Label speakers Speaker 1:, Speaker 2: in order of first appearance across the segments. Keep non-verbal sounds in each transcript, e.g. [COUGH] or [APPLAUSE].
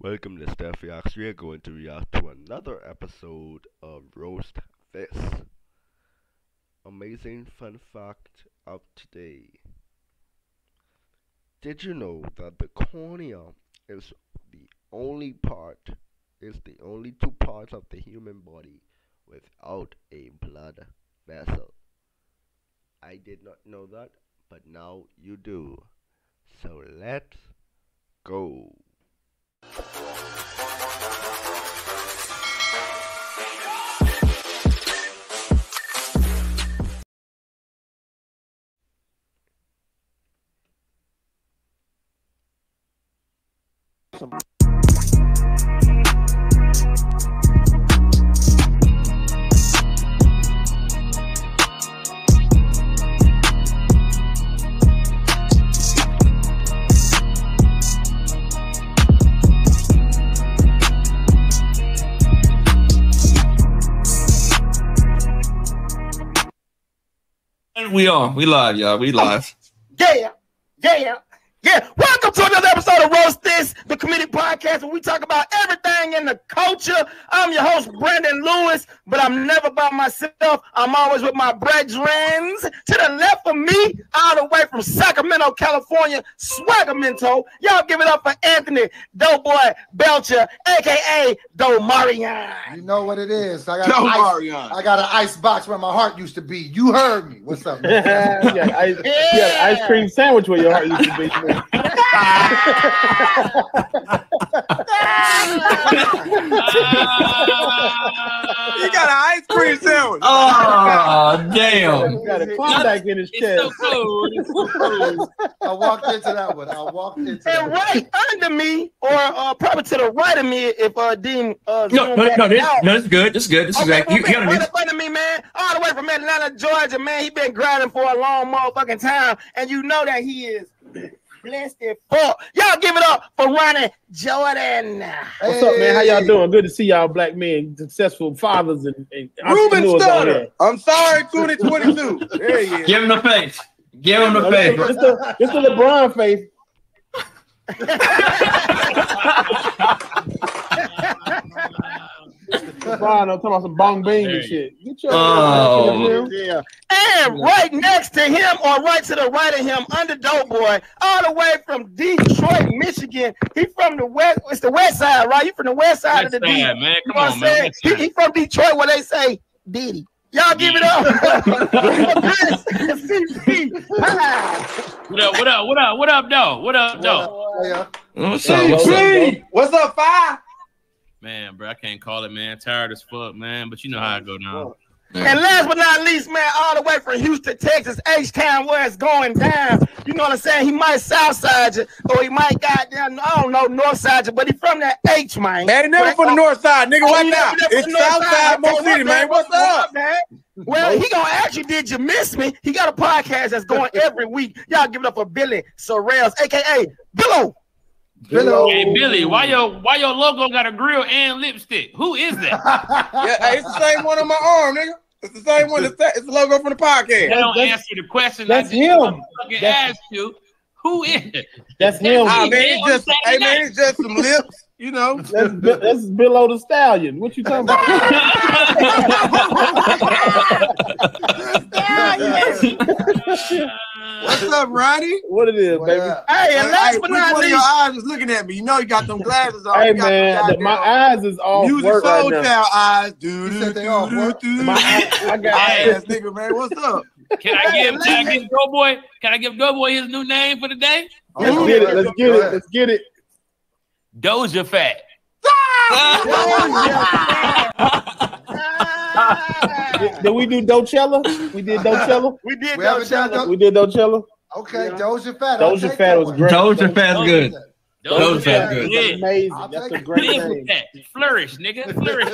Speaker 1: Welcome to Steff Reacts. We are going to react to another episode of Roast This. Amazing fun fact of today. Did you know that the cornea is the only part, is the only two parts of the human body without a blood vessel? I did not know that, but now you do. So let's go.
Speaker 2: We are. We live, y'all. We live.
Speaker 3: Yeah, yeah, yeah. Welcome to another episode of Roast This, the committee podcast, where we talk about everything in the culture. I'm your host, Brandon Lewis, but I'm never by myself. I'm always with my brethrens. To the left of me, all the way from Sacramento, California, Swagamento. Y'all give it up for Anthony Doughboy Belcher, aka Domarion.
Speaker 4: You know what it is. I got,
Speaker 2: Joe
Speaker 4: an ice, I got an ice box where my heart used to be. You heard me. What's up? man? [LAUGHS]
Speaker 5: yeah, ice, yeah, ice cream sandwich where your heart used to be. [LAUGHS] [LAUGHS]
Speaker 6: You got an ice cream sandwich.
Speaker 2: Oh, damn.
Speaker 5: He's got a Klondike in his
Speaker 7: It's
Speaker 5: chest.
Speaker 7: so cold. It's so cold.
Speaker 4: I walked into that one. I walked into
Speaker 3: And
Speaker 4: that
Speaker 3: right under me, or uh, probably to the right of me, if uh, Dean uh,
Speaker 2: No, no, no, this,
Speaker 3: out.
Speaker 2: no, this is good. This is good. This is
Speaker 3: Okay,
Speaker 2: exactly. You,
Speaker 3: okay,
Speaker 2: you
Speaker 3: right up under me, man. All the way from Atlanta, Georgia, man. He been grinding for a long motherfucking time, and you know that he is blessed and full. Y'all give it up for Ronnie Jordan.
Speaker 5: What's up, man? How y'all doing? Good to see y'all black men, successful fathers and, and
Speaker 6: Ruben Stutter. I'm sorry, 2022. [LAUGHS] There he is.
Speaker 2: Give him the face. Give him the face.
Speaker 5: It's the, it's the LeBron face. [LAUGHS] LeBron, I'm talking about some bong bing and shit. Get your
Speaker 2: Oh.
Speaker 3: Yeah. And right next to him, or right to the right of him, under Dope Doughboy, all the way from Detroit, Michigan. He from the west. It's the west side, right? You from the west side of
Speaker 7: That's
Speaker 3: the D.
Speaker 7: sad, man.
Speaker 3: You
Speaker 7: Come
Speaker 3: know what
Speaker 7: on,
Speaker 3: I'm
Speaker 7: man.
Speaker 3: saying?
Speaker 7: That's
Speaker 3: He,
Speaker 7: sad.
Speaker 3: he from Detroit where they say Diddy. Y'all give it up. for Chris CC. Hi.
Speaker 7: What up? What up? What up? What up, though? What up, though? [LAUGHS]
Speaker 4: Yeah.
Speaker 2: What's up? What's up?
Speaker 6: Hey, What's up, Five?
Speaker 7: Man, bro, I can't call it, man. Tired as fuck, man. But you know how I go down.
Speaker 3: And last but not least, man, all the way from Houston, Texas, H Town, where it's going down. You know what I'm saying? He might south side you, or he might goddamn, I don't know, north side you, but he from that H, man.
Speaker 6: Man, he never
Speaker 3: Right?
Speaker 6: from the north side, nigga.
Speaker 3: Oh,
Speaker 6: What now?
Speaker 3: never- never
Speaker 6: It's
Speaker 3: from the north
Speaker 6: south side, Mo City, man. What's up?
Speaker 3: man? Well, he gonna ask you, did you miss me? He got a podcast that's going [LAUGHS] every week. Y'all give it up for Billy Sorrells, aka Billo.
Speaker 4: Billo.
Speaker 7: Hey, Billy, why your why your logo got a grill and lipstick? Who is that? [LAUGHS]
Speaker 6: Yeah, hey, it's the same one on my arm, nigga. It's the same one. It's, the, it's the logo from the
Speaker 7: They
Speaker 6: podcast.
Speaker 7: don't
Speaker 5: That's-
Speaker 7: answer the question.
Speaker 5: that's
Speaker 7: I
Speaker 5: him.
Speaker 7: fucking
Speaker 5: That's-
Speaker 7: asked you. Who is it?
Speaker 5: That's him.
Speaker 6: Ah,
Speaker 7: Hey,
Speaker 6: man,
Speaker 7: man,
Speaker 6: it's just,
Speaker 7: on
Speaker 6: hey,
Speaker 7: Saturday
Speaker 6: man, it's just some lips, you know. [LAUGHS]
Speaker 5: That's, that's below the stallion. What you talking about? [LAUGHS]
Speaker 6: What's up, Ronnie?
Speaker 5: what it is,
Speaker 4: What
Speaker 5: baby?
Speaker 4: up?
Speaker 3: Hey, and last
Speaker 6: Hey,
Speaker 3: but
Speaker 6: which
Speaker 3: not
Speaker 6: one of your eyes is looking at me? You know you got them glasses on.
Speaker 5: Hey
Speaker 6: You got them
Speaker 5: man, the- my eyes is off
Speaker 6: Music
Speaker 5: work right
Speaker 6: soul
Speaker 5: now.
Speaker 6: child eyes. Do,
Speaker 4: He
Speaker 6: do,
Speaker 4: said they
Speaker 6: do,
Speaker 4: off
Speaker 6: do, do.
Speaker 5: My eye, I got
Speaker 6: ass nigga, man. What's up?
Speaker 7: Can I give can I give Doughboy can I give Doughboy his new name for the day?
Speaker 5: Let's
Speaker 4: Oh,
Speaker 5: get it. Let's get it. Let's get it.
Speaker 7: Doja Fat. Ah! [LAUGHS] [LAUGHS]
Speaker 5: Did, did we do Docella? We did Docella.
Speaker 3: we did
Speaker 4: We haven't
Speaker 3: Docella.
Speaker 4: Do-
Speaker 5: We did Docella.
Speaker 4: Okay, Doja Fat. I'll
Speaker 5: Doja
Speaker 4: take
Speaker 5: Fat
Speaker 4: that
Speaker 5: was
Speaker 4: one.
Speaker 5: great.
Speaker 2: Doja Fat's good.
Speaker 7: Fat.
Speaker 2: Doja Fat good.
Speaker 7: Yeah.
Speaker 5: That's amazing.
Speaker 4: I'll
Speaker 5: That's a great
Speaker 7: Live
Speaker 5: name.
Speaker 7: Flourish, nigga. [LAUGHS] Flourish.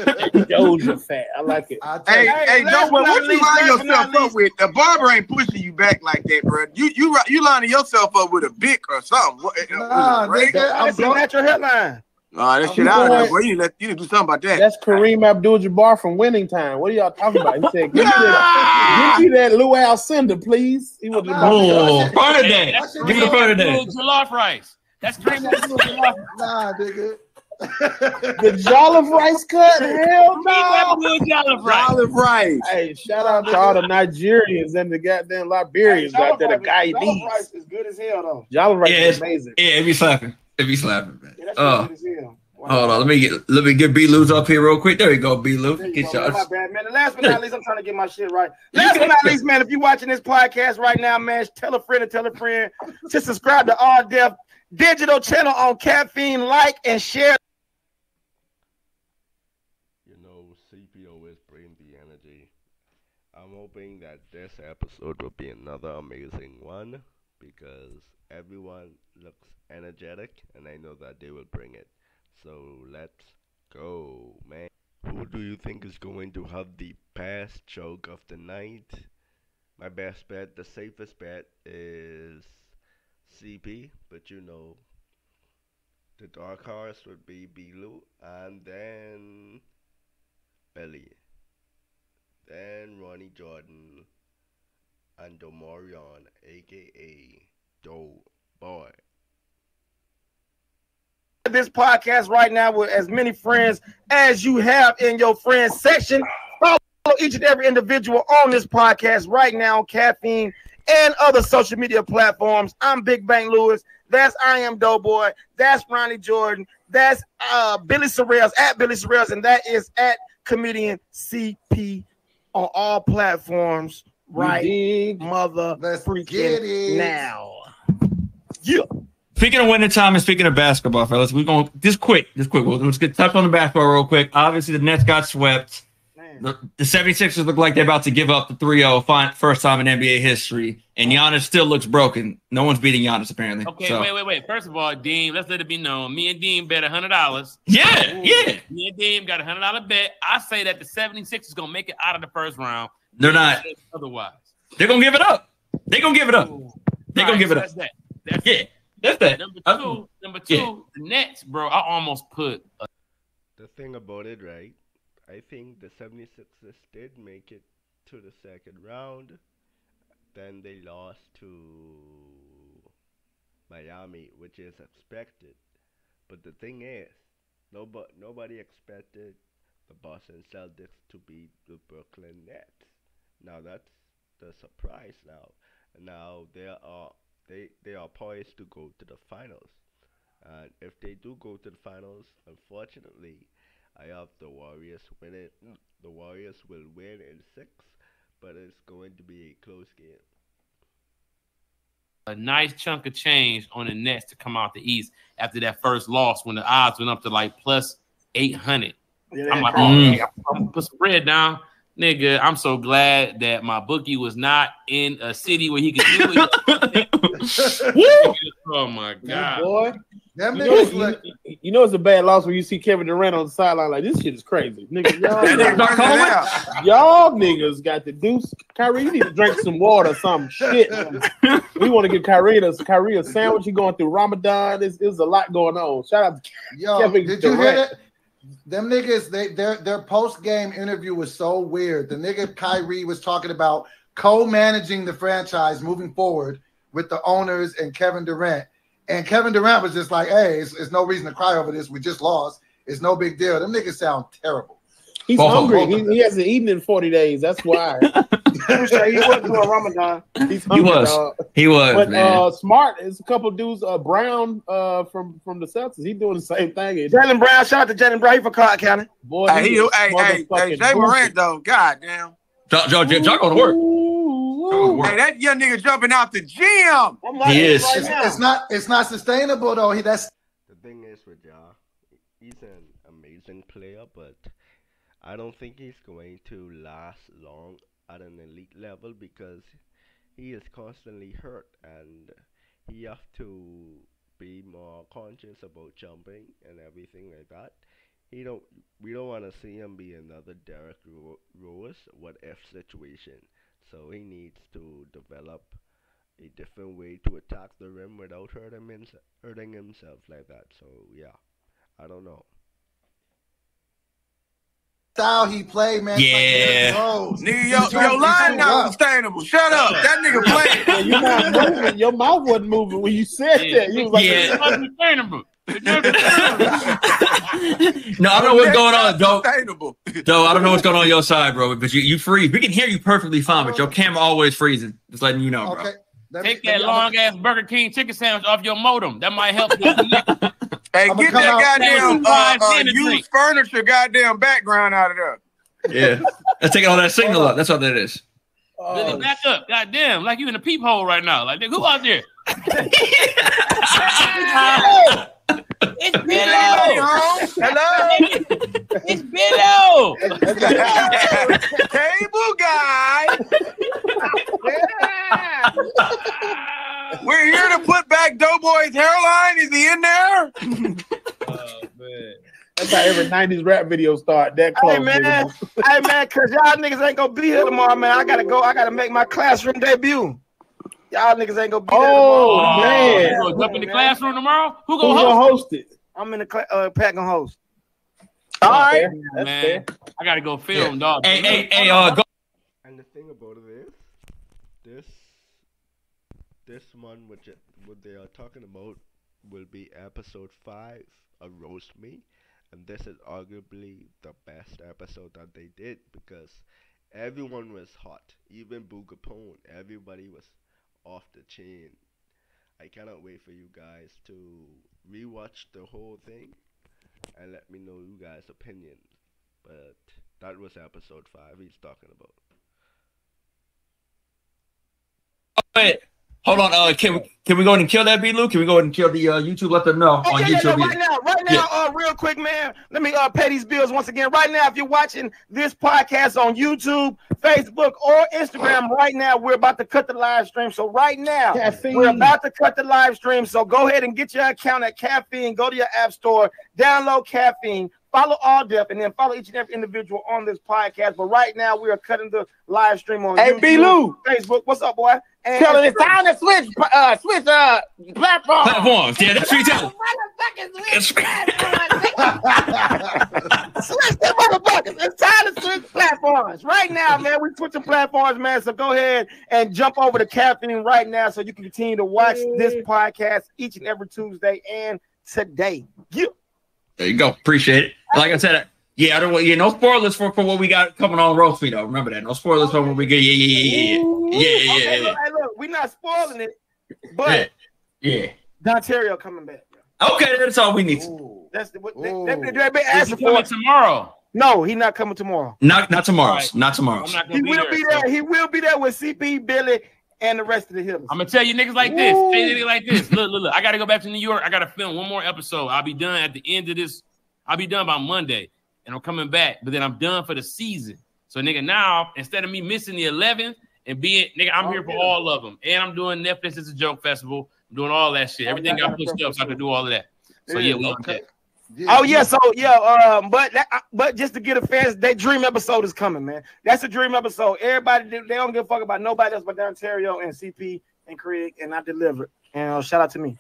Speaker 5: Doja Fat. I like it.
Speaker 4: I'll
Speaker 6: Hey, hey,
Speaker 3: last
Speaker 6: what
Speaker 3: not
Speaker 6: you
Speaker 3: least,
Speaker 6: line
Speaker 3: last but not
Speaker 6: yourself up with? The barber ain't pushing you back like that, bro. You you you lining yourself up with a bick or something. What, uh,
Speaker 4: Nah,
Speaker 6: with
Speaker 4: nigga, I'm
Speaker 3: That's a
Speaker 4: going.
Speaker 3: natural headline.
Speaker 6: Nah, that
Speaker 4: I'm
Speaker 6: shit out of there,
Speaker 5: going-
Speaker 6: boy. You need, to- you need to do something about that.
Speaker 5: That's Kareem Abdul-Jabbar from Winning Time. What are y'all talking about? He said, "Give me that, [LAUGHS] give me that Lew Alcindor, please." He was
Speaker 4: Nah,
Speaker 2: Oh, part of
Speaker 7: Hey,
Speaker 2: that.
Speaker 7: that's
Speaker 2: Give me the part of that.
Speaker 7: Kareem Abdul-Jabbar rice. That's Kareem [LAUGHS] Abdul-Jabbar.
Speaker 4: Nah, nigga.
Speaker 5: The jollof rice cut? Hell no.
Speaker 7: Good jollof rice.
Speaker 6: Olive rice.
Speaker 5: Hey, shout out to all the Nigerians and the goddamn Liberians out there, the
Speaker 3: Jollof rice is good as hell though.
Speaker 5: Jollof rice
Speaker 2: Yeah,
Speaker 5: is amazing.
Speaker 2: Yeah, it be slapping. It be slapping, man.
Speaker 3: Yeah, that's
Speaker 2: Oh,
Speaker 3: good as hell. Wow.
Speaker 2: hold on. Let me get let me get B Luz up here real quick. There you go, B Luz.
Speaker 3: There you
Speaker 2: Get
Speaker 3: go, man.
Speaker 2: yours.
Speaker 3: My bad, man. And last but not least, I'm trying to get my shit right. Last but not [LAUGHS] least, man, if you're watching this podcast right now, man, tell a friend and tell a friend to subscribe to All Def Digital channel on Caffeine. Like and share.
Speaker 1: You know, CPO is bring the energy. I'm hoping that this episode will be another amazing one because everyone looks energetic and I know that they will bring it. So let's go, man. Who do you think is going to have the best joke of the night? My best bet, the safest bet is CP, but you know, the dark horse would be Bilu, and then Belly, then Ronnie Jordan, and Domorion, aka Doe Boy.
Speaker 3: This podcast right now with as many friends as you have in your friends section. Follow each and every individual on this podcast right now on caffeine and other social media platforms. I'm Big Bang Lewis. That's I am Doughboy. That's Ronnie Jordan. That's uh Billy Sorrells at Billy Sorrells, and that is at comedian CP on all platforms right mother
Speaker 4: Let's
Speaker 3: freaking now. Yeah.
Speaker 2: Speaking of winter time and speaking of basketball, fellas, we're going to just quick, just quick. We'll let's get touch on the basketball real quick. Obviously, the Nets got swept. The, the 76ers look like they're about to give up the 3-0 first time in NBA history, and Giannis still looks broken. No one's beating Giannis apparently.
Speaker 7: Okay,
Speaker 2: So-
Speaker 7: wait, wait, wait. First of all, Dean, let's let it be known. Me and Dean bet hundred dollars.
Speaker 2: Yeah, yeah.
Speaker 7: Me and Dean got a hundred dollar bet. I say that the 76 is gonna make it out of the first round.
Speaker 2: They're not.
Speaker 7: Otherwise,
Speaker 2: They're gonna give it up. They're gonna give it up. They're gonna
Speaker 7: Right,
Speaker 2: give it up.
Speaker 7: That's that. That's
Speaker 2: Yeah, that's that.
Speaker 7: Number two, number two,
Speaker 2: Yeah.
Speaker 7: the Nets, bro. I almost put a
Speaker 1: The thing about it, right? I think the 76ers did make it to the second round. Then they lost to Miami, which is expected. But the thing is, nobody, nobody expected the Boston Celtics to beat the Brooklyn Nets. Now that's the surprise now. Now there are they they are poised to go to the finals. And if they do go to the finals, unfortunately, I have the Warriors win it. The Warriors will win in six, but it's going to be a close game.
Speaker 7: a nice chunk of change on the Nets to come out the East after that first loss when the odds went up to like plus 800.
Speaker 3: Yeah,
Speaker 7: I'm like, oh,
Speaker 2: Mm.
Speaker 7: nigga, I'm gonna put some bread down. Nigga, I'm so glad that my bookie was not in a city where he could do it. [LAUGHS]
Speaker 2: Woo!
Speaker 7: oh my god.
Speaker 5: Boy,
Speaker 4: Them
Speaker 5: you know,
Speaker 4: niggas
Speaker 5: you, you know it's a bad loss when you see Kevin Durant on the sideline like this shit is crazy, nigga. [LAUGHS] Y'all,
Speaker 6: nigga
Speaker 2: Start
Speaker 6: running
Speaker 2: calling?
Speaker 6: out.
Speaker 5: y'all niggas got the deuce. Kyrie, you need to drink some water, or some shit. We want to give Kyrie a Kyrie a sandwich. He going through Ramadan. There's, there's a lot going on. Shout out to
Speaker 4: Yo,
Speaker 5: Kevin
Speaker 4: did you hear
Speaker 5: Durant.
Speaker 4: that? Them niggas, they their their post game interview was so weird. The nigga Kyrie was talking about co-managing the franchise moving forward with the owners and Kevin Durant. And Kevin Durant was just like, "Hey, it's, it's no reason to cry over this. We just lost. It's no big deal." Them niggas sound terrible.
Speaker 5: He's
Speaker 2: Both
Speaker 5: hungry.
Speaker 4: them.
Speaker 5: He, he hasn't eaten in 40 days. That's why. [LAUGHS]
Speaker 3: You he wasn't doing Ramadan.
Speaker 5: He's hungry,
Speaker 2: was.
Speaker 5: dog.
Speaker 2: He was
Speaker 5: But
Speaker 2: man.
Speaker 5: uh, smart is a couple dudes. Uh, Brown uh, from from the Celtics. He doing the same thing.
Speaker 3: Jaylen Brown, shout out to Jaylen Brown he for Clark County.
Speaker 5: boy,
Speaker 6: Hey, he,
Speaker 5: is
Speaker 6: hey, hey, hey,
Speaker 5: motherfucking
Speaker 6: Ja Morant though. God damn.
Speaker 2: Joe, Joe, Joe, Joe, go to work.
Speaker 5: Ooh,
Speaker 2: Go to work.
Speaker 6: Hey, that young nigga jumping out the gym.
Speaker 3: I'm
Speaker 2: He is.
Speaker 3: right
Speaker 4: It's, it's not it's not sustainable though. He that's
Speaker 1: The thing is with Ja, he's an amazing player, but I don't think he's going to last long at an elite level because he is constantly hurt and he have to be more conscious about jumping and everything like that. He don't. We don't want to see him be another Derrick Ro- Rose what if situation. So he needs to develop a different way to attack the rim without hurting him, hurting himself like that. So yeah, I don't know.
Speaker 4: Style he played, man. It's like
Speaker 2: Yeah.
Speaker 4: Derrick Rose.
Speaker 6: Nigga,
Speaker 4: He's
Speaker 6: your, your line not
Speaker 4: rough.
Speaker 6: sustainable. Shut up. That nigga [LAUGHS]
Speaker 5: Yeah,
Speaker 6: playing.
Speaker 5: you're not moving. Your mouth wasn't moving when you said
Speaker 7: Yeah.
Speaker 5: that. You was like,
Speaker 2: Yeah.
Speaker 7: It's unsustainable.
Speaker 2: No, I don't know what's going on, Joe.
Speaker 6: Sustainable. [LAUGHS]
Speaker 2: Joe, I don't know what's going on, on your side, bro. But you, you freeze. We can hear you perfectly fine, but your camera always freezing. Just letting you know, bro.
Speaker 4: Okay. let me-
Speaker 7: Take that
Speaker 4: me-
Speaker 7: long ass Burger King chicken sandwich off your modem. That might help. [LAUGHS] you.
Speaker 6: Hey,
Speaker 4: I'ma
Speaker 6: get
Speaker 4: come out-
Speaker 6: that goddamn uh, uh, used
Speaker 7: drink.
Speaker 6: furniture goddamn background out of there.
Speaker 2: Yeah, that's taking all that signal up. That's what that is.
Speaker 5: Oh,
Speaker 7: back up. God damn. Like you in a peephole right now. Like, nigga, who out there? [LAUGHS] [LAUGHS] it's Billo.
Speaker 6: Hello,
Speaker 7: It's Billo.
Speaker 6: cable guy. We're here to put back Doughboy's hairline. Is he in there?
Speaker 5: Oh, That's how every '90s rap video start. That close.
Speaker 3: Hey man,
Speaker 5: nigga.
Speaker 3: hey man, cause y'all niggas ain't gonna be here tomorrow, man. I gotta go. I gotta make my classroom debut. Y'all niggas ain't gonna be there
Speaker 5: Oh,
Speaker 3: tomorrow.
Speaker 5: man.
Speaker 7: You gonna jump in the classroom tomorrow? Who
Speaker 5: Who's
Speaker 7: gonna
Speaker 5: gonna
Speaker 7: host?
Speaker 5: host it?
Speaker 3: I'm in the cla- uh, Pat gonna host.
Speaker 5: All
Speaker 3: right.
Speaker 5: that's
Speaker 7: Man,
Speaker 5: fair.
Speaker 7: I gotta go film, dog.
Speaker 2: Hey, hey, hey, uh, go.
Speaker 1: And the thing about it is, this this one which it, what they are talking about will be episode five of roast me, and this is arguably the best episode that they did because everyone was hot, even Boo Capone. Everybody was off the chain. I cannot wait for you guys to rewatch the whole thing and let me know you guys' opinions. But that was episode five he's talking about.
Speaker 2: Oh, wait, hold on. Uh, can we can we go ahead and kill that B Lou? Can we go ahead and kill the uh, YouTube? Let them know
Speaker 3: Oh,
Speaker 2: on
Speaker 3: yeah, yeah,
Speaker 2: YouTube.
Speaker 3: yeah, right now, right now, uh, real quick, man. Let me uh, pay these bills once again. Right now, if you're watching this podcast on YouTube, Facebook, or Instagram, right now, we're about to cut the live stream. So right now,
Speaker 5: Caffeine.
Speaker 3: we're about to cut the live stream. So go ahead and get your account at Caffeine. Go to your app store, download Caffeine. Follow all Def and then follow each and every individual on this podcast. But right now, we are cutting the live stream on
Speaker 6: Hey,
Speaker 3: YouTube,
Speaker 6: B. Lou.
Speaker 3: Facebook. What's up, boy? And
Speaker 6: Tell her it's time to switch, uh, switch, uh, platform.
Speaker 2: Platforms. Yeah, that's what you tell.
Speaker 3: Switch them motherfuckers. It's time to switch platforms. Right now, man, we're switching platforms, man. So go ahead and jump over to caffeine right now so you can continue to watch this podcast each and every Tuesday and today. Yeah.
Speaker 2: There you go. Appreciate it. Like I said, yeah, I don't want yeah, no spoilers for, for what we got coming on roast me though. Remember that. No spoilers for what we get. Yeah, yeah, yeah, yeah, yeah, yeah,
Speaker 3: Okay,
Speaker 2: yeah,
Speaker 3: look, hey, look, we're not spoiling it,
Speaker 2: yeah.
Speaker 3: but
Speaker 2: yeah.
Speaker 3: Dontario coming back.
Speaker 2: Okay, that's all we need.
Speaker 4: Ooh.
Speaker 3: That's what they,
Speaker 4: Ooh.
Speaker 3: they, they, they been asking for.
Speaker 7: tomorrow?
Speaker 3: No, he's not coming tomorrow.
Speaker 2: Not not tomorrow.
Speaker 7: Alright.
Speaker 2: Not tomorrow.
Speaker 7: Not
Speaker 3: He
Speaker 7: be
Speaker 3: will
Speaker 7: there.
Speaker 3: be
Speaker 7: so-
Speaker 3: there. He will be there with CP, Billy, and the rest of the hitters.
Speaker 7: I'm gonna tell you niggas like this. Tell you niggas like this. Look, look, look. I gotta go back to New York. I gotta film one more episode. I'll be done at the end of this. I'll be done by Monday, and I'm coming back. But then I'm done for the season. So nigga, now instead of me missing the 11th and being nigga, I'm
Speaker 3: Oh,
Speaker 7: here for
Speaker 3: yeah.
Speaker 7: all of them. And I'm doing Netflix is a joke festival. I'm doing all that shit.
Speaker 3: Oh,
Speaker 7: Everything
Speaker 3: yeah,
Speaker 7: got pushed up, so I can do all of that. So yeah, we on
Speaker 4: Okay.
Speaker 7: that.
Speaker 3: Oh yeah, so yeah, um, but that, uh, but just to get a fans, that dream episode is coming, man. That's a dream episode. Everybody, they they don't give a fuck about nobody else but Ontario and CP and Craig, and I delivered. And uh, shout out to me.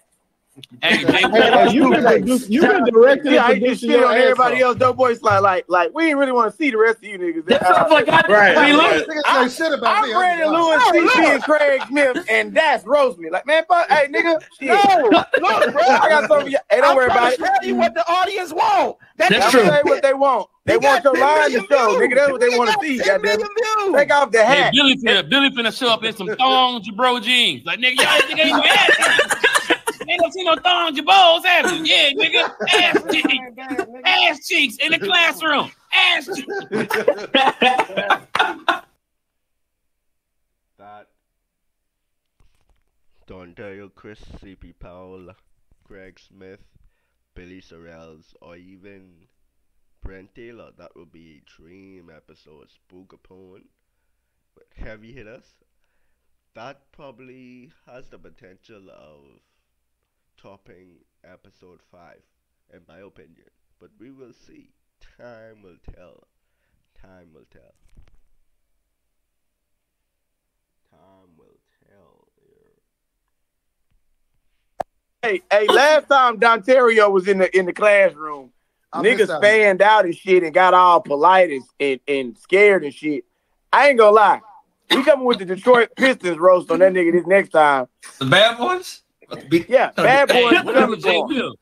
Speaker 7: Hey,
Speaker 5: Hey,
Speaker 7: hey,
Speaker 5: hey, you been, produ- you been directing
Speaker 6: Yeah, I just shit on everybody
Speaker 5: off.
Speaker 6: else. Doughboy's like, like, like, we ain't really want to see the rest of you niggas.
Speaker 2: That sounds like I
Speaker 5: Right.
Speaker 2: Hey, look,
Speaker 4: Niggas say shit about
Speaker 6: I'm
Speaker 4: me.
Speaker 6: Brandon
Speaker 4: I'm-
Speaker 6: Lewis,
Speaker 3: Oh,
Speaker 6: CP, and Craig Smith, and that's roast me. Like, man, fuck, hey, nigga, [LAUGHS] shit.
Speaker 3: No, look, bro.
Speaker 6: I got [LAUGHS] something. Hey, don't
Speaker 3: I'm
Speaker 6: worry about
Speaker 3: to
Speaker 6: it.
Speaker 3: Tell you what the audience want. That
Speaker 2: That's true.
Speaker 6: gonna tell you what they want. They
Speaker 3: He
Speaker 6: want your line to show, nigga. That's what they
Speaker 3: He
Speaker 6: want to see.
Speaker 3: 10
Speaker 6: Goddamn.
Speaker 3: views.
Speaker 6: Take off the
Speaker 7: hey,
Speaker 6: hat.
Speaker 7: Billy finna, Billy finna show up in some thongs, bro jeans. Like nigga, y'all ain't ass. [LAUGHS] Ain't gonna see no thongs, your balls have it. Yeah, nigga, ass [LAUGHS] cheeks, ass cheeks in the classroom, ass cheeks. [LAUGHS]
Speaker 1: that Dontario, Chris, CP Powell, Greg Smith, Billy Sorrells, or even Brent Taylor, that would be a dream episode. Spook Capone with heavy hitters. That probably has the potential of topping episode 5, in my opinion. But we will see. Time will tell. Time will tell. Time will tell. here.
Speaker 6: Hey, hey, last time Dontario was in the in the classroom,
Speaker 4: I
Speaker 6: niggas fanned out and shit and got all polite and, and, and scared and shit. I ain't gonna lie. We coming with the Detroit Pistons roast on that nigga this next time.
Speaker 2: the bad boys.
Speaker 6: Yeah, [LAUGHS] bad
Speaker 7: Hey,
Speaker 6: boys
Speaker 7: what up
Speaker 6: coming
Speaker 7: with Jay. Will?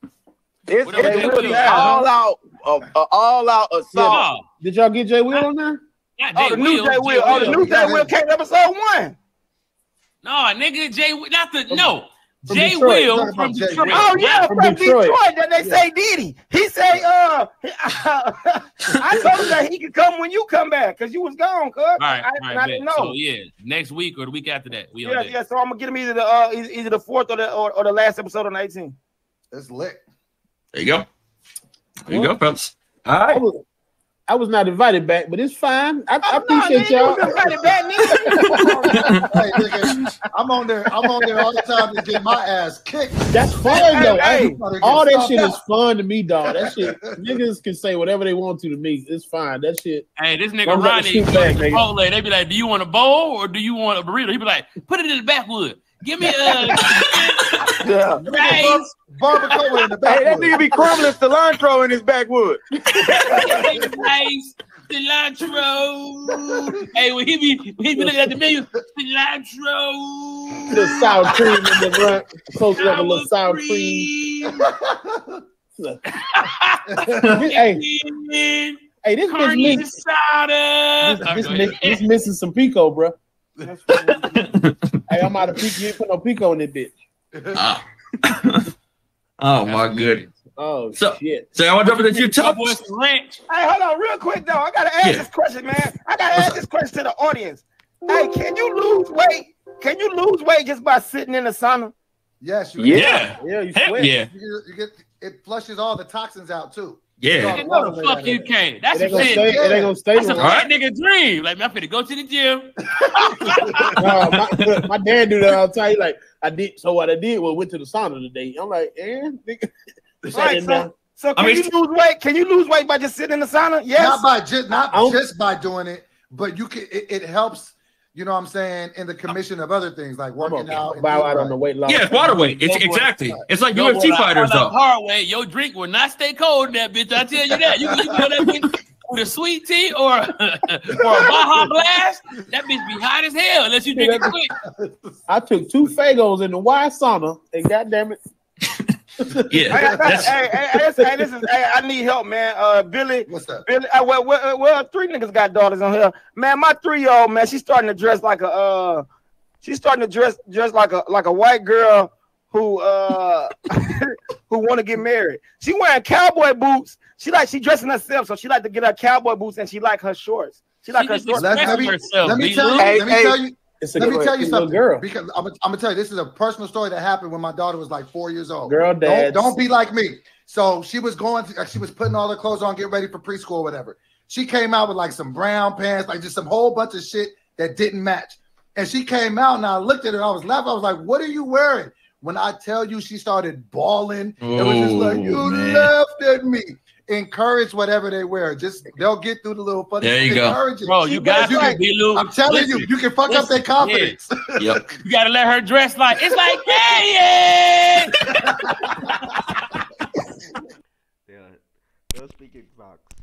Speaker 6: It's,
Speaker 7: What up
Speaker 6: it's
Speaker 7: Jay
Speaker 6: gonna
Speaker 7: Will?
Speaker 6: all out, a, a uh, all out assault.
Speaker 7: No,
Speaker 5: Did y'all get Jay Will on there?
Speaker 7: not
Speaker 3: Oh,
Speaker 7: Jay
Speaker 3: the new Jay Will. Oh, the new Jay Will came episode one.
Speaker 7: No, nigga, Jay, not the no.
Speaker 5: From
Speaker 7: Jay
Speaker 5: Detroit.
Speaker 7: Will from
Speaker 4: about Jay
Speaker 7: Detroit.
Speaker 3: Oh yeah,
Speaker 5: From
Speaker 3: from, Detroit.
Speaker 5: Detroit.
Speaker 3: That they say Diddy. He say, uh, [LAUGHS] I told him that he could come when you come back because you was gone, cuz.
Speaker 7: All right,
Speaker 3: I,
Speaker 7: all right,
Speaker 3: I didn't know.
Speaker 7: So yeah, next week or the week after that, we
Speaker 3: yeah, yeah. So I'm gonna get him either the uh either, either the fourth or the or, or the last episode on the 18th.
Speaker 4: It's lit.
Speaker 2: There you go. There you go, fellas. All
Speaker 5: I
Speaker 2: right.
Speaker 5: Was, I was not invited back, but it's fine. I, I
Speaker 3: Oh, no,
Speaker 5: appreciate
Speaker 3: you
Speaker 5: y'all.
Speaker 3: back, [LAUGHS]
Speaker 4: hey, nigga, I'm on there. I'm on there all the time to get my ass kicked.
Speaker 5: That's fun
Speaker 3: Hey,
Speaker 5: though.
Speaker 3: hey,
Speaker 5: I- all that shit
Speaker 4: stomped
Speaker 5: is fun to me, dog. That shit, [LAUGHS] niggas can say whatever they want to to me. It's fine. That shit.
Speaker 7: Hey, this nigga
Speaker 5: Don't let
Speaker 7: Ronnie
Speaker 5: the shoot back, nigga.
Speaker 7: They be like, "Do you want a bowl or do you want a burrito?" He be like, "Put it in the backwood. Give me a
Speaker 6: Yeah.
Speaker 7: rice,
Speaker 4: Barbacoa in the back.
Speaker 6: Hey, that nigga be crumbling [LAUGHS] cilantro in his backwood.
Speaker 7: rice, cilantro." hey, when he be when he be looking at the menu, cilantro,
Speaker 5: Little sour cream in the front. Supposed to have a little sour cream.
Speaker 7: cream, [LAUGHS]
Speaker 5: hey, hey, this bitch
Speaker 7: carne
Speaker 5: mix.
Speaker 7: asada.
Speaker 5: This, oh, this, mi- this missing some pico, bro. Hey, I'm out of pico. You ain't put no pico in this bitch.
Speaker 2: Ah. [LAUGHS] oh my goodness.
Speaker 5: Oh
Speaker 2: So-
Speaker 5: shit.
Speaker 2: So I want to jump into a few
Speaker 7: Cowboys ranch.
Speaker 3: Hey, hold on, real quick though. I gotta ask
Speaker 2: Yeah.
Speaker 3: this question, man. I gotta ask this question to the audience. Hey, can you lose weight? Can you lose weight just by sitting in the sauna?
Speaker 4: Yes, you
Speaker 6: Yeah.
Speaker 5: Yeah, you
Speaker 2: Heck
Speaker 5: sweat.
Speaker 2: yeah.
Speaker 4: You, get, you get it flushes all the toxins out too.
Speaker 2: Yeah.
Speaker 7: No, the fuck you can't. That's
Speaker 5: It ain't
Speaker 7: a
Speaker 5: gonna
Speaker 7: shit.
Speaker 5: stay. It ain't gonna stay.
Speaker 7: That's a
Speaker 5: long.
Speaker 7: fat nigga dream. Like, man, I'm finna go to the gym. [LAUGHS]
Speaker 5: No, my, my dad do that all the time. He like, I did. So what I did was went to the sauna today. I'm like, eh, nigga. [LAUGHS]
Speaker 3: Right, so, so can
Speaker 2: I mean,
Speaker 3: you lose weight? Can you lose weight by just sitting in the sauna? Yes.
Speaker 4: Not by just not just by doing it, but you can. It, it helps. You know what I'm saying in the commission of other things like
Speaker 5: I'm
Speaker 4: working
Speaker 5: gonna
Speaker 4: out. and
Speaker 5: bow
Speaker 4: eating
Speaker 5: out on the weight loss.
Speaker 2: Yeah, it's water weight. It's
Speaker 7: Go for it.
Speaker 2: exactly. It's like
Speaker 7: Yo,
Speaker 2: UFC
Speaker 7: boy, I
Speaker 2: fighters
Speaker 7: found
Speaker 2: though.
Speaker 7: Hard way, your drink will not stay cold in that bitch. I tell you that. You, you go that bitch with a sweet tea or, [LAUGHS] or a Baja Blast, that bitch be hot as hell unless you drink it quick.
Speaker 5: I took two Faygos in the Y sauna, and goddamn it, [LAUGHS]
Speaker 2: Yeah.
Speaker 3: Hey,
Speaker 2: That's,
Speaker 3: hey, hey, hey, this, hey, this is. Hey, I need help, man. Uh, Billy,
Speaker 4: What's up?
Speaker 3: Billy. Uh, well, well, well, three niggas got daughters on here. Man, my three-year-old man, she's starting to dress like a. Uh, she's starting to dress dress like a like a white girl who uh [LAUGHS] who want to get married. She wearing cowboy boots. She like she dressing herself, so she like to get her cowboy boots and she like her shorts. She like
Speaker 7: She
Speaker 3: her shorts.
Speaker 4: Let, let me,
Speaker 7: herself,
Speaker 4: let me tell you.
Speaker 6: Hey,
Speaker 4: let me
Speaker 6: hey.
Speaker 4: tell you.
Speaker 5: it's a,
Speaker 4: Let me tell you
Speaker 5: it's a little
Speaker 4: something.
Speaker 5: girl.
Speaker 4: Because I'm, I'm gonna tell you, this is a personal story that happened when my daughter was like four years old.
Speaker 5: Girl,
Speaker 4: Don't, don't be like me. So she was going to, she was putting all her clothes on, getting ready for preschool or whatever. She came out with like some brown pants, like just some whole bunch of shit that didn't match. And she came out and I looked at her, I was laughing. I was like, What are you wearing? When I tell you she started bawling, it was just like,
Speaker 2: Oh,
Speaker 4: You
Speaker 2: man.
Speaker 4: laughed at me. Encourage whatever they wear. Just they'll get through the little funny.
Speaker 2: There you go.
Speaker 4: Encourage it.
Speaker 7: Bro, you
Speaker 4: She-
Speaker 7: got to
Speaker 4: can-
Speaker 7: be Lou.
Speaker 4: I'm telling
Speaker 7: Listen,
Speaker 4: you, you can fuck up their
Speaker 7: listen,
Speaker 4: confidence.
Speaker 2: yep. [LAUGHS]
Speaker 7: You gotta let her dress like it's like yeah, yeah.
Speaker 1: Yeah, no speaking facts.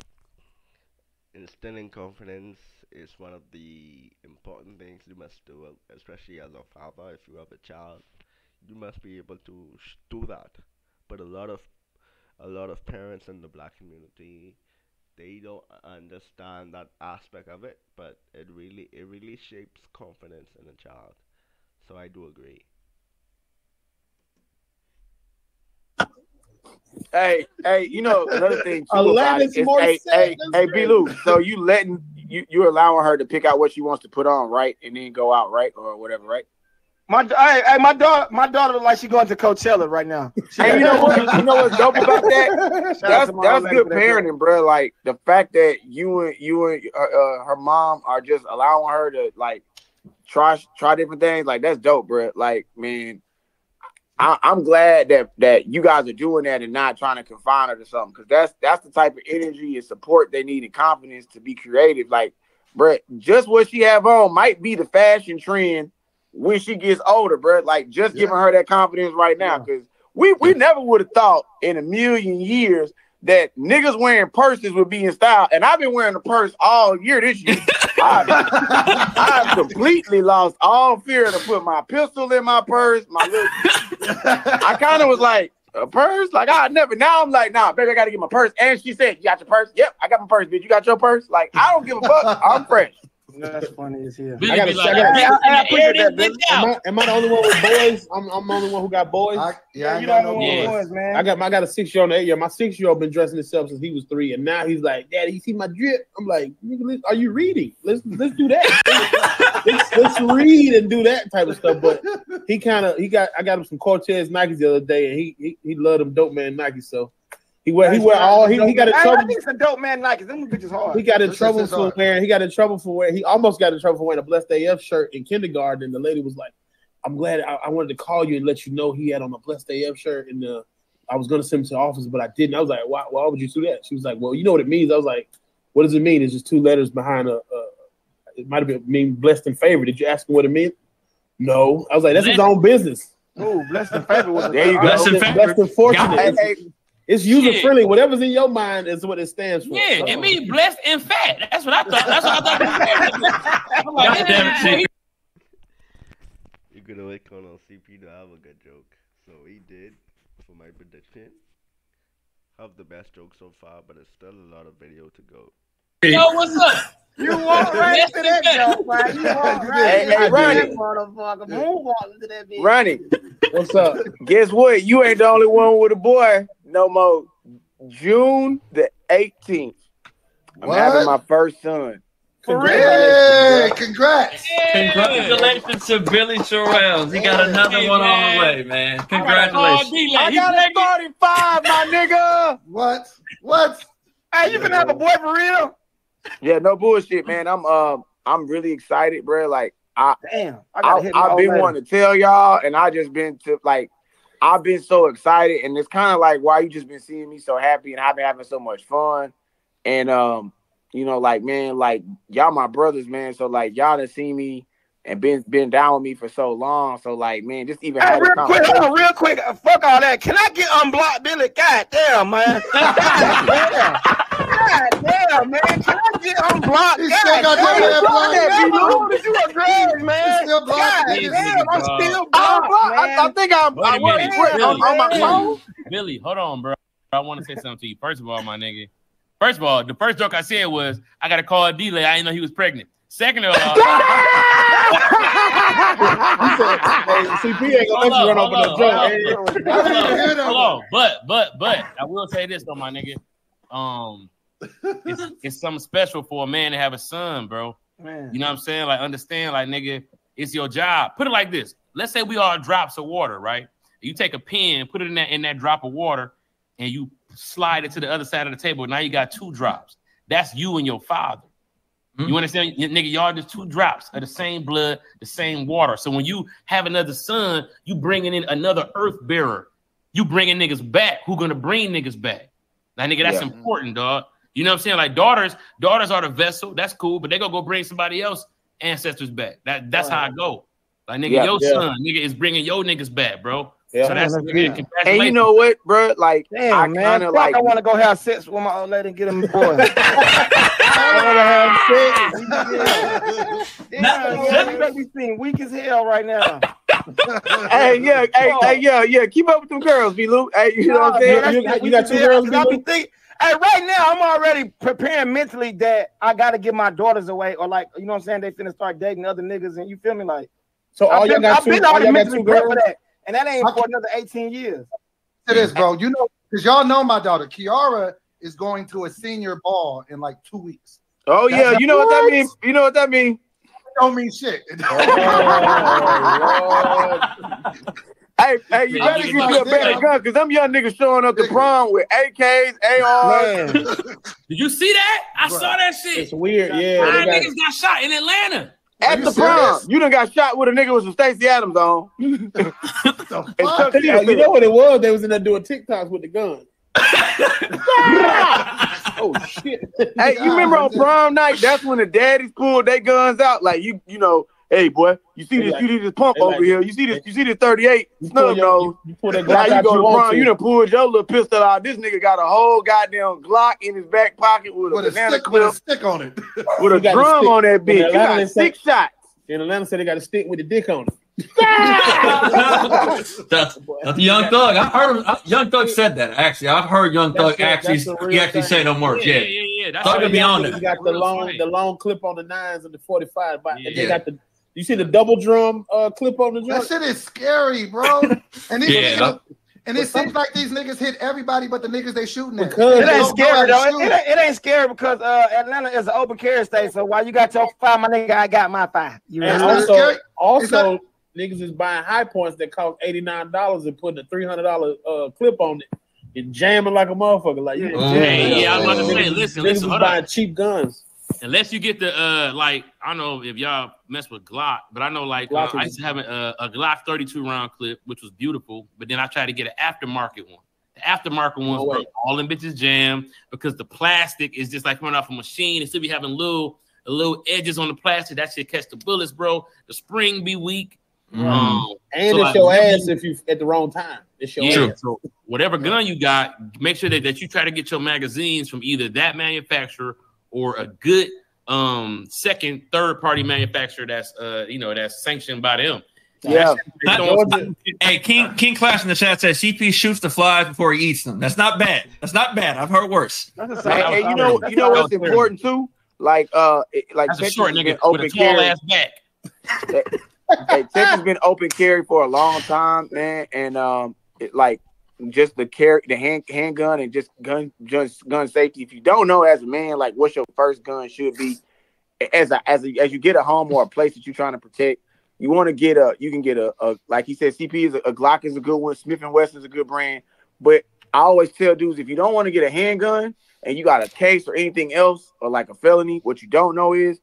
Speaker 1: Instilling confidence is one of the important things you must do, especially as a father. If you have a child, you must be able to sh- do that. But a lot of a lot of parents in the black community, they don't understand that aspect of it. But it really it really shapes confidence in a child. So I do agree.
Speaker 6: Hey, hey, you know another thing too about
Speaker 5: Alanis
Speaker 6: it is, hey, hey, hey. B. Lou. So you letting you you allowing her to pick out what she wants to put on, right, and then go out, right, or whatever, right?
Speaker 3: My hey, hey, my daughter, my daughter look like she going to Coachella right now. She-
Speaker 6: Hey, you know what? You know what's dope about that? [LAUGHS] That's that's good parenting, bro. Like the fact that you and you and uh, uh, her mom are just allowing her to like try try different things. Like that's dope, bro. Like man, I, I'm glad that that you guys are doing that and not trying to confine her to something because that's that's the type of energy and support they need and confidence to be creative. Like, bro, just what she have on might be the fashion trend when she gets older, bro. Like just
Speaker 4: Yeah.
Speaker 6: giving her that confidence right now because we we never would have thought in a million years that niggas wearing purses would be in style. And I've been wearing a purse all year this year. [LAUGHS] I, I've completely lost all fear to put my pistol in my purse. My little, [LAUGHS] I kind of was like, a purse? Like I never. Now I'm like, nah, baby, I gotta get my purse. And she said, "You got your purse? Yep, I got my purse. Bitch, you got your purse? Like I don't give a fuck. I'm fresh.
Speaker 3: That's funny as hell.
Speaker 5: I gotta
Speaker 7: be like,
Speaker 5: I gotta-
Speaker 7: "Hey,
Speaker 3: I- I appreciate that,
Speaker 7: this
Speaker 3: Billy.
Speaker 7: bitch
Speaker 5: Am
Speaker 7: out."
Speaker 5: I, am I the only one with boys? I'm, I'm the only one who got boys.
Speaker 4: I, yeah, I ain't
Speaker 3: you
Speaker 4: got
Speaker 3: know
Speaker 4: no boys.
Speaker 3: boys, man.
Speaker 5: I got my, I got a six year old and eight year. My six year old been dressing himself since he was three, and now he's like, "Daddy, you see my drip?" I'm like, "Are you reading? Let's let's do that. [LAUGHS] let's, let's read and do that type of stuff." But he kind of he got I got him some Cortez Nikes the other day, and he he, he loved them dope man Nikes. So he wear he wear all he, he got in
Speaker 3: I, I
Speaker 5: trouble.
Speaker 3: think some dope man Nikes. Them bitches hard.
Speaker 5: He got in trouble for
Speaker 4: art.
Speaker 5: wearing. He got in trouble for wearing. He almost got in trouble for wearing a Blessed AF shirt in kindergarten. And the lady was like, "I'm glad. I, I wanted to call you and let you know he had on a Blessed AF shirt." And uh, I was going to send him to the office, but I didn't. I was like, "Why? Why would you do that?" She was like, "Well, you know what it means." I was like, "What does it mean?" It's just two letters behind a. a it might have been mean blessed and favored. Did you ask him what it meant? No. I was like, "That's his own business."
Speaker 3: Ooh, blessed and favored
Speaker 6: There you go.
Speaker 7: Blessed and
Speaker 5: Blessed
Speaker 7: favored.
Speaker 5: and fortunate.
Speaker 6: Hey, hey,
Speaker 5: it's user friendly. Whatever's in your mind is what it stands for.
Speaker 7: Yeah,
Speaker 5: So-
Speaker 7: it means blessed and fat. That's what I thought. That's what I thought. [LAUGHS] I'm like,
Speaker 2: God damn it,
Speaker 7: yeah.
Speaker 1: You're gonna wait on CP to have a good joke. So he did for my prediction. Have the best joke so far, but there's still a lot of video to go.
Speaker 7: Yo, what's up?
Speaker 3: You walk right into that joke, man. You walk [LAUGHS] right
Speaker 6: Hey,
Speaker 3: into
Speaker 6: hey,
Speaker 3: that
Speaker 6: Ronnie.
Speaker 3: motherfucker. Moonwalk into that bitch.
Speaker 6: Ronnie, [LAUGHS]
Speaker 5: What's up?
Speaker 6: guess what? You ain't the only one with a boy no more. June the 18th. I'm
Speaker 4: What?
Speaker 6: having my first son.
Speaker 3: For
Speaker 4: Hey, congrats.
Speaker 2: Congratulations to Billy Sorrells. He got another
Speaker 7: Hey,
Speaker 2: one on the way, man. Congratulations.
Speaker 7: D-Lay,
Speaker 6: I got a
Speaker 7: pregnant.
Speaker 6: 45, my nigga.
Speaker 4: What? What?
Speaker 3: Hey, you can have a boy for real?
Speaker 6: Yeah, no bullshit, man. I'm um I'm really excited, bro. Like I
Speaker 3: Damn. I gotta
Speaker 6: I,
Speaker 3: hit my
Speaker 6: I've been
Speaker 3: lady.
Speaker 6: wanting to tell y'all, and I just been to like I've been so excited, and it's kind of like why you just been seeing me so happy, and I've been having so much fun, and um, you know, like man, like y'all my brothers, man. So like y'all done seen me and been been down with me for so long. So like, man, just even
Speaker 3: Hey, real quick, hold on, real quick. Uh, Fuck all that. Can I get unblocked, Billy? God damn, man. [LAUGHS] God damn. God damn, man. Can I get unblocked?
Speaker 4: He
Speaker 3: God
Speaker 4: still got
Speaker 3: damn.
Speaker 4: that blocked.
Speaker 3: That blocked. That you a [LAUGHS] grudge, man.
Speaker 4: still blocked.
Speaker 3: God
Speaker 7: This
Speaker 3: damn,
Speaker 7: nigga
Speaker 3: I'm still blocked,
Speaker 6: blocked. I, I think I'm
Speaker 7: Wait a
Speaker 6: I was
Speaker 7: minute.
Speaker 6: quick on, on my
Speaker 3: Billy.
Speaker 6: phone.
Speaker 7: Billy, hold on, bro. I want to say something to you. First of all, my nigga. First of all, the first joke I said was I got to call D-Lay. I didn't know he was pregnant. Second of all, [LAUGHS]
Speaker 5: Hey, CP ain't gonna let you run over the
Speaker 7: on,
Speaker 5: joke.
Speaker 7: hold
Speaker 5: Hey,
Speaker 7: hold on,
Speaker 4: Hear
Speaker 7: hold on. But but but I will say this though, my nigga. Um, it's, [LAUGHS] it's something special for a man to have a son, bro.
Speaker 3: Man.
Speaker 7: You know what I'm saying? Like, understand, like, nigga, it's your job. Put it like this. Let's say we are drops of water, right? You take a pen, put it in that in that drop of water, and you slide it to the other side of the table. Now you got two drops. That's you and your father. You hmm? understand, Y- nigga? Y'all just two drops of the same blood, the same water. So when you have another son, you bringing in another earth bearer. You bringing niggas back. Who gonna bring niggas back? Now, nigga, that's
Speaker 6: Yeah.
Speaker 7: important, dog. You know what I'm saying? Like daughters, daughters are the vessel. That's cool, but they gonna go bring somebody else ancestors back. That that's how I go. Like nigga,
Speaker 6: Yeah,
Speaker 7: your
Speaker 5: yeah.
Speaker 7: son, nigga, is bringing your niggas back, bro.
Speaker 5: Yeah.
Speaker 7: so that's,
Speaker 3: that's
Speaker 7: nigga,
Speaker 3: good.
Speaker 6: And you know what, bro? Like
Speaker 3: Damn,
Speaker 6: I
Speaker 3: man.
Speaker 6: kind of like
Speaker 3: I want to go have sex with my old lady and get him a [LAUGHS] boy. [LAUGHS] Damn, man, you make me seem weak as hell right now. [LAUGHS]
Speaker 6: hey, yeah, hey, hey, yeah, yeah. Keep up with them girls, B. Luke. Hey, you know what I'm saying?
Speaker 3: man,
Speaker 5: You- you got two
Speaker 3: girls. hell,
Speaker 5: girls,
Speaker 3: 'cause I be
Speaker 5: B-Lou?
Speaker 3: Think- Hey, right now I'm already preparing mentally that I gotta give my daughters away, or like you know what I'm saying. They finna start dating other niggas, and you feel me? Like
Speaker 5: So all
Speaker 3: I've
Speaker 5: y'all
Speaker 3: been,
Speaker 5: got
Speaker 3: I've
Speaker 5: two,
Speaker 3: been
Speaker 5: all
Speaker 3: already
Speaker 5: y'all got
Speaker 3: mentally
Speaker 5: two girls.
Speaker 3: for that, and that ain't for another 18 years.
Speaker 4: to this, bro. You know, because y'all know my daughter, Kiara, is going to a senior ball in like two weeks.
Speaker 6: Oh yeah, you know what that means? You know what that means?
Speaker 4: Don't mean shit. [LAUGHS]
Speaker 6: Oh, [LAUGHS] Hey, hey, you better
Speaker 7: you
Speaker 6: get you a better gun because them young niggas showing up to
Speaker 4: Nigga.
Speaker 6: prom with AKs, ARs.
Speaker 7: Did you see that? I
Speaker 4: Right.
Speaker 7: saw that shit.
Speaker 5: It's weird, yeah.
Speaker 7: Nine
Speaker 5: got-
Speaker 7: niggas got shot in Atlanta.
Speaker 6: At the prom,
Speaker 4: serious?
Speaker 6: you done got shot with a nigga with some Stacey Adams on. [LAUGHS]
Speaker 4: The fuck?
Speaker 6: Chuck
Speaker 5: you know what it was? They was in there doing TikToks with the gun. [LAUGHS] oh shit!
Speaker 6: Hey, you remember on prom night? That's when the daddies pulled their guns out. Like you, you know, hey boy, you see this,
Speaker 5: like-
Speaker 6: you see this pump over
Speaker 5: like-
Speaker 6: here. You see this, you see this 38
Speaker 5: You pull,
Speaker 6: snub nose.
Speaker 5: you, you pull
Speaker 6: Now
Speaker 5: Glock
Speaker 6: you go
Speaker 5: you
Speaker 6: to
Speaker 5: want
Speaker 6: prom,
Speaker 5: to.
Speaker 6: you done pulled your little pistol out. This nigga got a whole goddamn Glock in his back pocket with a
Speaker 4: with a
Speaker 6: banana
Speaker 4: stick with a
Speaker 6: clip
Speaker 4: stick on it. [LAUGHS]
Speaker 6: with a
Speaker 5: You got the
Speaker 6: drum
Speaker 5: stick.
Speaker 6: on that bitch. You
Speaker 5: Atlanta, they
Speaker 6: got
Speaker 5: say-
Speaker 6: six shots.
Speaker 5: In Atlanta, said they got a stick with the dick on it. [LAUGHS]
Speaker 2: that's, [LAUGHS] that's the young thug. I heard him. uh, Young Thug said that actually. I've heard Young
Speaker 5: That's
Speaker 2: Thug
Speaker 5: the-
Speaker 2: actually.
Speaker 5: that's
Speaker 2: He actually
Speaker 5: thing.
Speaker 2: say no more.
Speaker 7: Yeah, yeah,
Speaker 2: Yeah.
Speaker 7: yeah, yeah. That's
Speaker 2: Thug
Speaker 7: how
Speaker 2: would be
Speaker 7: they
Speaker 2: on
Speaker 7: got
Speaker 2: there.
Speaker 5: You got the long, the long clip on the nines and the forty five. But
Speaker 7: Yeah.
Speaker 5: they got the. You see the double drum uh, clip on the drum?
Speaker 4: That shit is scary, bro. [LAUGHS] And these
Speaker 2: Yeah,
Speaker 4: niggas- and it seems like these niggas hit everybody but the niggas they shooting at.
Speaker 5: Because-
Speaker 3: It ain't scary
Speaker 4: how
Speaker 3: though. It, it, ain't- it ain't scary because uh, Atlanta is an open carry state. So while you got your five, my nigga, I got my five. You
Speaker 5: And
Speaker 4: It's
Speaker 3: know?
Speaker 4: not
Speaker 5: also,
Speaker 4: scary.
Speaker 5: also niggas is buying high points that cost eighty nine dollars and putting a three hundred dollar uh, clip on it and jamming like a motherfucker. Like you,
Speaker 2: Mm.
Speaker 7: Hey, yeah, I was about to say,
Speaker 5: Niggas-
Speaker 7: listen,
Speaker 5: niggas
Speaker 7: listen,
Speaker 5: is
Speaker 7: hold
Speaker 5: buying
Speaker 7: on.
Speaker 5: cheap guns.
Speaker 7: Unless you get the uh, like, I don't know if y'all mess with Glock, but I know like uh, I used to have a, a Glock 32 round clip, which was beautiful, but then I tried to get an aftermarket one. The aftermarket ones,
Speaker 5: No
Speaker 7: all in bitches jam because the plastic is just like coming off a machine. It still be having little little edges on the plastic. That shit catch the bullets, bro. The spring be weak.
Speaker 2: Mm.
Speaker 7: Um,
Speaker 5: And
Speaker 7: So,
Speaker 5: it's
Speaker 7: like,
Speaker 5: your ass if you at the wrong time. It's your
Speaker 7: yeah,
Speaker 5: ass.
Speaker 7: so whatever gun you got, make sure that, that you try to get your magazines from either that manufacturer or a good um second, third party manufacturer that's uh you know that's sanctioned by them.
Speaker 6: Yeah.
Speaker 7: Don't-
Speaker 2: Hey, King King Clash in the chat says CP shoots the flies before he eats them. That's not bad. That's not bad. I've heard worse.
Speaker 3: That's the
Speaker 6: Hey,
Speaker 3: same.
Speaker 6: hey, you know, you know what's important too? Like, uh, like
Speaker 7: That's a
Speaker 6: Texas
Speaker 7: short nigga
Speaker 6: been
Speaker 7: with
Speaker 6: open
Speaker 7: a tall
Speaker 6: carry.
Speaker 7: ass back.
Speaker 6: hey, Texas been open carry for a long time, man, and um, it, like just the carry, the hand handgun, and just gun, just gun safety. If you don't know as a man, like what your first gun should be, as a as a as you get a home or a place that you're trying to protect, you want to get a, you can get a, a like he said, CP is a, a Glock is a good one, Smith and Wesson is a good brand, but I always tell dudes if you don't want to get a handgun and you got a case or anything else or like a felony, what you don't know is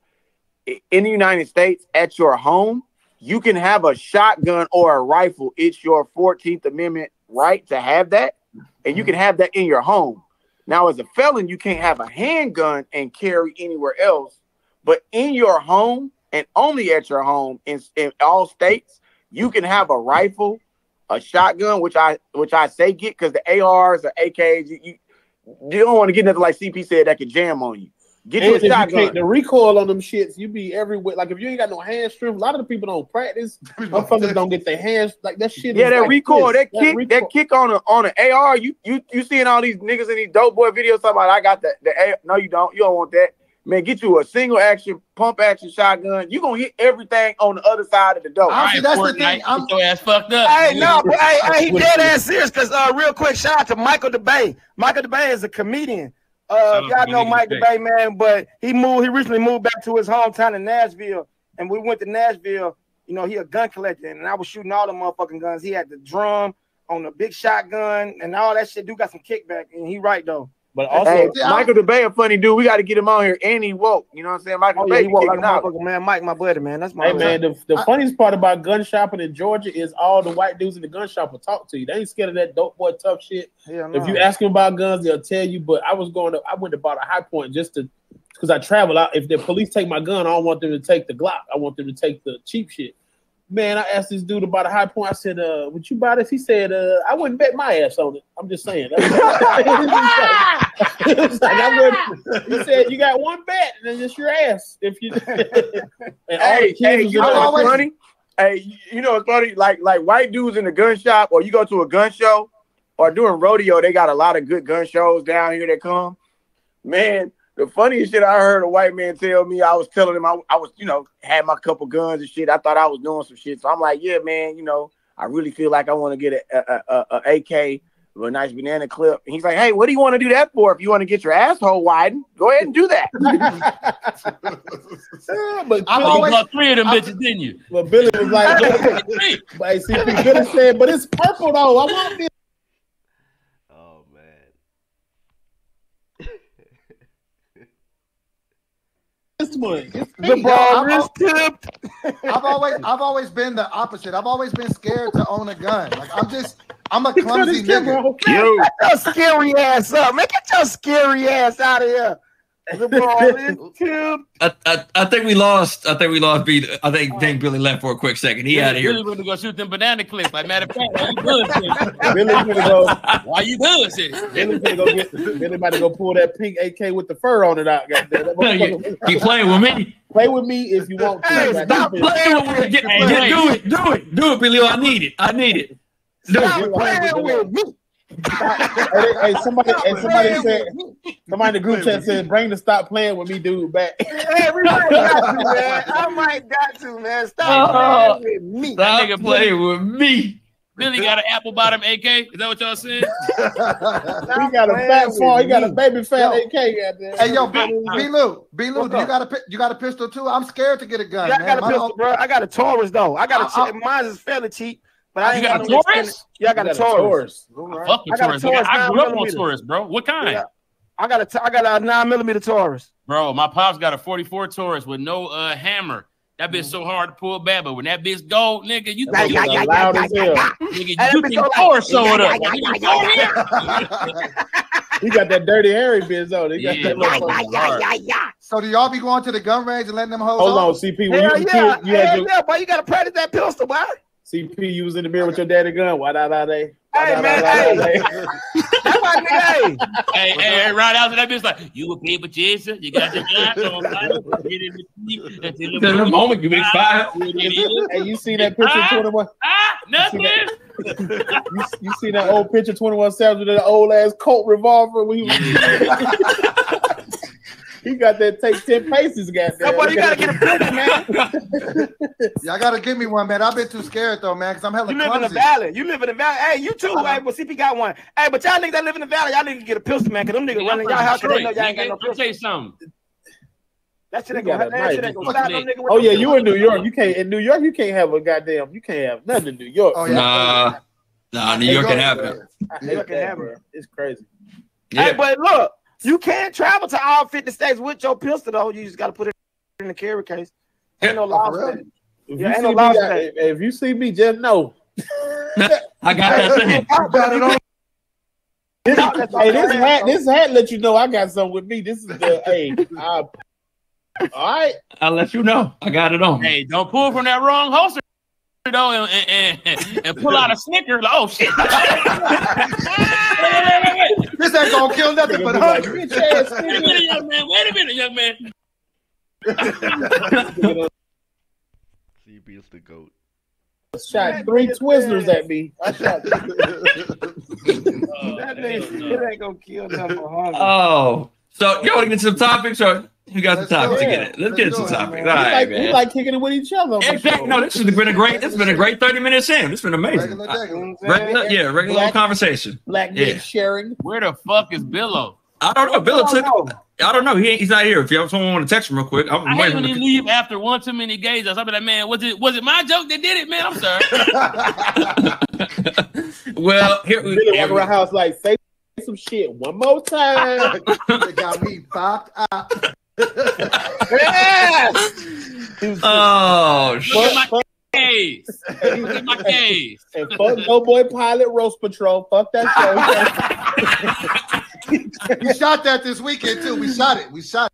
Speaker 6: in the United States at your home, you can have a shotgun or a rifle. It's your 14th Amendment right to have that, and you can mm-hmm. have that in your home. Now, as a felon, you can't have a handgun and carry anywhere else, but in your home and only at your home in, in all states, you can have a rifle, a shotgun, which I which I say get because the ARs or AKs, you, you, you don't want to get nothing like CP said that could jam on you. Get
Speaker 5: And
Speaker 6: you
Speaker 5: if
Speaker 6: a
Speaker 5: you
Speaker 6: shotgun.
Speaker 5: the recoil on them shits, you be everywhere. Like if you ain't got no hand strength, a lot of the people don't practice. [LAUGHS] Motherfuckers don't get their hands like that shit.
Speaker 6: Yeah,
Speaker 5: is
Speaker 6: that
Speaker 5: like
Speaker 6: recoil,
Speaker 5: this.
Speaker 6: that kick,
Speaker 5: recoil-
Speaker 6: that kick on a on an AR. You you you seeing all these niggas in these dope boy videos talking about I got the the AR. No, you don't. You don't want that. Man, get you a single action pump action shotgun. You gonna hit everything on the other side of the door.
Speaker 4: Honestly, that's the thing. I'm-
Speaker 7: get your ass fucked up.
Speaker 3: Hey, no, but hey, hey, he dead ass serious. Cause uh, real quick, shout out to Michael DeBay. Michael DeBay is a comedian. Uh,
Speaker 7: out
Speaker 3: y'all know Mike
Speaker 7: DeBay.
Speaker 3: DeBay, man, but he moved. He recently moved back to his hometown in Nashville, and we went to Nashville. You know, he a gun collector, and I was shooting all the motherfucking guns. He had the drum on the big shotgun and all that shit. Dude got some kickback, and he right though.
Speaker 5: But also,
Speaker 6: hey,
Speaker 4: Yeah,
Speaker 6: Michael DeBay, a funny dude. We got to get him on here, and he woke. You know what I'm saying? Michael
Speaker 3: Oh
Speaker 6: DeBay
Speaker 3: yeah, he
Speaker 6: be
Speaker 3: walk like a
Speaker 6: kicking out.
Speaker 3: man. Mike, my buddy, man. That's my
Speaker 5: hey man, the, the
Speaker 4: I-
Speaker 5: funniest part about gun shopping in Georgia is all the white dudes in the gun shop will talk to you. They ain't scared of that dope boy tough shit.
Speaker 3: Hell
Speaker 5: If you ask them about guns, they'll tell you. But I was going to, I went to buy a high point just to, because I travel out. If the police take my gun, I don't want them to take the Glock. I want them to take the cheap shit. Man, I asked this dude about a high point. I said, uh, would you buy this? He said, uh, I wouldn't bet my ass on it. I'm just saying. It's [LAUGHS] like, he said, you got one bet, and then it's your ass. If you [LAUGHS]
Speaker 6: Hey, hey, you know what's funny? Hey, you- know what's funny? Like like white dudes in the gun shop, or you go to a gun show, or doing rodeo. They got a lot of good gun shows down here that come. Man, the funniest shit I heard a white man tell me, I was telling him I, I was, you know, had my couple guns and shit. I thought I was doing some shit, so I'm like, yeah, man, you know, I really feel like I want to get a, a, a, a AK with a nice banana clip. And he's like, hey, what do you want to do that for? If you want to get your asshole widened, go ahead and do that. [LAUGHS]
Speaker 5: Yeah, but
Speaker 4: I'm
Speaker 5: Billy-
Speaker 7: You
Speaker 4: always-
Speaker 7: bought three of them
Speaker 4: I-
Speaker 7: bitches, didn't you?
Speaker 5: but Billy was like, but [LAUGHS] [LAUGHS] hey, CP Billy said, but it's purple though. I want this. This one. It's
Speaker 3: the
Speaker 5: me.
Speaker 3: ball
Speaker 4: I'm-
Speaker 3: is tipped. [LAUGHS]
Speaker 4: I've always I've always been the opposite. I've always been scared to own a gun. Like I'm just I'm a clumsy
Speaker 5: his camera
Speaker 4: nigga.
Speaker 5: off.
Speaker 6: Yo.
Speaker 3: Get your scary ass up, man. Get your scary ass out of here. The ball is tipped.
Speaker 2: I, I, I think we lost. I think we lost. B. I think Dang Billy left for a quick second. He out of here.
Speaker 7: Billy went to go shoot them banana clips. Like matter of fact, why you bullshitting?
Speaker 5: Billy finna go.
Speaker 7: Why you bullshitting?
Speaker 5: Billy finna go get. Billy about to go pull that pink AK with the fur on it out. [LAUGHS] Goddamn. That
Speaker 2: you, you playing with me?
Speaker 5: Play with me if you want to.
Speaker 3: Hey,
Speaker 5: Like,
Speaker 3: stop
Speaker 5: you
Speaker 2: Play with me. Get,
Speaker 7: Hey,
Speaker 2: get-
Speaker 7: hey.
Speaker 2: do it. Do it. Do it, Billy. I need it. I need it. Do
Speaker 3: Stop
Speaker 2: it.
Speaker 3: playing with me.
Speaker 5: Hey, hey, somebody, hey, somebody said, somebody in the group chat said, bring the stop playing with me, dude, back. [LAUGHS]
Speaker 3: Hey, we might got to, man. I might got to, man. Stop
Speaker 2: Oh.
Speaker 3: playing with me.
Speaker 2: Stop
Speaker 7: nigga
Speaker 2: playing with me.
Speaker 7: Billy got an apple bottom AK. Is that what y'all saying? [LAUGHS]
Speaker 5: he got a fat fall, he got a baby fat
Speaker 4: Yo.
Speaker 5: AK goddamn.
Speaker 4: Hey yo, B B Lou, B Lou, you
Speaker 3: up?
Speaker 4: got a you got a pistol too? I'm scared to get a gun,
Speaker 3: Yeah, I
Speaker 4: man.
Speaker 3: got a pistol,
Speaker 4: uncle-
Speaker 3: bro. I got a Taurus though. I got a.
Speaker 4: I- I-
Speaker 3: mine is fairly cheap, but I
Speaker 7: You got
Speaker 3: got,
Speaker 7: a Taurus?
Speaker 3: Yeah, I got,
Speaker 5: He
Speaker 3: a Taurus.
Speaker 5: All right.
Speaker 7: Fuck with
Speaker 3: I got a
Speaker 7: Taurus. nigga.
Speaker 3: Taurus
Speaker 7: I grew up on. Taurus, bro. What kind?
Speaker 3: Yeah. I got a. T- I got a nine millimeter Taurus.
Speaker 7: Bro, my pops got a 44 Taurus with no uh hammer. That bitch so hard to pull back, but when that bitch go, nigga, you
Speaker 5: That
Speaker 7: think you,
Speaker 5: is loud as hell.
Speaker 7: nigga,
Speaker 3: That
Speaker 7: you think
Speaker 3: go
Speaker 7: showed up.
Speaker 3: Yeah,
Speaker 7: Like,
Speaker 3: yeah,
Speaker 7: you
Speaker 3: yeah,
Speaker 7: Thor here?
Speaker 5: He got that dirty hairy biz on. He got
Speaker 7: Yeah,
Speaker 5: that
Speaker 7: yeah,
Speaker 5: little-
Speaker 7: yeah, yeah,
Speaker 3: yeah.
Speaker 4: so do y'all be going to the gun range and letting them hoes
Speaker 5: Hold on. CP. When
Speaker 3: Hell
Speaker 5: you
Speaker 3: yeah,
Speaker 5: kid, you had
Speaker 3: hell
Speaker 5: your
Speaker 3: yeah, boy. You gotta practice that pistol, boy.
Speaker 5: CP. You was in the mirror with your daddy gun. Why da da day?
Speaker 3: Hey, man, hey. That's my nigga. Hey,
Speaker 7: Hey, hey, hey, right after that bitch like, you a paper chaser, you got your glass on, right? Get in the seat, that's in [LAUGHS]
Speaker 2: In the moment, you big five.
Speaker 5: Hey, you see that picture of 21?
Speaker 7: Ah, nothing.
Speaker 5: You, you see that old picture 21 Savage with that old ass Colt revolver when he was [LAUGHS] He got that take 10 paces, goddamn.
Speaker 3: that boy, you gotta get a [LAUGHS] pistol, man.
Speaker 4: Y'all gotta give me one, man. I've been too scared though, man, because I'm hella
Speaker 3: You live in the valley. You live in the valley. Hey, you too. Uh-huh. Hey, but CP got one. Hey, but y'all niggas that live in the valley, y'all niggas get a pistol, man. Cause them niggas running y'all house. they know y'all ain't got no
Speaker 7: Let me
Speaker 3: pistol.
Speaker 7: tell you something.
Speaker 3: That shit ain't
Speaker 5: You got
Speaker 3: gonna. That shit ain't gonna stop them niggas.
Speaker 5: Oh yeah, you in New York. You can't in New York. You can't have a goddamn. You can't have nothing in New York.
Speaker 4: Oh, yeah.
Speaker 2: Nah, nah. New York can have it.
Speaker 5: I
Speaker 3: New York can
Speaker 5: that,
Speaker 3: have
Speaker 5: bro.
Speaker 3: it.
Speaker 5: It's crazy.
Speaker 3: Hey, but look, you can't travel to all 50 states with your pistol though. You just gotta put it in the carry case. Ain't no [LAUGHS] law
Speaker 4: for
Speaker 3: for
Speaker 4: real?
Speaker 3: that.
Speaker 5: If
Speaker 3: Yeah,
Speaker 5: you
Speaker 3: ain't
Speaker 5: see
Speaker 3: no
Speaker 5: me,
Speaker 3: laws for that.
Speaker 5: if, if you see me, just know. [LAUGHS]
Speaker 2: I got that [LAUGHS] thing.
Speaker 4: Got it on.
Speaker 5: This, hey, this hat, this hat let you know I got something with me. This is the hey. I, all right,
Speaker 2: I'll let you know. I got it on.
Speaker 7: Hey, don't pull from that wrong holster though, and, and, and, and pull out a snicker. Like, oh shit! wait, wait, wait, wait,
Speaker 4: This ain't gonna kill nothing but
Speaker 5: be like,
Speaker 4: hunger.
Speaker 5: bitch ass [LAUGHS]
Speaker 7: wait a minute, young man. Wait a minute, young man.
Speaker 1: CB is the goat.
Speaker 5: Shot three Twizzlers at me. I shot. [LAUGHS]
Speaker 3: Oh, that nigga, it ain't gonna kill them for hunger.
Speaker 2: Oh, so you want to get some topics, or you got
Speaker 4: Let's
Speaker 2: some topics
Speaker 4: do
Speaker 2: to get it? Let's
Speaker 4: Let's
Speaker 2: get
Speaker 4: do
Speaker 2: some
Speaker 4: it,
Speaker 2: topics.
Speaker 4: man.
Speaker 2: All
Speaker 5: we, like, we like kicking it with each other.
Speaker 2: Exactly.
Speaker 5: show.
Speaker 2: No, this has been a great. This has been a great thirty minutes in. This has been amazing.
Speaker 4: Regular,
Speaker 2: I- uh,
Speaker 4: regular.
Speaker 2: Regular, yeah, regular
Speaker 5: Black-
Speaker 2: conversation.
Speaker 5: Black
Speaker 2: Yeah.
Speaker 5: dick sharing.
Speaker 7: Where the fuck is Billo?
Speaker 2: I don't know. Bill took. I don't know. He ain't, he's not here. If y'all someone want to text him real quick, I'm
Speaker 7: I hate
Speaker 2: waiting.
Speaker 7: when he leave after one too many gays. I'll be like, man, was it was it my joke that did it, man? I'm sorry. [LAUGHS] [LAUGHS]
Speaker 2: well, here we
Speaker 5: Billy
Speaker 2: here
Speaker 5: walk
Speaker 2: we-
Speaker 5: around house like say some shit one more time. [LAUGHS]
Speaker 4: They got me fucked up. Yes.
Speaker 2: Oh
Speaker 7: Look
Speaker 2: shit!
Speaker 7: at my case. Look my case.
Speaker 5: and fuck no boy pilot roast patrol. Fuck that show. [LAUGHS]
Speaker 4: We shot that this weekend too. We shot it. We shot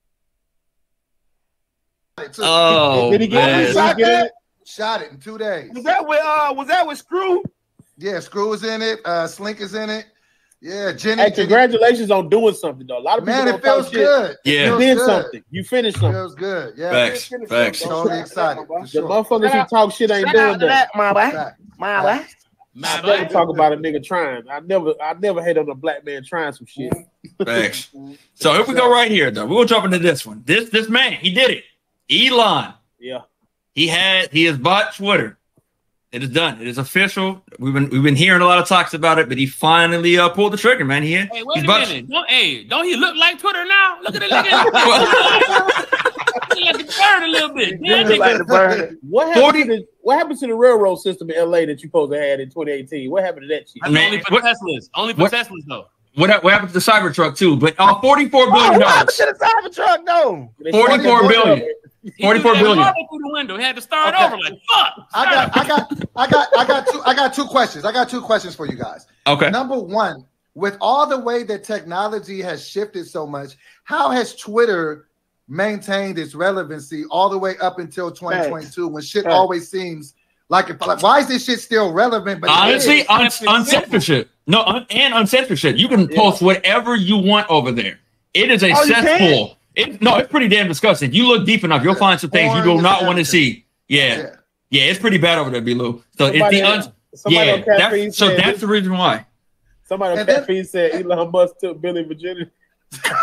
Speaker 4: it too.
Speaker 2: Oh
Speaker 5: Did he get
Speaker 2: man.
Speaker 5: it? Did he
Speaker 4: shot
Speaker 5: get it?
Speaker 4: Shot it in two days.
Speaker 3: Was that with uh was that with Screw?
Speaker 4: Yeah, Screw is in it. Uh, Slink is in it. Yeah, Jenny.
Speaker 5: Hey,
Speaker 4: Jenny-
Speaker 5: congratulations on doing something though. A lot of people
Speaker 4: Man,
Speaker 5: don't
Speaker 4: it feels
Speaker 5: talk shit.
Speaker 4: good.
Speaker 2: Yeah.
Speaker 5: You did
Speaker 4: good.
Speaker 5: something. You finished something.
Speaker 4: feels good. Yeah.
Speaker 2: Facts. Facts.
Speaker 4: Totally excited. For
Speaker 5: The
Speaker 4: sure.
Speaker 5: motherfuckers who talk shit ain't doing
Speaker 3: out to
Speaker 5: that.
Speaker 3: that, my boy. My boy.
Speaker 5: I
Speaker 7: My
Speaker 5: never
Speaker 7: boy.
Speaker 5: talk about a nigga trying. I never, I never hate on a black man trying some shit.
Speaker 2: Thanks. [LAUGHS] So if we go right here, though, We're gonna jump into this one. This this man, he did it. Elon.
Speaker 5: Yeah.
Speaker 2: He had he has bought Twitter. It is done. It is official. We've been we've been hearing a lot of talks about it, but he finally uh, pulled the trigger, man. He
Speaker 7: Hey,
Speaker 2: he's
Speaker 7: wait a
Speaker 2: bought-
Speaker 7: minute. Don't, hey, don't he look like Twitter now? Look at the nigga. [LAUGHS] he like a bird a little bit. Yeah,
Speaker 3: like the bird.
Speaker 5: What happened,
Speaker 2: 40
Speaker 5: to the, what happened to the railroad system in LA that you supposed to have in 2018? What happened to that shit?
Speaker 7: That's
Speaker 2: Man,
Speaker 7: only for
Speaker 2: what-
Speaker 7: Teslas. Only for
Speaker 2: what-
Speaker 7: Teslas though.
Speaker 2: What, what happened to the Cybertruck too? But uh, forty-four
Speaker 3: Oh,
Speaker 2: billion
Speaker 3: what happened
Speaker 2: dollars.
Speaker 3: to the Cybertruck though?
Speaker 5: They
Speaker 2: 44 billion.
Speaker 7: He
Speaker 2: 44
Speaker 7: threw that
Speaker 2: billion.
Speaker 7: marble through the window. He had to start
Speaker 4: Okay.
Speaker 7: over. Like fuck.
Speaker 4: I got, I got, I got, I got two, I got two questions. I got two questions for you guys.
Speaker 2: Okay.
Speaker 4: Number one, with all the way that technology has shifted so much, how has Twitter maintained its relevancy all the way up until 2022 when shit
Speaker 5: Facts.
Speaker 4: always seems like, it, like why is this shit still relevant? But
Speaker 2: Honestly,
Speaker 4: is?
Speaker 2: un- uncensorship. No, un- and uncensorship. You can
Speaker 5: Yeah.
Speaker 2: post whatever you want over there. It is a
Speaker 3: Oh, you can?
Speaker 2: cesspool. It, no, it's pretty damn disgusting. You look deep enough, you'll find some things you do not want to see. Yeah.
Speaker 4: yeah.
Speaker 2: yeah, it's pretty bad over there, Bilou. So it's the un- yeah.
Speaker 5: on caffeine
Speaker 2: That's, so that's the reason why.
Speaker 5: somebody on
Speaker 4: And
Speaker 5: caffeine said Elon Musk took Billy Virginia. [LAUGHS]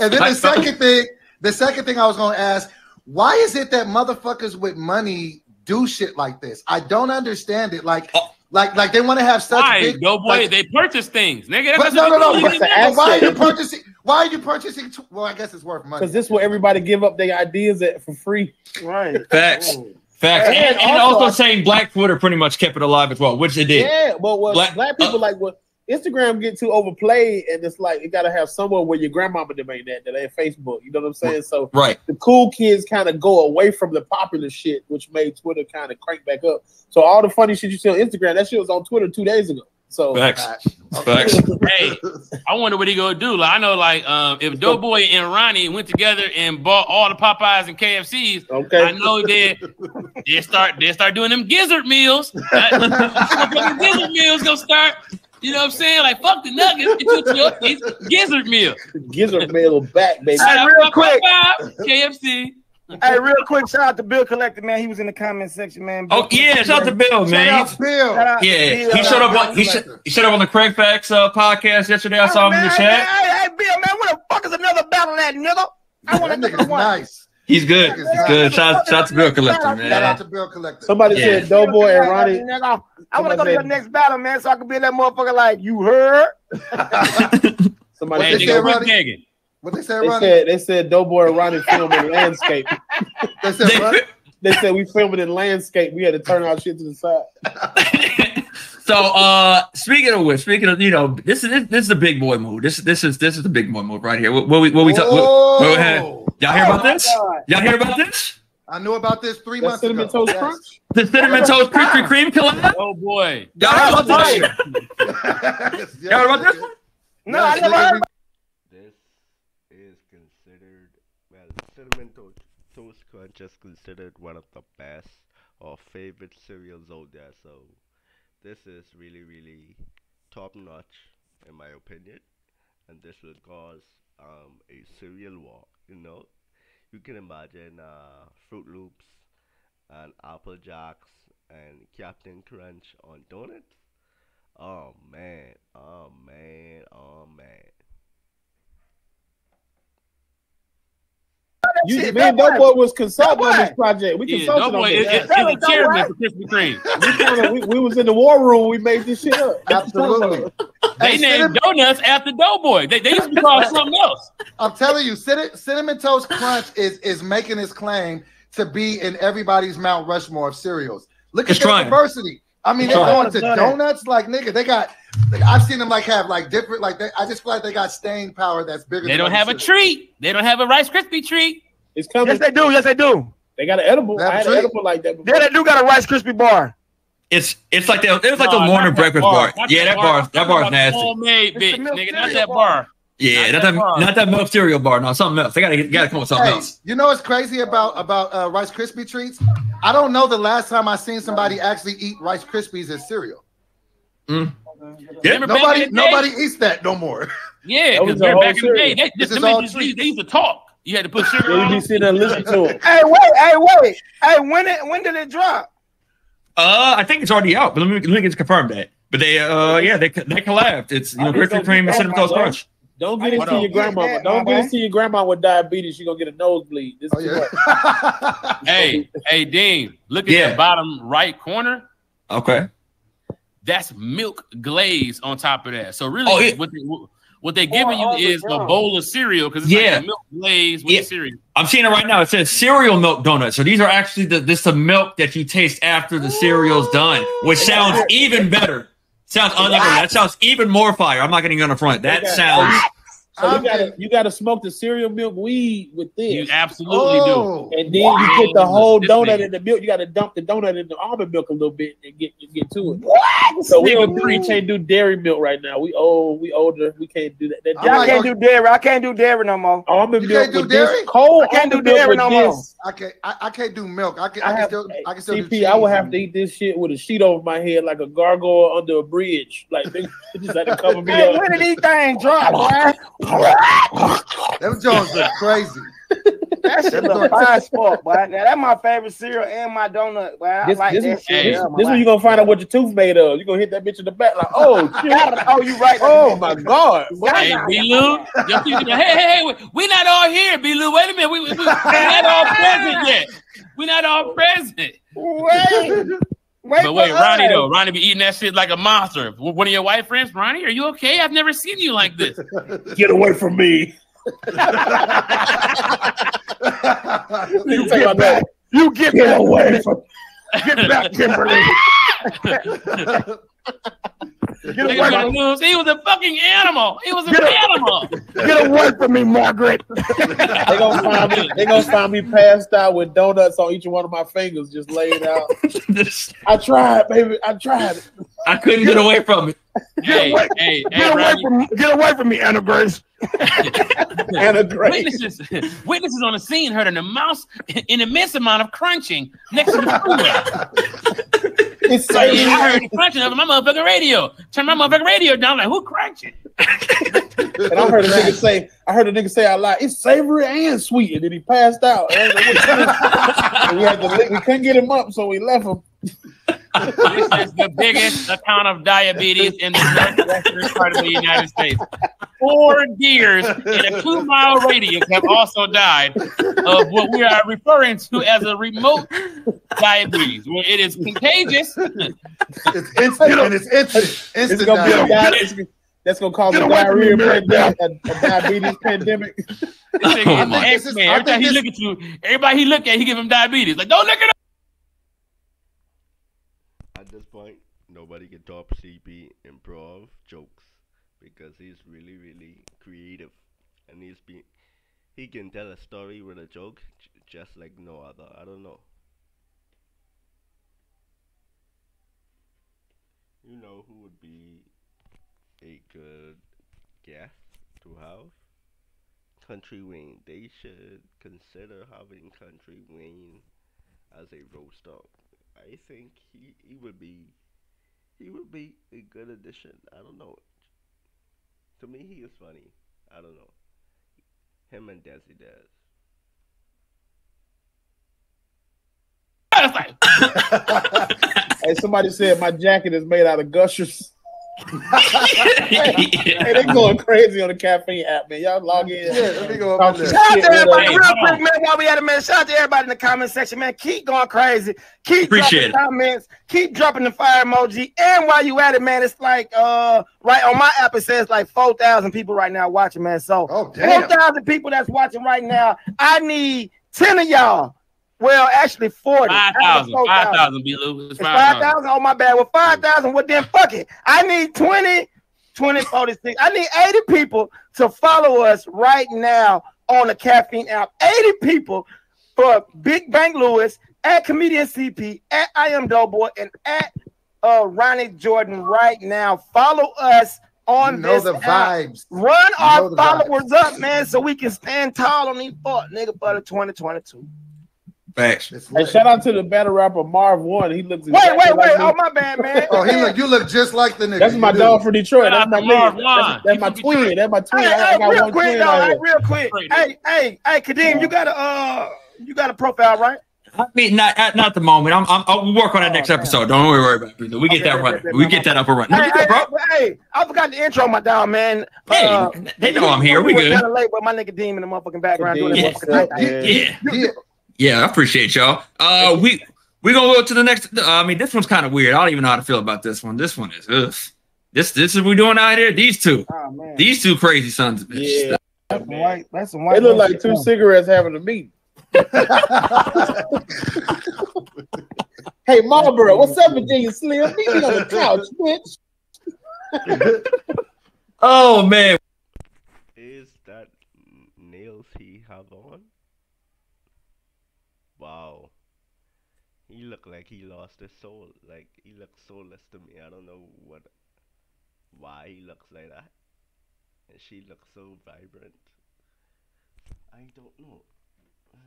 Speaker 4: and then the second thing, the second thing I was going to ask, why is it that motherfuckers with money do shit like this? I don't understand it. Like,
Speaker 2: Oh.
Speaker 4: like, like they want to have such
Speaker 7: Why,
Speaker 4: big.
Speaker 7: go boy?
Speaker 4: like-
Speaker 7: they purchase things, nigga.
Speaker 4: but no, no, no. But, but why are you purchasing? Why are you purchasing? tw- Well, I guess it's worth money.
Speaker 5: Because this will everybody give up their ideas at, for free.
Speaker 3: Right.
Speaker 2: Facts. Facts.
Speaker 5: And
Speaker 2: And, and
Speaker 5: also-
Speaker 2: also saying Black Twitter pretty much kept it alive as well, which it did.
Speaker 5: Yeah, but what
Speaker 2: Black-
Speaker 5: black, people
Speaker 2: uh,
Speaker 5: like what Instagram get too overplayed, and it's like you gotta have somewhere where your grandmama them ain't that that ain't Facebook. You know what I'm saying? So
Speaker 2: Right.
Speaker 5: the cool kids kind of go away from the popular shit, which made Twitter kind of crank back up. So all the funny shit you see on Instagram, that shit was on Twitter two days ago. So
Speaker 2: Facts.
Speaker 4: Okay.
Speaker 2: Facts.
Speaker 7: Hey, I wonder what he gonna do. Like I know, like um, if Doughboy and Ronnie went together and bought all the Popeyes and KFCs,
Speaker 5: okay,
Speaker 7: I know they they start they start doing them gizzard meals. That, [LAUGHS] gizzard meals gonna start. You know what I'm saying? Like fuck the nuggets, get you your these gizzard meal.
Speaker 5: Gizzard Mail back, baby.
Speaker 3: Hey, real quick.
Speaker 7: Popeyes, KFC.
Speaker 3: Hey, real quick, shout out to Bill Collector, man. He was in the comment section, man.
Speaker 2: Oh yeah, shout out to Bill,
Speaker 4: Shout
Speaker 2: man.
Speaker 4: out Bill.
Speaker 3: Shout out to
Speaker 2: Yeah,
Speaker 3: Bill.
Speaker 2: he showed up
Speaker 4: Bill
Speaker 2: on he, sh- he showed up on the Craig Facts uh, podcast yesterday. I
Speaker 3: Hey,
Speaker 2: saw him in the
Speaker 3: hey,
Speaker 2: chat.
Speaker 3: Hey, hey, Bill, man, what the fuck is another battle that nigga? I want
Speaker 4: That
Speaker 3: to
Speaker 4: nigga's nice.
Speaker 2: He's good. He's good. Shout, shout out to Bill Collector, man.
Speaker 4: Shout out to Bill Collector.
Speaker 5: Somebody
Speaker 2: Yeah.
Speaker 5: said Doughboy and Ronnie.
Speaker 3: I want to go to
Speaker 5: Somebody
Speaker 3: your
Speaker 5: said-
Speaker 3: next battle, man, so I can be in that motherfucker like you heard. [LAUGHS]
Speaker 5: Somebody
Speaker 7: Hey,
Speaker 4: they
Speaker 5: said,
Speaker 4: say,
Speaker 7: nigga, quit
Speaker 4: Ronnie?
Speaker 7: Begging.
Speaker 4: What they say,
Speaker 5: they
Speaker 4: Ronnie?
Speaker 5: said they said Doughboy and Ronnie filming [LAUGHS] landscape.
Speaker 4: They said what? [LAUGHS]
Speaker 5: They said we filming in landscape. We had to turn our shit to the side. [LAUGHS]
Speaker 2: so uh speaking of which, speaking of you know, this is this, this is a big boy move. This this is this is the big boy move right here. What, what we what we talk, what,
Speaker 4: Oh,
Speaker 2: what we had- y'all hear about
Speaker 3: Oh,
Speaker 2: this?
Speaker 3: God.
Speaker 2: Y'all hear about this?
Speaker 4: I knew about this three
Speaker 5: That
Speaker 4: months
Speaker 5: cinnamon
Speaker 4: ago.
Speaker 5: toast
Speaker 4: Yes.
Speaker 5: crunch.
Speaker 2: The cinnamon toast Krispy Kreme collab.
Speaker 7: Oh boy.
Speaker 2: Y'all heard about this? Y'all heard about this?
Speaker 4: nigga.
Speaker 2: one?
Speaker 3: No,
Speaker 4: Yes,
Speaker 3: I never
Speaker 4: nigga,
Speaker 3: heard.
Speaker 4: we-
Speaker 1: This is considered well, cinnamon toast, toast crunch is considered one of the best or favorite cereals out there. So this is really, really top notch in my opinion, and this will cause um, a cereal war. You know, you can imagine uh, Froot Loops and Apple Jacks and Captain Crunch on donuts. Oh man, oh man, oh man.
Speaker 5: You,
Speaker 3: shit,
Speaker 5: me and
Speaker 3: Doughboy.
Speaker 5: Doughboy was consulting on this project. We
Speaker 7: Yeah,
Speaker 5: consulted on
Speaker 7: it.
Speaker 5: this.
Speaker 7: is, is,
Speaker 3: Tell
Speaker 7: is
Speaker 3: us,
Speaker 7: the chairman for Krispy Kreme.
Speaker 5: We, kinda- we, we was in the war room. We made this shit up. [LAUGHS]
Speaker 4: Absolutely.
Speaker 7: They
Speaker 4: Hey,
Speaker 7: named
Speaker 4: cinnamon-
Speaker 7: donuts after Doughboy. They, they used to call called something else.
Speaker 4: I'm telling you, Cinnamon, Cinnamon Toast Crunch is is making his claim to be in everybody's Mount Rushmore of cereals. Look
Speaker 2: It's
Speaker 4: at the diversity. I mean,
Speaker 2: It's
Speaker 4: they're
Speaker 2: trying.
Speaker 4: going to
Speaker 3: Done it.
Speaker 4: donuts. Like nigga, they got. like, I've seen them like have like different like. They, I just feel like they got staying power that's bigger.
Speaker 7: They
Speaker 4: than
Speaker 7: don't have a treat. They don't have a Rice Krispie treat.
Speaker 5: It's coming.
Speaker 3: Yes, they do. Yes, they do.
Speaker 5: They got an edible.
Speaker 4: They have
Speaker 5: I had
Speaker 4: a
Speaker 5: an edible like that.
Speaker 3: Yeah, they do got a Rice Krispie bar.
Speaker 2: It's it's like the it was like
Speaker 7: No,
Speaker 2: the morning breakfast bar.
Speaker 7: Not
Speaker 2: Yeah, that bar that
Speaker 7: talking
Speaker 2: bar's nasty.
Speaker 7: Homemade
Speaker 3: It's
Speaker 7: bitch, nigga, not that
Speaker 3: bar.
Speaker 7: bar.
Speaker 2: Yeah,
Speaker 7: Not
Speaker 2: not
Speaker 7: that
Speaker 2: that
Speaker 7: bar.
Speaker 2: not that milk cereal bar. No, something else. They gotta gotta come with something
Speaker 4: Hey,
Speaker 2: else.
Speaker 4: you know what's crazy about about uh, Rice Krispie treats? I don't know the last time I seen somebody actually eat Rice Krispies as cereal.
Speaker 2: Yeah.
Speaker 4: Nobody
Speaker 7: in the day?
Speaker 4: nobody eats that no more.
Speaker 7: Yeah, because
Speaker 5: the whole
Speaker 7: back in the day, they,
Speaker 4: This
Speaker 7: them
Speaker 4: is all
Speaker 7: bitches,
Speaker 4: treats.
Speaker 7: they used to talk. You had to put sugar
Speaker 5: Yeah,
Speaker 7: on
Speaker 5: you be
Speaker 7: them.
Speaker 5: sitting there listening to it.
Speaker 3: Hey, wait, hey, wait, hey, when it when did it drop?
Speaker 2: Uh, I think it's already out, but let me let me get to confirm that. But they uh yeah they they collabed. It's you know Krispy
Speaker 5: don't
Speaker 2: Kreme and
Speaker 5: get
Speaker 2: Cinnamon
Speaker 5: that,
Speaker 2: Toast Crunch.
Speaker 5: Don't get
Speaker 7: Hold
Speaker 5: into your grandmama.
Speaker 3: Yeah,
Speaker 5: Don't get
Speaker 3: boy.
Speaker 5: into your grandma with diabetes. You're gonna get a nosebleed. This
Speaker 4: Oh
Speaker 5: is too much.
Speaker 4: yeah. [LAUGHS]
Speaker 7: Hey, hey, Dean, look at
Speaker 2: Yeah.
Speaker 7: the bottom right corner.
Speaker 2: Okay.
Speaker 7: That's milk glaze on top of that. So really,
Speaker 2: Oh, yeah.
Speaker 7: what, they, what they're giving you is a bowl of cereal because it's
Speaker 2: Yeah.
Speaker 7: like a milk glaze with
Speaker 2: Yeah.
Speaker 7: cereal.
Speaker 2: I'm seeing it right now. It says cereal milk donuts. So these are actually the this the milk that you taste after the cereal's done, which sounds even better. Sounds unlike that sounds even more fire. I'm not getting on the front. That sounds
Speaker 5: So
Speaker 4: I'm
Speaker 5: you gotta you gotta smoke the cereal milk weed with this.
Speaker 7: You
Speaker 5: this.
Speaker 7: absolutely do.
Speaker 4: Oh,
Speaker 5: And then you put the whole
Speaker 7: This
Speaker 5: donut
Speaker 7: nigga.
Speaker 5: in the milk. You got to dump the donut in the almond milk a little bit and get get to it. What? So we
Speaker 7: Nigga,
Speaker 5: don't can't do dairy milk right now. We old, we older. We can't do that. that
Speaker 4: I'm
Speaker 3: Yeah, I
Speaker 4: like,
Speaker 3: can't do dairy. I can't do dairy no more.
Speaker 5: almond
Speaker 4: You
Speaker 5: milk
Speaker 4: can't do
Speaker 5: with this
Speaker 4: dairy?
Speaker 5: cold.
Speaker 3: I can't do dairy
Speaker 5: with
Speaker 3: no more.
Speaker 5: this.
Speaker 4: I can't. I, I can't do milk. I can. I,
Speaker 5: I
Speaker 4: can
Speaker 5: have,
Speaker 4: still. I can still do
Speaker 5: CP,
Speaker 4: cheese.
Speaker 5: I would have to eat this shit with a sheet over my head like a gargoyle under a bridge. Like they [LAUGHS] just had to cover me
Speaker 3: Hey,
Speaker 5: up.
Speaker 3: when did these things drop, [LAUGHS] boy?
Speaker 4: Them Jones look crazy.
Speaker 3: That shit look fine as fuck, boy. Now that's my favorite cereal and my donut, boy. I
Speaker 5: This,
Speaker 3: like
Speaker 5: this,
Speaker 3: that
Speaker 5: is-
Speaker 3: shit.
Speaker 5: this,
Speaker 3: Yeah,
Speaker 5: this
Speaker 3: my
Speaker 5: you gonna find out what your tooth made of. You gonna hit that bitch in the back like, oh [LAUGHS] shit.
Speaker 3: oh, you right.
Speaker 5: Oh my god.
Speaker 7: Hey, B. Lou. Hey, hey, hey, we- we not all here, B. Lou. Wait a minute. We, we, we, we not all present yet. We not all present.
Speaker 3: Wait. Wait,
Speaker 7: But wait, Ronnie
Speaker 3: us.
Speaker 7: though, Ronnie be eating that shit like a monster. One of your white friends, Ronnie, are you okay? I've never seen you like this. [LAUGHS]
Speaker 5: Get away from me. [LAUGHS]
Speaker 3: You get back. You get,
Speaker 5: Get
Speaker 3: back.
Speaker 5: away from [LAUGHS]
Speaker 3: Get back, Kimberly. Get away,
Speaker 7: gonna lose. He was a fucking animal. He was an animal.
Speaker 3: get away from me, Margaret. [LAUGHS]
Speaker 5: They gonna find me. They gonna find me passed out with donuts on each one of my fingers, just laid out. [LAUGHS] I tried, baby. I tried.
Speaker 2: I couldn't get away from it.
Speaker 7: Hey, hey, hey,
Speaker 3: Get away
Speaker 7: Ronnie.
Speaker 3: from get away from me, Anna Grace. [LAUGHS]
Speaker 5: And a great.
Speaker 7: Witnesses, witnesses on the scene heard an mouse an immense amount of crunching next to the freeway.
Speaker 5: It's
Speaker 7: So I heard crunching over my motherfucking radio. Turn my motherfucking radio down. Like who crunching?
Speaker 5: And I heard a nigga say, I heard a nigga say out loud, it's savory and sweet. And then he passed out. And like, [LAUGHS] we had to, we couldn't get him up, so we left him.
Speaker 7: This is the biggest account of diabetes in the northwestern part of the United States. Four deers in a two mile radius have also died of what we are referring to as a remote diabetes, where it is contagious.
Speaker 4: It's instant and it's instant.
Speaker 5: It's gonna be a
Speaker 4: now.
Speaker 5: di- it's, that's gonna cause
Speaker 3: Get
Speaker 5: a
Speaker 3: away from me,
Speaker 5: diarrhea pandemic, a, a diabetes pandemic.
Speaker 7: This nigga oh
Speaker 2: I
Speaker 7: is
Speaker 2: think
Speaker 4: this is-
Speaker 7: X-Man. Every time
Speaker 4: think
Speaker 7: he
Speaker 4: this-
Speaker 7: look at you, everybody he look at, he give him diabetes. Like, don't look at him.
Speaker 1: At this point, nobody can top CP improv jokes because he's really, really creative, and he's been he can tell a story with a joke just like no other. I don't know. You know who would be a good guest to have? Country Wayne. They should consider having Country Wayne as a roaster. I think he, he would be he would be a good addition. I don't know. To me, he is funny. I don't know. Him and Desi Des. [LAUGHS]
Speaker 5: Hey, somebody said my jacket is made out of gushers. Hey, they [LAUGHS] going crazy on the caffeine app, man. Y'all log in.
Speaker 4: Yeah, let me go
Speaker 5: Talk
Speaker 4: up in
Speaker 5: some
Speaker 4: there.
Speaker 3: Shout out to everybody real quick, man. While we at it, man. Shout out to everybody in the comment section, man. Keep going crazy. Keep
Speaker 2: Appreciate
Speaker 3: dropping comments. Keep dropping the fire emoji. And while you at it, man, it's like uh right on my app, it says like four thousand people right now watching, man. So
Speaker 4: oh,
Speaker 3: four thousand people that's watching right now. I need ten of y'all. Well, actually, forty.
Speaker 7: 5,000.
Speaker 3: 4,000.
Speaker 7: 5,000, B-Lou. It's
Speaker 3: It's 5,000.
Speaker 7: 5,000.
Speaker 3: Oh, my bad. Well, 5,000. Well, then fuck it. I need 20, 20, 46. I need 80 people to follow us right now on the caffeine app. 80 people for Big Bang Lewis at Comedian CP, at I Am Doughboy, and at uh, Ronnie Jordan right now. Follow us on
Speaker 4: You know
Speaker 3: this
Speaker 4: the
Speaker 3: app.
Speaker 4: vibes.
Speaker 3: Run
Speaker 4: You
Speaker 3: our
Speaker 4: know the
Speaker 3: followers up, man, so we can stand tall on these fuck nigga for the 2022.
Speaker 2: Facts.
Speaker 4: It's
Speaker 5: Hey,
Speaker 4: lit.
Speaker 5: shout out to the battle rapper Marv Won. He looks
Speaker 3: Wait,
Speaker 5: exactly
Speaker 3: wait, wait.
Speaker 5: like me.
Speaker 3: Oh, my bad, man.
Speaker 4: Oh, he look. You look just like the nigga.
Speaker 5: That's
Speaker 4: You
Speaker 5: my
Speaker 4: do.
Speaker 5: dog from Detroit.
Speaker 7: Shout
Speaker 5: That's
Speaker 7: out
Speaker 5: my
Speaker 7: Marv. One.
Speaker 5: That's, that's my
Speaker 7: He Detroit.
Speaker 5: twin. That's my twin.
Speaker 3: Hey,
Speaker 5: I
Speaker 3: hey,
Speaker 5: got
Speaker 3: real
Speaker 5: one
Speaker 3: quick
Speaker 5: twin
Speaker 3: though.
Speaker 5: out
Speaker 3: Hey, real quick. Hey, hey, hey, Kadeem, you got a uh, you got a profile, right?
Speaker 2: I mean, not at not the moment. I'm, I'm I'll work on that next episode. Don't worry about it. We get
Speaker 3: Okay,
Speaker 2: that
Speaker 3: okay,
Speaker 2: running.
Speaker 3: okay,
Speaker 2: We
Speaker 3: my
Speaker 2: get that up and running.
Speaker 3: Hey, hey,
Speaker 2: bro.
Speaker 3: hey, hey, I forgot the intro my dog, man.
Speaker 2: Hey,
Speaker 3: Uh,
Speaker 2: they know I'm here. We good.
Speaker 3: Kind of late, but my nigga Deem in the motherfucking background doing
Speaker 5: Yeah.
Speaker 3: that motherfucking.
Speaker 5: Yeah.
Speaker 2: Yeah,
Speaker 4: Yeah.
Speaker 2: Yeah. I appreciate y'all. Uh, we we gonna go to the next. Uh, I mean, this one's kind of weird. I don't even know how to feel about this one. This one is ugh. This this is we doing out here. These two,
Speaker 3: Oh man,
Speaker 2: these two crazy sons of bitches.
Speaker 5: Yeah.
Speaker 3: that's some white. That's some white.
Speaker 5: They look like two
Speaker 3: huh?
Speaker 5: cigarettes having a meet. [LAUGHS] Hey, Marlboro, what's up, Virginia Slim? Meet me on the couch, bitch. [LAUGHS]
Speaker 2: Oh man,
Speaker 1: Hey, is that n- nails he have on? Wow. He look like he lost his soul. Like he looks soulless to me. I don't know what why he looks like that. And she looks so vibrant. I don't know.
Speaker 2: Uh,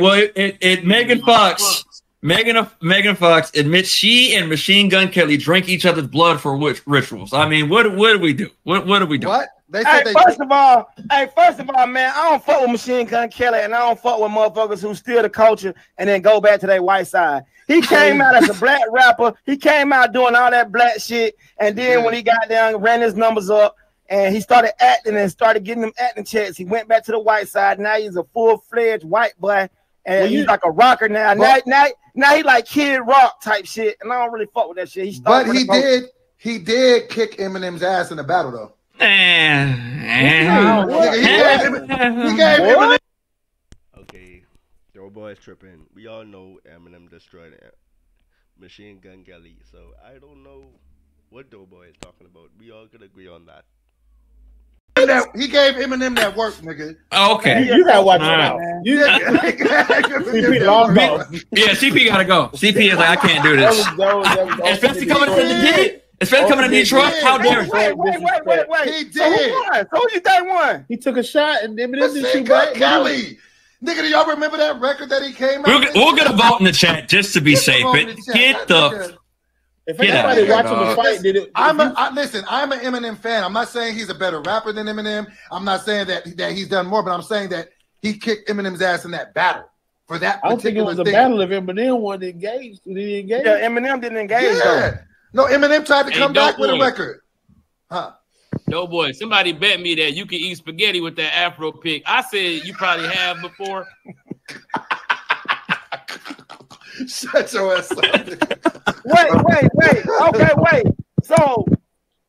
Speaker 2: well, it, it, it Megan Fox, Megan Megan Fox admits she and Machine Gun Kelly drink each other's blood for which rituals. I mean, what what do we do? What what do we do?
Speaker 4: What? They
Speaker 3: Hey,
Speaker 4: said they
Speaker 3: first of all, hey, first of all, man, I don't fuck with Machine Gun Kelly, and I don't fuck with motherfuckers who steal the culture and then go back to their white side. He came out as a black rapper. He came out doing all that black shit, and then when he got down, ran his numbers up, and he started acting and started getting them acting checks. He went back to the white side. Now he's a full fledged white boy, and
Speaker 5: Well,
Speaker 3: he's like a rocker now. Now,
Speaker 4: But-
Speaker 3: now, now he like Kid Rock type shit, and I don't really fuck with that shit. He
Speaker 4: but he
Speaker 3: with
Speaker 4: did he did kick Eminem's ass in the battle though. Nigga, he gave him- he gave Eminem [LAUGHS]
Speaker 1: Okay, Doughboy's tripping. We all know Eminem destroyed uh, Machine Gun Kelly, so I don't know what Doughboy is talking about. We all could agree on that.
Speaker 4: That he gave Eminem that work, nigga.
Speaker 2: Okay.
Speaker 5: You, you gotta watch it out. You,
Speaker 4: CP
Speaker 5: long gone.
Speaker 2: Yeah, [LAUGHS] CP gotta go. CP is like, I can't do
Speaker 5: That
Speaker 2: this.
Speaker 5: was, that was, that was
Speaker 2: Especially coming from
Speaker 4: He did.
Speaker 2: Detroit. Especially coming to Detroit.
Speaker 4: did.
Speaker 2: How dare
Speaker 3: Wait,
Speaker 2: you?
Speaker 3: wait, wait, wait, wait, wait.
Speaker 4: He
Speaker 3: So who
Speaker 4: did.
Speaker 3: won? So who you think won?
Speaker 5: He took a shot and Eminem didn't
Speaker 4: Machine
Speaker 5: shoot back.
Speaker 4: Kelly. Nigga, do y'all remember that record that he came out
Speaker 2: We'll,
Speaker 4: with?
Speaker 2: we'll get a vote in the chat just to be
Speaker 4: Get
Speaker 2: safe.
Speaker 4: vote
Speaker 2: But
Speaker 4: the
Speaker 2: get the
Speaker 4: nigga-
Speaker 5: If
Speaker 2: Get
Speaker 5: anybody
Speaker 2: of
Speaker 5: watching the fight, did it?
Speaker 4: I'm
Speaker 5: if
Speaker 4: a,
Speaker 5: you-
Speaker 4: I, listen. I'm an Eminem fan. I'm not saying he's a better rapper than Eminem. I'm not saying that that he's done more, but I'm saying that he kicked Eminem's ass in that battle for that
Speaker 5: I don't think it
Speaker 4: particular
Speaker 5: was a
Speaker 4: thing.
Speaker 5: battle if Eminem wasn't engaged. Did he engage?
Speaker 3: Yeah, Eminem didn't engage though.
Speaker 4: Yeah. No, Eminem tried to
Speaker 7: Hey,
Speaker 4: come back with a record. Huh?
Speaker 7: No boy, somebody bet me that you can eat spaghetti with that Afro pick. I said you probably have before. [LAUGHS]
Speaker 4: Shut your ass up. [LAUGHS]
Speaker 3: Wait, wait, wait. Okay, wait. So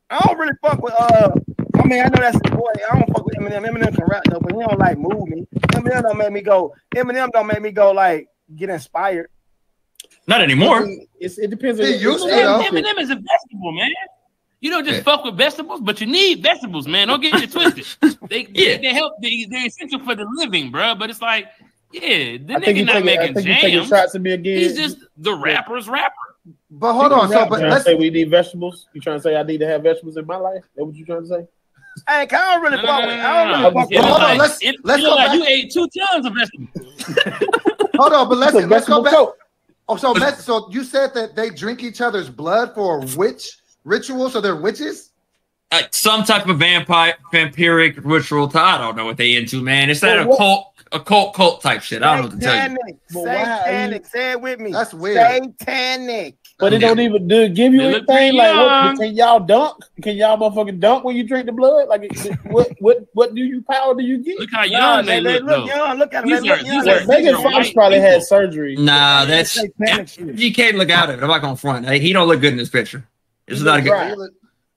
Speaker 3: I don't really fuck with uh. I mean, I know that's the boy. I don't fuck with Eminem. Eminem can rap though, but he don't like move me. Eminem don't make me go. Eminem don't make me go like get inspired.
Speaker 2: not anymore.
Speaker 5: It's, it depends.
Speaker 4: He
Speaker 5: on
Speaker 4: used to,
Speaker 5: it's-
Speaker 4: though.
Speaker 7: Eminem is a vegetable, man. You don't just
Speaker 2: Yeah.
Speaker 7: fuck with vegetables, but you need vegetables, man. Don't get it twisted. [LAUGHS] They
Speaker 2: Yeah.
Speaker 7: they, they help. They, they're essential for the living, bro. But it's like, yeah, the
Speaker 5: I think
Speaker 7: nigga
Speaker 5: you
Speaker 7: not
Speaker 5: taking, I
Speaker 7: making
Speaker 5: think you taking
Speaker 7: jams.
Speaker 5: shots at me again.
Speaker 7: He's just the rapper's rapper.
Speaker 4: But hold on. So, but let's.
Speaker 5: say we need vegetables. You trying to say I need to have vegetables in my life? That what you trying to say?
Speaker 3: Hey, I don't really
Speaker 7: No,
Speaker 3: fuck with.
Speaker 7: no,
Speaker 3: I don't
Speaker 7: no,
Speaker 3: really
Speaker 7: no.
Speaker 3: fuck
Speaker 7: It
Speaker 3: with.
Speaker 4: Hold
Speaker 7: look
Speaker 4: on, let's-
Speaker 7: it-
Speaker 4: let's go
Speaker 7: like
Speaker 4: back.
Speaker 7: You ate two tons of vegetables. [LAUGHS]
Speaker 4: Hold on, but let's let's go back.
Speaker 5: coat.
Speaker 4: Oh, so let's. So you said that they drink each other's blood for a witch ritual, so they're witches.
Speaker 2: Like some type of vampire vampiric ritual. To, I don't know what they into, man. It's that
Speaker 5: Well, what-
Speaker 2: occult, occult, cult type shit. I don't know what to tell you.
Speaker 3: Satanic.
Speaker 5: But why are
Speaker 3: Satanic. Say it with me.
Speaker 4: That's weird.
Speaker 3: Satanic.
Speaker 5: But it don't even do give you
Speaker 7: They look
Speaker 5: anything.
Speaker 7: pretty
Speaker 5: Like, what, can y'all dunk? Can y'all motherfucking dunk when you drink the blood? Like, it- what what what do you power do you get?
Speaker 7: Look how
Speaker 3: Young,
Speaker 7: young they, look.
Speaker 3: look
Speaker 7: though.
Speaker 3: young. Look at them.
Speaker 7: These
Speaker 3: They
Speaker 7: are-
Speaker 3: look young.
Speaker 7: these are-
Speaker 3: look
Speaker 5: Megan
Speaker 7: are
Speaker 5: Fox
Speaker 7: white
Speaker 5: probably had surgery.
Speaker 2: Nah, that's
Speaker 3: Satanic shit.
Speaker 2: you can't look out of it. I'm not gonna front. Hey, he don't look good in this picture. This is not a good.
Speaker 5: Right.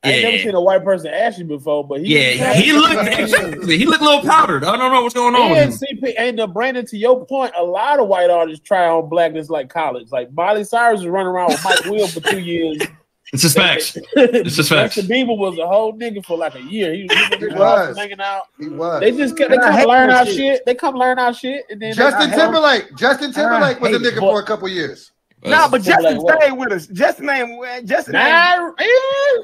Speaker 5: I ain't never seen a white person ashy before, but he
Speaker 2: Yeah, he looked exactly. He looked a little powdered. I don't know what's going on with
Speaker 5: And
Speaker 2: him.
Speaker 5: CP and uh, Brandon, to your point, a lot of white artists try on blackness like college. Like Miley Cyrus was running around with Mike Will for two years. [LAUGHS]
Speaker 2: It's just facts. [LAUGHS] It's just facts.
Speaker 5: Justin Bieber was a whole nigga for like a year. He was,
Speaker 4: He was.
Speaker 5: hanging out.
Speaker 4: He was.
Speaker 5: They just they come learn our
Speaker 3: shit.
Speaker 5: shit. They come learn our shit, and then
Speaker 4: Justin Timberlake. Justin Timberlake was a
Speaker 5: hate it,
Speaker 4: nigga
Speaker 5: but-
Speaker 4: for a couple years.
Speaker 3: Nah, but Justin
Speaker 5: what?
Speaker 3: stayed with us. Justin ain't Justin ain't
Speaker 5: Nah, eh,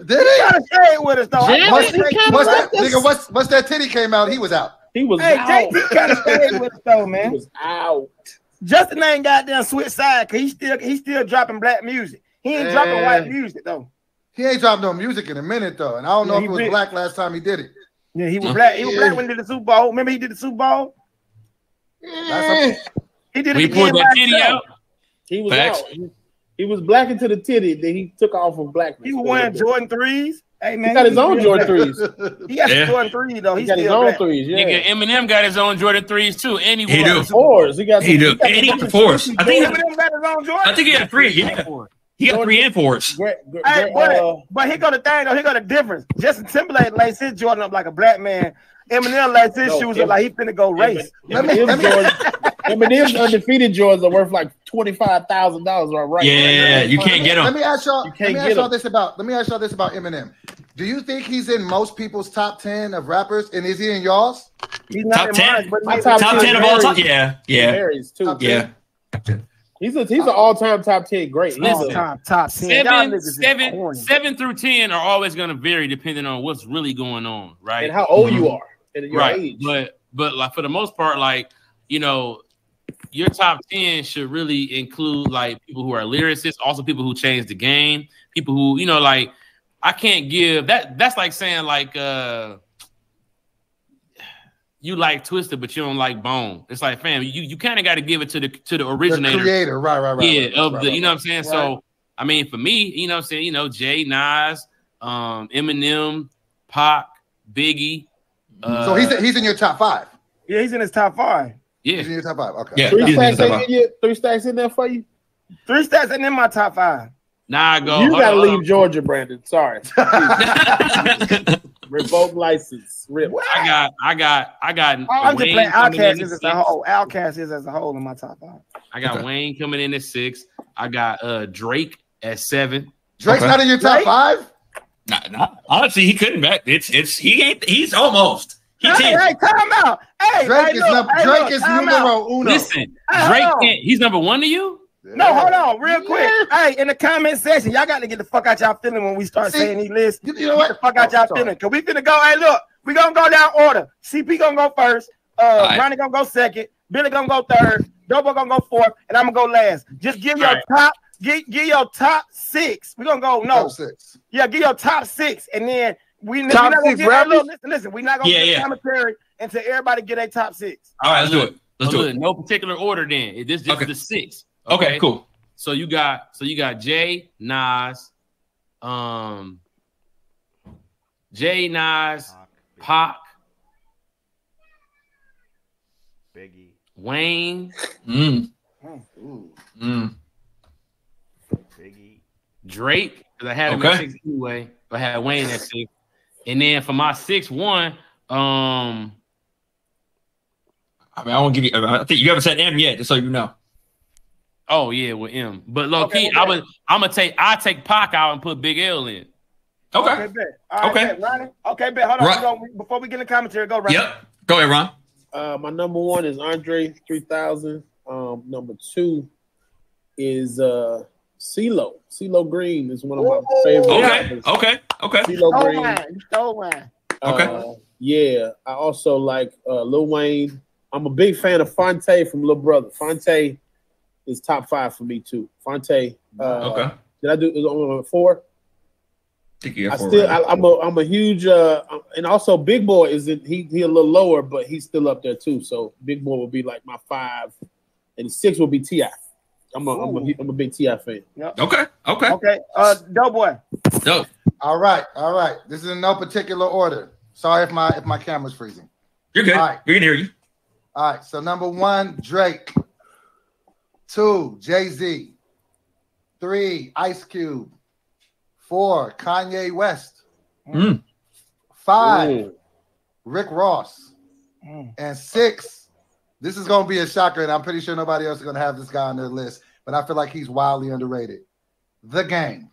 Speaker 4: Did
Speaker 3: he
Speaker 4: he?
Speaker 3: gotta stay with us though. I-
Speaker 5: Jay-
Speaker 4: Once,
Speaker 5: he
Speaker 4: once that nigga, once, once that titty came out, he was out.
Speaker 5: he was
Speaker 3: Hey,
Speaker 5: out.
Speaker 3: JT gotta stay with us though, [LAUGHS] man.
Speaker 5: He was out.
Speaker 3: Justin ain't goddamn switch side because he still he still dropping black music. He ain't dropping
Speaker 4: Eh.
Speaker 3: white music though.
Speaker 4: He ain't dropped no music in a minute though, and I don't know
Speaker 3: Yeah,
Speaker 4: if
Speaker 3: he
Speaker 4: it was
Speaker 3: big.
Speaker 4: black last time he did it.
Speaker 3: Yeah, he was black. He was
Speaker 4: Yeah.
Speaker 3: black when he did the Super Bowl. Remember he did the Super Bowl?
Speaker 4: That's a-
Speaker 3: He did it
Speaker 7: We pulled that
Speaker 3: by
Speaker 7: titty out.
Speaker 5: He was
Speaker 2: Facts.
Speaker 5: out. He, he was black into the titty. Then he took off of blackness.
Speaker 3: He was wearing Jordan threes. Hey man,
Speaker 5: He got his own Jordan threes.
Speaker 3: He got
Speaker 2: Yeah.
Speaker 3: Jordan threes though.
Speaker 5: He
Speaker 3: He's
Speaker 5: got his own
Speaker 3: black.
Speaker 5: threes. Yeah.
Speaker 7: Nigga, Eminem got his own Jordan threes too, and he,
Speaker 2: He
Speaker 7: won
Speaker 2: do.
Speaker 7: the Super Bowl.
Speaker 5: Fours. He got.
Speaker 2: He do.
Speaker 5: got
Speaker 2: And he got
Speaker 5: the
Speaker 2: the fours. I think-
Speaker 3: Eminem got his own Jordan.
Speaker 2: I think he had three. Yeah, he got three and fours.
Speaker 5: Great, great,
Speaker 3: Hey, but,
Speaker 5: uh,
Speaker 3: but here go the thing though. Here go the difference. Justin Timberlake lays his Jordan up like a black man. Eminem lays his
Speaker 5: No,
Speaker 3: shoes
Speaker 5: Em-
Speaker 3: up like he finna go race.
Speaker 4: Let me-
Speaker 5: Eminem's
Speaker 4: let me-
Speaker 5: Jordans- [LAUGHS] Eminem's undefeated Jordans are worth like twenty five thousand dollars right
Speaker 2: Yeah, you can't get
Speaker 4: them.
Speaker 2: Let
Speaker 4: me ask y'all.
Speaker 5: You
Speaker 4: Let
Speaker 5: can't
Speaker 4: me
Speaker 5: get
Speaker 4: ask y'all
Speaker 5: him.
Speaker 4: this about. Let me ask y'all this about Eminem. Do you think he's in most people's top ten of rappers? And is he in y'all's?
Speaker 3: He's not
Speaker 2: Top
Speaker 3: in
Speaker 2: 10?
Speaker 3: mine, but
Speaker 5: My top
Speaker 2: Top
Speaker 5: ten
Speaker 2: ten of all time. Yeah, yeah,
Speaker 5: Varies too.
Speaker 4: Top
Speaker 2: yeah.
Speaker 5: He's a he's an all time top ten great. He's
Speaker 3: all
Speaker 5: a-
Speaker 3: time top ten. Y'all
Speaker 7: Seven,
Speaker 3: niggas
Speaker 7: seven, through ten are always going to vary depending on what's really going on, right?
Speaker 5: and how old
Speaker 2: Mhm.
Speaker 5: you are and your
Speaker 7: right.
Speaker 5: age.
Speaker 7: But but like for the most part, like you know, your top ten should really include like people who are lyricists, also people who change the game, people who you know, like I can't give that. That's like saying like uh you like Twisted, but you don't like Bone. It's like, fam, you you kind of got to give it to the to the
Speaker 4: The
Speaker 7: originator
Speaker 4: creator, right, right, right.
Speaker 7: yeah,
Speaker 4: right,
Speaker 7: of
Speaker 4: right,
Speaker 7: the,
Speaker 4: right,
Speaker 7: you know what. I'm saying? So, I mean, for me, you know what I'm saying, you know, Jay, Nas, um, Eminem, Pac, Biggie. Uh,
Speaker 4: So he's he's in your top five.
Speaker 3: Yeah, he's in his top five.
Speaker 7: yeah,
Speaker 4: He's in your top five. Okay.
Speaker 2: Yeah.
Speaker 5: three
Speaker 2: he's in his
Speaker 5: stacks
Speaker 2: top
Speaker 5: ain't in your, three stacks in there for you.
Speaker 3: Three stacks and in my top five.
Speaker 7: Nah, I go.
Speaker 5: you gotta
Speaker 7: on,
Speaker 5: leave
Speaker 7: on.
Speaker 5: Georgia, Brandon. Sorry. [LAUGHS] [LAUGHS] [LAUGHS] Revoke license. Rip.
Speaker 7: I got, I got, I got.
Speaker 3: I'm just playing
Speaker 7: coming OutKast
Speaker 3: is as a whole. OutKast is as a whole in my top five.
Speaker 7: I got
Speaker 2: Okay.
Speaker 7: Wayne coming in at six. I got uh Drake at seven.
Speaker 4: Drake's
Speaker 2: Okay.
Speaker 4: not in your top
Speaker 3: Drake?
Speaker 4: five.
Speaker 2: Nah, nah, honestly, he couldn't back. It's it's he ain't. He's almost. He
Speaker 3: Hey,
Speaker 2: ten.
Speaker 3: hey, time out. Hey,
Speaker 4: Drake
Speaker 3: hey,
Speaker 4: is
Speaker 3: look,
Speaker 4: num-
Speaker 3: hey,
Speaker 4: Drake
Speaker 3: look,
Speaker 4: is
Speaker 3: time out.
Speaker 4: uno.
Speaker 7: Listen,
Speaker 3: Hey,
Speaker 7: Drake,
Speaker 3: hold
Speaker 7: can't, he's number one to you.
Speaker 3: No, hold on, real quick. Hey, in the comment section, y'all got to get the fuck out y'all feeling when we start
Speaker 4: See,
Speaker 3: saying these lists.
Speaker 4: You, you know
Speaker 3: Get the fuck out
Speaker 4: Oh,
Speaker 3: y'all
Speaker 4: sorry.
Speaker 3: feeling. Cause we finna go. Hey, look, we gonna go down order. CP gonna go first. Uh,
Speaker 2: Alright.
Speaker 3: Ronnie gonna go second. Billy gonna go third. Dobo gonna go fourth, and I'm gonna go last. Just give your
Speaker 7: Alright.
Speaker 3: top. Give, give your top six. We gonna go no.
Speaker 4: Top six.
Speaker 3: Yeah, give your top six, and then we we
Speaker 6: Top
Speaker 3: not gonna
Speaker 6: six
Speaker 3: get, look, listen, listen. We not gonna
Speaker 2: Yeah,
Speaker 3: get
Speaker 2: yeah.
Speaker 3: commentary until everybody get a top six.
Speaker 2: All right, let's do it. Let's
Speaker 7: Oh,
Speaker 2: do
Speaker 7: look,
Speaker 2: it.
Speaker 7: No particular order. Then this, this
Speaker 2: Okay.
Speaker 7: is the six.
Speaker 2: Okay, cool.
Speaker 7: So you got so you got Jay Nas, um, Jay Nas, Pac,
Speaker 1: Biggie.
Speaker 7: Wayne,
Speaker 2: Mm,
Speaker 4: Ooh.
Speaker 2: mm.
Speaker 1: Biggie.
Speaker 7: Drake. Because I had him at
Speaker 2: Okay.
Speaker 7: six anyway. But I had Wayne at six. And then for my six one, um,
Speaker 2: I mean, I won't give you. I think you haven't said M yet, just so you know.
Speaker 7: Oh yeah, with M. But low
Speaker 3: Okay,
Speaker 7: key,
Speaker 3: okay.
Speaker 7: I would I'm gonna take I take Pac out and put Big L in.
Speaker 2: Okay.
Speaker 3: bet. All right,
Speaker 2: Okay.
Speaker 3: bet. Ronnie. Okay, bet. Hold on.
Speaker 2: Right.
Speaker 3: Before we get in the commentary, go right.
Speaker 2: Yep. Go ahead, Ron.
Speaker 5: Uh, my number one is Andre 3000. Um, number two is uh CeeLo. CeeLo Green is one of my
Speaker 3: Ooh.
Speaker 5: favorite.
Speaker 2: Okay.
Speaker 5: rappers.
Speaker 2: Okay. Okay.
Speaker 5: CeeLo
Speaker 3: Oh
Speaker 5: Green.
Speaker 3: man, you stole mine.
Speaker 2: Okay.
Speaker 5: Uh, yeah, I also like uh, Lil Wayne. I'm a big fan of Phonte from Lil Brother. Phonte is top five for me too. Phonte. Uh,
Speaker 2: Okay.
Speaker 5: Did I do? Is it on four?
Speaker 2: think you
Speaker 5: I
Speaker 2: four
Speaker 5: still,
Speaker 2: right.
Speaker 5: I, I'm a, I'm a huge, uh, and also Big Boy is in, he he a little lower, but he's still up there too. So Big Boy will be like my five, and six will be Ti. I'm a, I'm a,
Speaker 3: Ooh.
Speaker 5: I'm a big T.I. fan.
Speaker 2: Okay. Okay.
Speaker 3: Okay. Uh, Doughboy.
Speaker 2: Dope.
Speaker 4: All right, all right. This is in no particular order. Sorry if my if my camera's freezing.
Speaker 2: You're good.
Speaker 4: All right.
Speaker 2: We can hear you.
Speaker 4: All right. So number one, Drake. Two, Jay Z. Three, Ice Cube. Four, Kanye West.
Speaker 2: Mm.
Speaker 4: Five,
Speaker 5: Ooh.
Speaker 4: Rick Ross.
Speaker 3: Mm.
Speaker 4: And six, this is going to be a shocker, and I'm pretty sure nobody else is going to have this guy on their list, but I feel like he's wildly underrated. The game.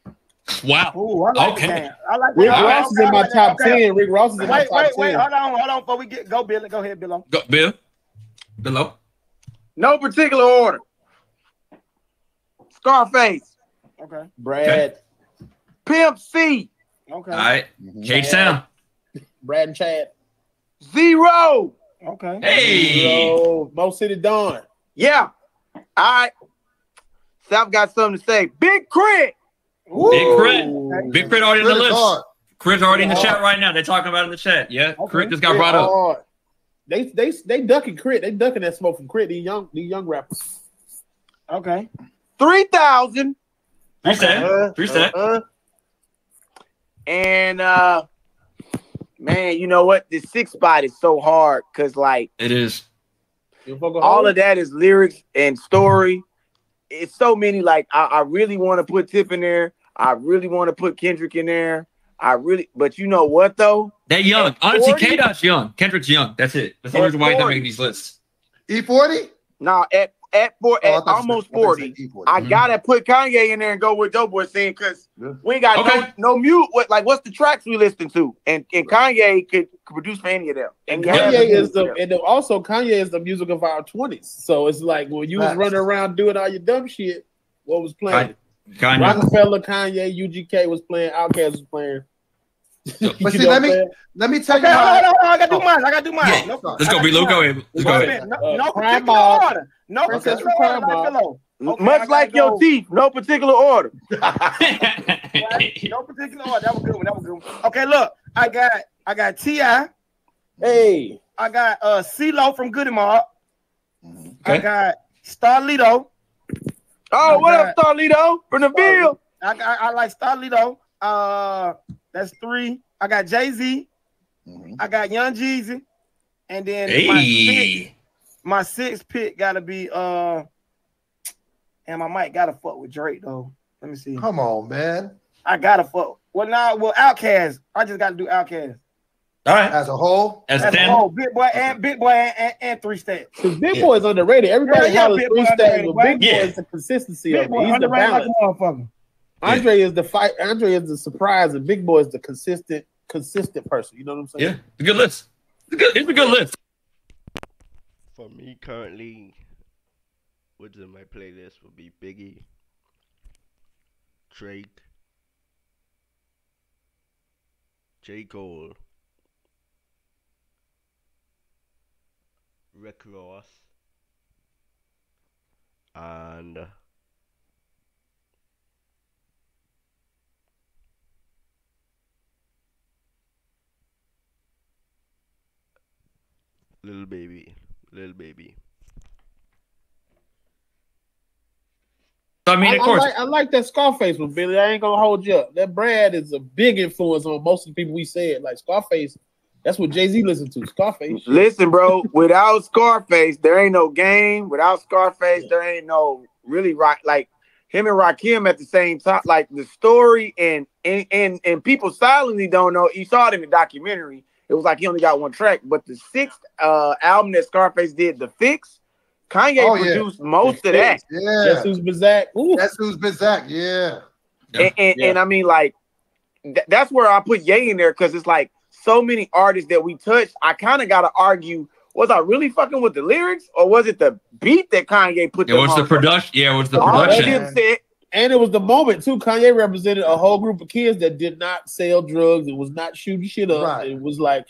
Speaker 2: Wow.
Speaker 3: Ooh, I like
Speaker 2: Okay.
Speaker 3: the game. I like
Speaker 5: Rick. Ross is in my top.
Speaker 3: Okay.
Speaker 5: ten. Rick Ross is in my
Speaker 3: Wait,
Speaker 5: top
Speaker 3: wait, wait.
Speaker 5: ten.
Speaker 3: Hold on, hold on. Before we get go, Billy. Go ahead, Bill.
Speaker 2: Go, Bill. Below.
Speaker 6: No particular order. Scarface,
Speaker 3: Okay.
Speaker 5: Brad,
Speaker 6: Pimp C,
Speaker 3: Okay.
Speaker 2: All right. Mm-hmm. Cage Town.
Speaker 5: Brad and Chad.
Speaker 6: Z-Ro.
Speaker 3: Okay.
Speaker 2: Hey.
Speaker 5: Yo, Mo City Don.
Speaker 6: Yeah. All right. South got something to say. Big Crit.
Speaker 2: Big Crit. Big K.R.I.T. already in the list.
Speaker 4: hard.
Speaker 2: K.R.I.T.'s already in the
Speaker 5: Yeah.
Speaker 2: chat right now. They're talking about it in the chat. Yeah.
Speaker 3: Okay.
Speaker 2: K.R.I.T. just got
Speaker 5: K.R.I.T.
Speaker 2: brought up.
Speaker 5: hard. They they they ducking crit. They ducking that smoke from crit. These young these young rappers.
Speaker 3: Okay.
Speaker 6: 3000.
Speaker 2: Three set.
Speaker 5: Uh,
Speaker 2: Three set.
Speaker 5: uh,
Speaker 6: And uh man, you know what? The six spot is so hard because like
Speaker 2: It is.
Speaker 5: you fuck with
Speaker 6: all of that is lyrics and story. It's so many. Like I, I really want to put Tip in there. I really want to put Kendrick in there. I really, but you know what though?
Speaker 2: They're young.
Speaker 6: At
Speaker 2: Honestly, K Dot's young. Kendrick's young. That's it. That's the
Speaker 6: At
Speaker 2: reason why he's not making these lists.
Speaker 4: E40?
Speaker 6: Now at at four
Speaker 4: Oh,
Speaker 6: at almost
Speaker 4: said- I thought you
Speaker 6: forty.
Speaker 4: said E40.
Speaker 6: I mm-hmm. gotta put Kanye in there and go with Dope Boy saying because
Speaker 4: Yeah.
Speaker 6: we ain't got
Speaker 2: Okay.
Speaker 6: no, no mute. What like what's the tracks we listen to? And and Kanye could, could produce for any of them.
Speaker 5: And
Speaker 6: he has
Speaker 5: Kanye is the and also Kanye is the music of our twenties. So it's like when you was
Speaker 4: Facts.
Speaker 5: running around doing all your dumb shit, what was playing?
Speaker 2: Kanye.
Speaker 5: Rockefeller, Kanye, UGK was playing, Outkast was playing.
Speaker 4: But see, let me
Speaker 5: I'm saying?
Speaker 4: let me tell you
Speaker 3: Okay, hold on, hold on, hold on. I gotta do mine. I gotta do mine.
Speaker 2: Yeah.
Speaker 3: No,
Speaker 2: Let's go,
Speaker 3: gotta
Speaker 2: B. Go ahead. Let's
Speaker 3: No,
Speaker 2: go ahead.
Speaker 3: no,
Speaker 5: Uh,
Speaker 3: no particular
Speaker 5: Mob.
Speaker 3: order. No
Speaker 5: Princess
Speaker 3: particular order. like
Speaker 5: Mob.
Speaker 3: below. Okay,
Speaker 6: Much
Speaker 3: gotta
Speaker 6: like your teeth, no particular order.
Speaker 3: Right? [LAUGHS] No particular order. That was good one. That was good one. Okay, look, I got I got Ti.
Speaker 5: Hey,
Speaker 3: I got uh CeeLo from Goodie Mob. I got Starlito.
Speaker 6: Oh,
Speaker 3: I
Speaker 6: what up,
Speaker 3: got-
Speaker 6: Starlito from the field?
Speaker 3: I, I, I like Starlito. Uh, that's three. I got Jay Z.
Speaker 4: Mhm.
Speaker 3: I got Young Jeezy, and then my sixth, my sixth pick gotta be uh, and I might gotta fuck with Drake though. Let me see.
Speaker 4: Come on, man.
Speaker 3: I gotta fuck. Well, now, well, OutKast. I just gotta do OutKast.
Speaker 2: All right.
Speaker 4: As a whole,
Speaker 2: As
Speaker 3: That's
Speaker 2: 10.
Speaker 3: oh, Big Boy and Big Boy and, and, and three stacks.
Speaker 5: because Big
Speaker 2: Yeah.
Speaker 5: Boy is underrated. Everybody
Speaker 3: Yeah, yeah,
Speaker 5: hollers
Speaker 3: Big
Speaker 5: three
Speaker 3: Boy
Speaker 5: stacks, but Big
Speaker 2: right?
Speaker 5: Boy
Speaker 2: Yeah.
Speaker 5: is the consistency
Speaker 3: Big
Speaker 5: of it.
Speaker 3: Boy
Speaker 5: He's the
Speaker 3: underrated like
Speaker 5: balance.
Speaker 3: a motherfucker.
Speaker 5: Andre is the fight. Andre is the surprise, and Big Boy is the consistent, consistent person. You know what I'm saying?
Speaker 2: Yeah. It's a good list. It's a good, it's a good list.
Speaker 1: For me, currently, what's in my playlist would be Biggie, Drake, J. Cole, Rick Ross, and Little Baby, Little Baby.
Speaker 2: I mean,
Speaker 5: I,
Speaker 2: of
Speaker 5: I
Speaker 2: course.
Speaker 5: like, I like that Scarface one, Billy. I ain't gonna hold you up. That Brad is a big influence on most of the people we said. Like Scarface, that's what Jay Z listened to. Scarface.
Speaker 6: Listen, bro, without Scarface, there ain't no game. Without Scarface, there ain't no really right like him and Rakim at the same time. Like the story and and and, and people silently don't know. You saw it in the documentary. It was like he only got one track, but the sixth uh album that Scarface did, The Fix, Kanye
Speaker 4: Oh, yeah.
Speaker 6: produced most of that.
Speaker 4: yeah.
Speaker 5: That's who's Bizak. Ooh.
Speaker 4: That's who's Bizak. Yeah.
Speaker 2: Yeah.
Speaker 6: And, and,
Speaker 5: Yeah.
Speaker 6: and I mean, like, th- that's where I put Ye in there because it's like so many artists that we touched. I kind of got to argue was I really fucking with the lyrics or was it the beat that Kanye put
Speaker 2: It
Speaker 6: them
Speaker 2: was the production. Yeah, it was the
Speaker 6: All that
Speaker 2: production.
Speaker 6: said,
Speaker 5: And it was the moment too. Kanye represented a whole group of kids that did not sell drugs. It was not shooting shit up.
Speaker 4: Right.
Speaker 5: It was like,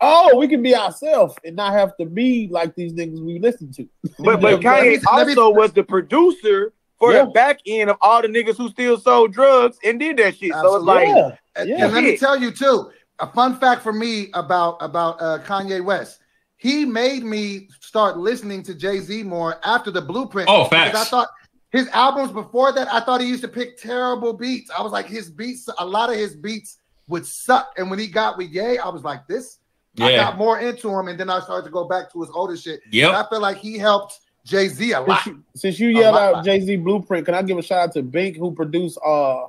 Speaker 5: oh, we can be ourselves and not have to be like these niggas we listen to.
Speaker 6: but but [LAUGHS] Kanye
Speaker 4: let me- let me-
Speaker 6: also was the producer for
Speaker 5: Yeah.
Speaker 6: the back end of all the niggas who still sold drugs and did that shit. So it's like,
Speaker 5: yeah.
Speaker 4: And,
Speaker 5: Yeah.
Speaker 4: and let me tell you too, a fun fact for me about about uh, Kanye West. He made me start listening to Jay Z more after the Blueprint.
Speaker 2: Oh, facts.
Speaker 4: I thought his albums before that, I thought he used to pick terrible beats. I was like, his beats, a lot of his beats would suck. And when he got with Ye, I was like, this.
Speaker 2: Yeah.
Speaker 4: I got more into him, and then I started to go back to his older shit.
Speaker 2: Yeah,
Speaker 4: I feel like he helped Jay Z a lot.
Speaker 5: Since you, since you yelled
Speaker 4: lot.
Speaker 5: out Jay Z Blueprint, can I give a shout out to Bink who produced uh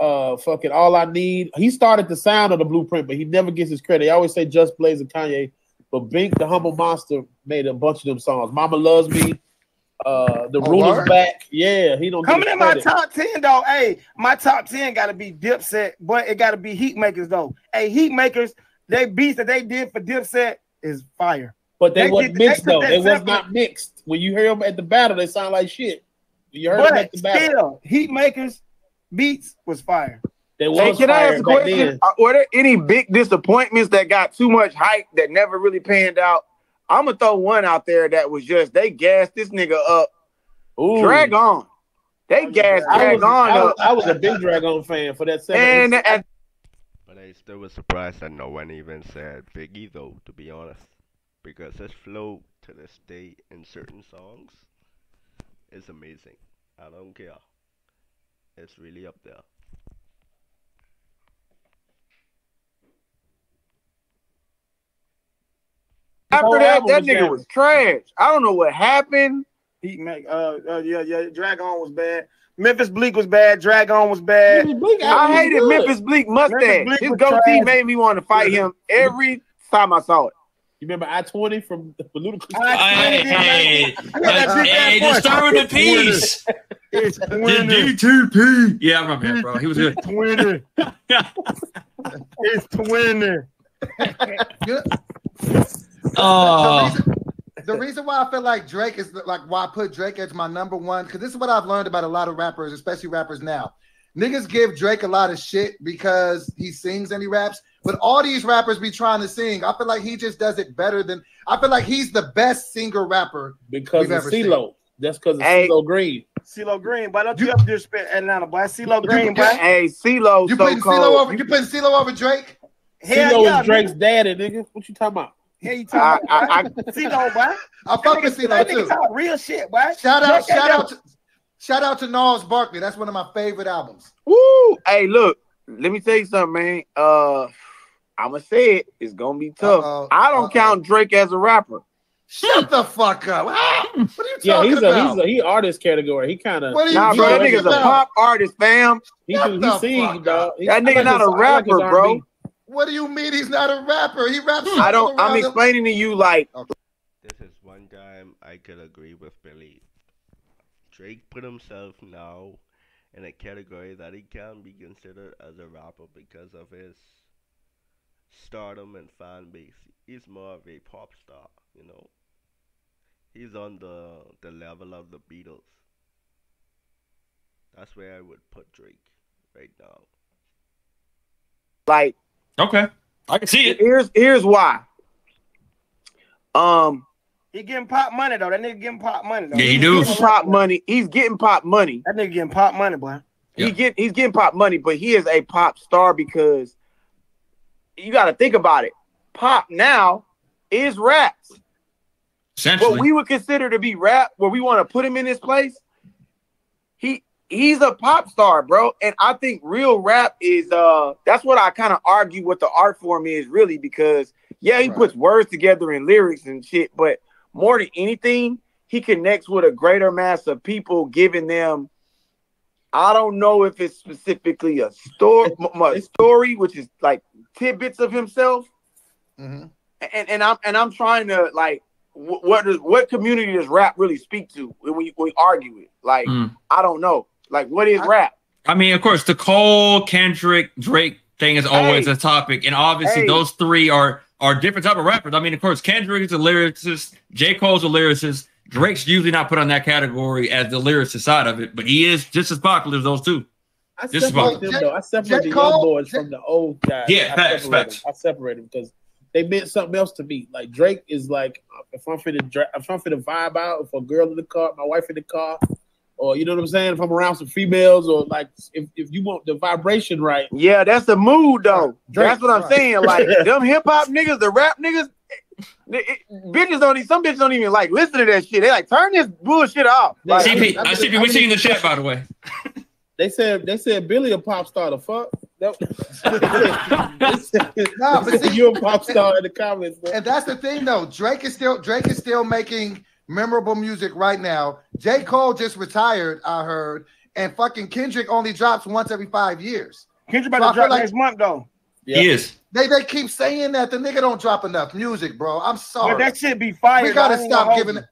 Speaker 5: uh fucking All I Need? He started the sound of the Blueprint, but he never gets his credit. I always say Just Blaze and Kanye, but Bink the Humble Monster made a bunch of them songs. Mama Loves Me, uh The
Speaker 4: Oh,
Speaker 5: Ruler's
Speaker 4: word?
Speaker 5: Back. Yeah, he don't
Speaker 3: Coming
Speaker 5: his
Speaker 3: in my top 10, though. Hey, my top 10 got to be Dipset, but it got to be Heatmakerz, though. Hey, Heatmakerz, they beats that they did for Dipset is fire.
Speaker 5: But they,
Speaker 3: They
Speaker 5: wasn't
Speaker 3: did- they
Speaker 5: mixed
Speaker 3: took
Speaker 5: though.
Speaker 3: that
Speaker 5: They was not mixed. When you hear them at the battle, they sound like shit. You heard them
Speaker 3: But
Speaker 5: at the battle.
Speaker 3: still, Heatmakerz beats was fire.
Speaker 5: They
Speaker 6: Hey,
Speaker 5: was
Speaker 6: can I
Speaker 5: fire
Speaker 6: ask a question?
Speaker 5: then.
Speaker 6: Uh, Were there any big disappointments that got too much hype that never really panned out? I'm gonna throw one out there that was just they gassed this nigga up.
Speaker 5: Ooh.
Speaker 6: Drag-On. They gassed
Speaker 5: I
Speaker 6: drag on
Speaker 5: I, was,
Speaker 6: up.
Speaker 5: I was a big Drag-On fan for that second.
Speaker 6: And, and
Speaker 1: But I still was surprised that no one even said Biggie though, to be honest. Because his flow to this day in certain songs is amazing. I don't care. It's really up there.
Speaker 6: After that, that
Speaker 5: was
Speaker 6: nigga
Speaker 5: gassed.
Speaker 6: was trash. I don't know what happened.
Speaker 3: He make uh, uh yeah, yeah, Drag-On was bad. Memphis Bleek was bad, Drag-On was bad.
Speaker 5: Bleek
Speaker 6: I
Speaker 5: album was
Speaker 6: hated
Speaker 5: good.
Speaker 6: Memphis Bleek mustache.
Speaker 3: Memphis Bleek
Speaker 6: His
Speaker 3: was
Speaker 6: goatee
Speaker 3: trash.
Speaker 6: made me want to fight him every time I saw it.
Speaker 5: You remember I twenty from the Ludacris?
Speaker 7: I-
Speaker 2: Hey, hey,
Speaker 3: that big
Speaker 2: hey,
Speaker 3: ass voice.
Speaker 2: disturbing the peace.
Speaker 3: It's
Speaker 2: The
Speaker 3: twenty.
Speaker 2: D2P. Yeah, I remember that, bro. He was [LAUGHS] good.
Speaker 3: Twenty. It's twenty.
Speaker 4: You-
Speaker 2: Oh,
Speaker 4: the, reason, the reason why I feel like Drake is like why I put Drake as my number one because this is what I've learned about a lot of rappers, especially rappers now. Niggas give Drake a lot of shit because he sings and he raps, but all these rappers be trying to sing. I feel like he just does it better than. I feel like he's the best singer rapper.
Speaker 5: because
Speaker 4: We've
Speaker 5: of
Speaker 4: ever seen.
Speaker 5: CeeLo. That's because of
Speaker 6: Hey.
Speaker 5: CeeLo Green.
Speaker 3: CeeLo Green, but don't you ever disrespect Atlanta, boy. CeeLo Green, boy.
Speaker 6: Hey, CeeLo,
Speaker 4: You
Speaker 6: so
Speaker 4: putting CeeLo over? You putting CeeLo over Drake?
Speaker 3: Hell
Speaker 5: CeeLo
Speaker 3: yeah,
Speaker 5: is Drake's daddy, nigga. What you talking about?
Speaker 3: Hell you
Speaker 6: I,
Speaker 3: talking
Speaker 6: I,
Speaker 3: about,
Speaker 6: I, [LAUGHS]
Speaker 3: boy? CeeLo, boy.
Speaker 4: I fuck with CeeLo
Speaker 3: That nigga
Speaker 4: too.
Speaker 3: talk real shit, boy.
Speaker 4: Shout out, shout out, to, shout out to Gnarls Barkley. That's one of my favorite albums.
Speaker 6: woo. Hey, look, let me tell you something, man. Uh, I'ma say it. It's gonna be tough.
Speaker 4: Uh-oh.
Speaker 6: I don't
Speaker 4: Uh-oh.
Speaker 6: count Drake as a rapper.
Speaker 4: Shut the fuck up. Ah, What are you
Speaker 5: Yeah,
Speaker 4: talking
Speaker 5: he's a
Speaker 4: about?
Speaker 5: he's a he artist category. He kind of
Speaker 4: What are you
Speaker 6: Nah, bro, that
Speaker 4: talking
Speaker 6: nigga's a pop artist, fam.
Speaker 5: he
Speaker 4: Shut
Speaker 5: do
Speaker 4: the
Speaker 5: he sing,
Speaker 4: fuck
Speaker 5: dog. He-
Speaker 6: That nigga
Speaker 5: like
Speaker 6: not
Speaker 5: his-
Speaker 6: a
Speaker 5: I like
Speaker 6: rapper, bro.
Speaker 5: R&B.
Speaker 4: What do you mean he's not a rapper? He raps. Hmm.
Speaker 6: I don't. I'm
Speaker 4: around him.
Speaker 6: explaining to you like
Speaker 1: This is one time I could agree with Billy. Drake put himself now in a category that he can be considered as a rapper because of his stardom and fan base. He's more of a pop star, you know. He's on the the level of the Beatles. That's where I would put Drake right now.
Speaker 6: like
Speaker 2: okay. I can see it.
Speaker 6: here's here's why. Um,
Speaker 3: He getting pop money though. That nigga getting pop money though.
Speaker 2: Yeah, he
Speaker 6: he's
Speaker 2: do.
Speaker 6: getting pop money. He's getting pop money.
Speaker 3: That nigga getting pop money, boy.
Speaker 2: Yeah.
Speaker 6: He get he's getting pop money, but he is a pop star because you got to think about it. Pop now is raps. What we would consider to be rap, where we want to put him in this place. He he's a pop star, bro, and I think real rap is uh that's what I kind of argue what the art form is really because yeah he
Speaker 4: Right.
Speaker 6: puts words together in lyrics and shit, but more than anything he connects with a greater mass of people, giving them. I don't know if it's specifically a story, a story, which is like tidbits of himself,
Speaker 4: Mhm.
Speaker 6: and and I'm and I'm trying to like what does what community does rap really speak to when we, we argue it? Like
Speaker 2: Mm.
Speaker 6: I don't know. Like what is
Speaker 4: I-
Speaker 6: rap?
Speaker 2: I mean, of course, the Cole, Kendrick, Drake thing is always
Speaker 6: Hey.
Speaker 2: a topic, and obviously
Speaker 6: Hey.
Speaker 2: those three are are different type of rappers. I mean, of course, Kendrick is a lyricist, J. Cole's a lyricist. Drake's usually not put on that category as the lyricist side of it, but he is just as popular as those two.
Speaker 5: I
Speaker 2: This is
Speaker 5: separate them
Speaker 4: J-
Speaker 5: though. I separate
Speaker 4: J.
Speaker 5: the
Speaker 4: Cole-
Speaker 5: young boys
Speaker 4: J-
Speaker 5: from the old guys.
Speaker 2: Yeah,
Speaker 5: I
Speaker 2: facts,
Speaker 5: separate
Speaker 2: facts.
Speaker 5: Them. I separate them because they meant something else to me. Like Drake is like, if I'm finna, dra- if I'm finna vibe out, if a girl in the car, my wife in the car, or you know what I'm saying, if I'm around some females, or like if, if you want the vibration right,
Speaker 6: Yeah, that's the mood though.
Speaker 5: Drake,
Speaker 6: that's what I'm
Speaker 4: right.
Speaker 6: saying. Like [LAUGHS] them hip hop niggas, the rap niggas, it- it- bitches don't even some bitches don't even like listen to that shit. They like turn this bullshit off.
Speaker 5: Yeah,
Speaker 6: Like,
Speaker 5: I
Speaker 2: CP,
Speaker 5: mean-
Speaker 2: uh, CP, we see you in the chat, by the way. [LAUGHS]
Speaker 5: they said they said Billy a pop star. The fuck. That- [LAUGHS]
Speaker 4: Nah,
Speaker 5: they
Speaker 4: but see-
Speaker 5: you a pop star in the comments. bro.
Speaker 4: And that's the thing, though. Drake is still Drake is still making memorable music right now. J. Cole just retired, I heard, and fucking Kendrick only drops once every five years.
Speaker 3: Kendrick
Speaker 4: So
Speaker 3: about to drop
Speaker 4: like-
Speaker 3: next month though.
Speaker 5: Yeah.
Speaker 2: He is.
Speaker 4: They they keep saying that the nigga don't drop enough music, bro. I'm
Speaker 3: But
Speaker 4: sorry.
Speaker 3: that should be fire.
Speaker 4: we gotta
Speaker 3: I ain't gonna
Speaker 4: stop giving it.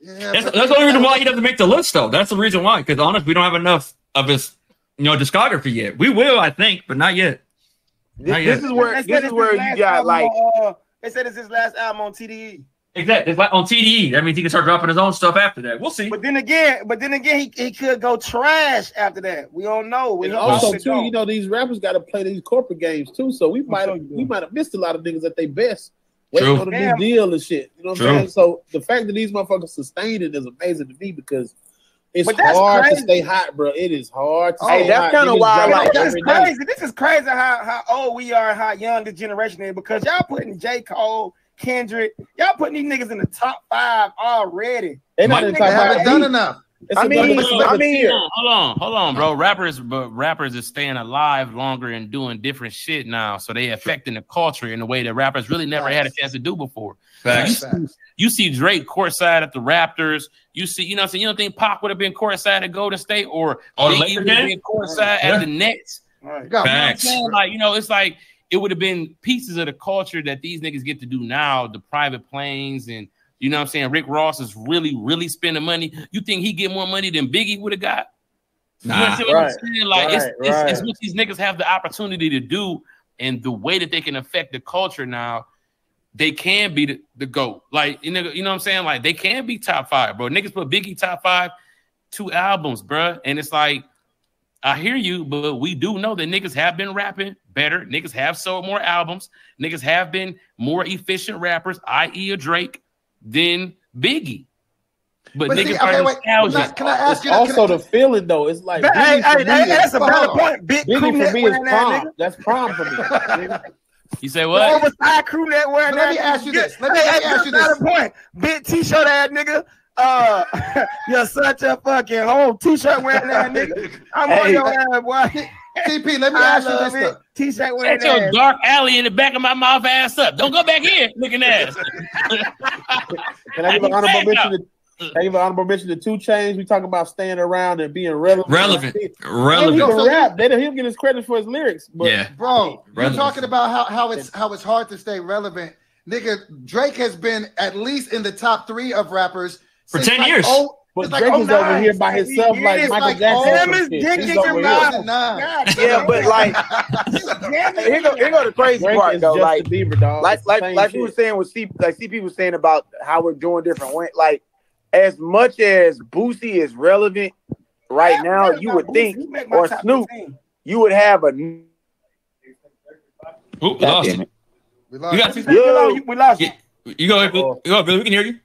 Speaker 4: Yeah,
Speaker 2: That's, that's the only reason why he doesn't make the list, though. That's the reason why. Because honest, we don't have enough of his, you know, discography yet. We will, I think, but not yet.
Speaker 6: this,
Speaker 2: Not yet.
Speaker 6: this is where
Speaker 3: They
Speaker 6: this is where you got like
Speaker 3: on, uh, they said it's his last album on TDE.
Speaker 2: Exactly. It's like on TDE. That means he can start dropping his own stuff after that. We'll see.
Speaker 3: But then again, but then again, he, he could go trash after that. We don't know. We
Speaker 5: And
Speaker 3: don't
Speaker 5: also
Speaker 3: know.
Speaker 5: too, you know, these rappers got to play these corporate games too. So we might have we might have missed a lot of niggas at their best, waiting
Speaker 2: True.
Speaker 5: on a new deal and shit. You know what
Speaker 2: True.
Speaker 5: I'm saying? So the fact that these motherfuckers sustained it is amazing to me because it's
Speaker 3: But that's
Speaker 5: hard to stay hot, bro. It is hard. To
Speaker 6: Hey,
Speaker 5: stay
Speaker 6: that's
Speaker 5: hot.
Speaker 6: kinda
Speaker 5: Niggas
Speaker 6: why like-
Speaker 3: this is
Speaker 5: every day.
Speaker 3: crazy. This is crazy how, how old we are and how young this generation is because y'all putting J. Cole, Kendrick, y'all putting these niggas in the top five already.
Speaker 5: They not
Speaker 2: in
Speaker 5: even
Speaker 4: they
Speaker 5: talking about
Speaker 4: haven't done enough.
Speaker 5: It's
Speaker 6: I mean,
Speaker 5: another- it's
Speaker 6: I mean.
Speaker 7: Hold on, hold on, bro. Rappers, but rappers is staying alive longer and doing different shit now, so they affecting the culture in a way that rappers really never had a chance to do before.
Speaker 2: Facts.
Speaker 4: Facts.
Speaker 7: You see Drake courtside at the Raptors. You see, you know, what I'm saying you don't think Pac would have been courtside at Golden State or
Speaker 2: Oh,
Speaker 7: Biggie
Speaker 2: Lakers
Speaker 7: would have been courtside
Speaker 2: Yeah.
Speaker 7: at the Nets.
Speaker 3: Right.
Speaker 4: You got-
Speaker 2: Facts.
Speaker 7: Like, you know, it's like it it would have been pieces of the culture that these niggas get to do now, the private planes and you know what I'm saying? Rick Ross is really, really spending money. You think he get more money than Biggie would have got? You know what I'm
Speaker 5: Right,
Speaker 7: saying? Like it's,
Speaker 5: right,
Speaker 7: it's, it's
Speaker 5: right.
Speaker 7: what these niggas have the opportunity to do and the way that they can affect the culture now. They can be the, the GOAT. Like, you know, you know what I'm saying? Like, they can be top five, bro. Niggas put Biggie top five, two albums, bro. And it's like, I hear you, but we do know that niggas have been rapping better. Niggas have sold more albums. Niggas have been more efficient rappers, i.e., a Drake, than Biggie. But,
Speaker 4: But
Speaker 7: niggas
Speaker 4: see,
Speaker 7: are
Speaker 4: okay, wait, can I,
Speaker 7: nostalgic.
Speaker 4: can I ask
Speaker 5: It's
Speaker 4: you? Can
Speaker 5: also
Speaker 4: I,
Speaker 5: the feeling though. It's like
Speaker 3: But, hey,
Speaker 5: Biggie
Speaker 3: hey, hey, that's a valid point. Big
Speaker 5: Biggie for me is
Speaker 3: wearing that
Speaker 5: prom. That's prom for me. [LAUGHS] nigga.
Speaker 7: You say what?
Speaker 3: oversized crew neck wearing
Speaker 4: let me ask you this. Let me-
Speaker 3: hey,
Speaker 4: let me ask you
Speaker 3: that's a
Speaker 4: this.
Speaker 3: valid point. Big t-shirt ass nigga. Uh, [LAUGHS] you're such a fucking whole t-shirt wearing that [LAUGHS] nigga. I'm on your ass, boy.
Speaker 4: TP, let me
Speaker 3: I
Speaker 4: ask you this
Speaker 3: it. T-shirt wearing
Speaker 7: That's your
Speaker 3: that.
Speaker 7: dark alley in the back of my mouth ass up. Don't go back here looking ass. [LAUGHS]
Speaker 5: Can I give an honorable mention? To, can I give an honorable mention to 2 Chainz? We talk about staying around and being relevant.
Speaker 2: Relevant.
Speaker 5: And he can rap. They don't he'll get his credit for his lyrics. But
Speaker 2: Yeah.
Speaker 4: Bro, you're talking about how, how it's how it's hard to stay relevant. Nigga, Drake has been at least in the top three of rappers
Speaker 2: For
Speaker 4: since
Speaker 2: 10
Speaker 4: like
Speaker 2: years.
Speaker 4: Oh,
Speaker 5: But
Speaker 4: it's like
Speaker 5: Drake oh, is over here by himself,
Speaker 3: He
Speaker 5: like
Speaker 3: is
Speaker 5: Michael
Speaker 4: like
Speaker 5: Jackson.
Speaker 3: all
Speaker 5: and
Speaker 3: his
Speaker 5: shit.
Speaker 3: dick
Speaker 5: He's
Speaker 3: in your mouth.
Speaker 6: Yeah, but like [LAUGHS] here go here go the crazy
Speaker 5: Drake
Speaker 6: part though. Like
Speaker 5: Bieber, dog.
Speaker 6: like like
Speaker 5: same
Speaker 6: like we were saying with C like CP was saying about how we're doing different way. Like as much as Boosie is relevant right now, you would think
Speaker 3: He
Speaker 6: or
Speaker 3: top
Speaker 6: Snoop,
Speaker 3: 15.
Speaker 6: you would have a
Speaker 2: Ooh, we lost it.
Speaker 4: We
Speaker 2: You
Speaker 4: lost
Speaker 2: got
Speaker 4: it.
Speaker 3: We lost you. We lost you.
Speaker 2: You go, oh. you go, Billy. We can hear you.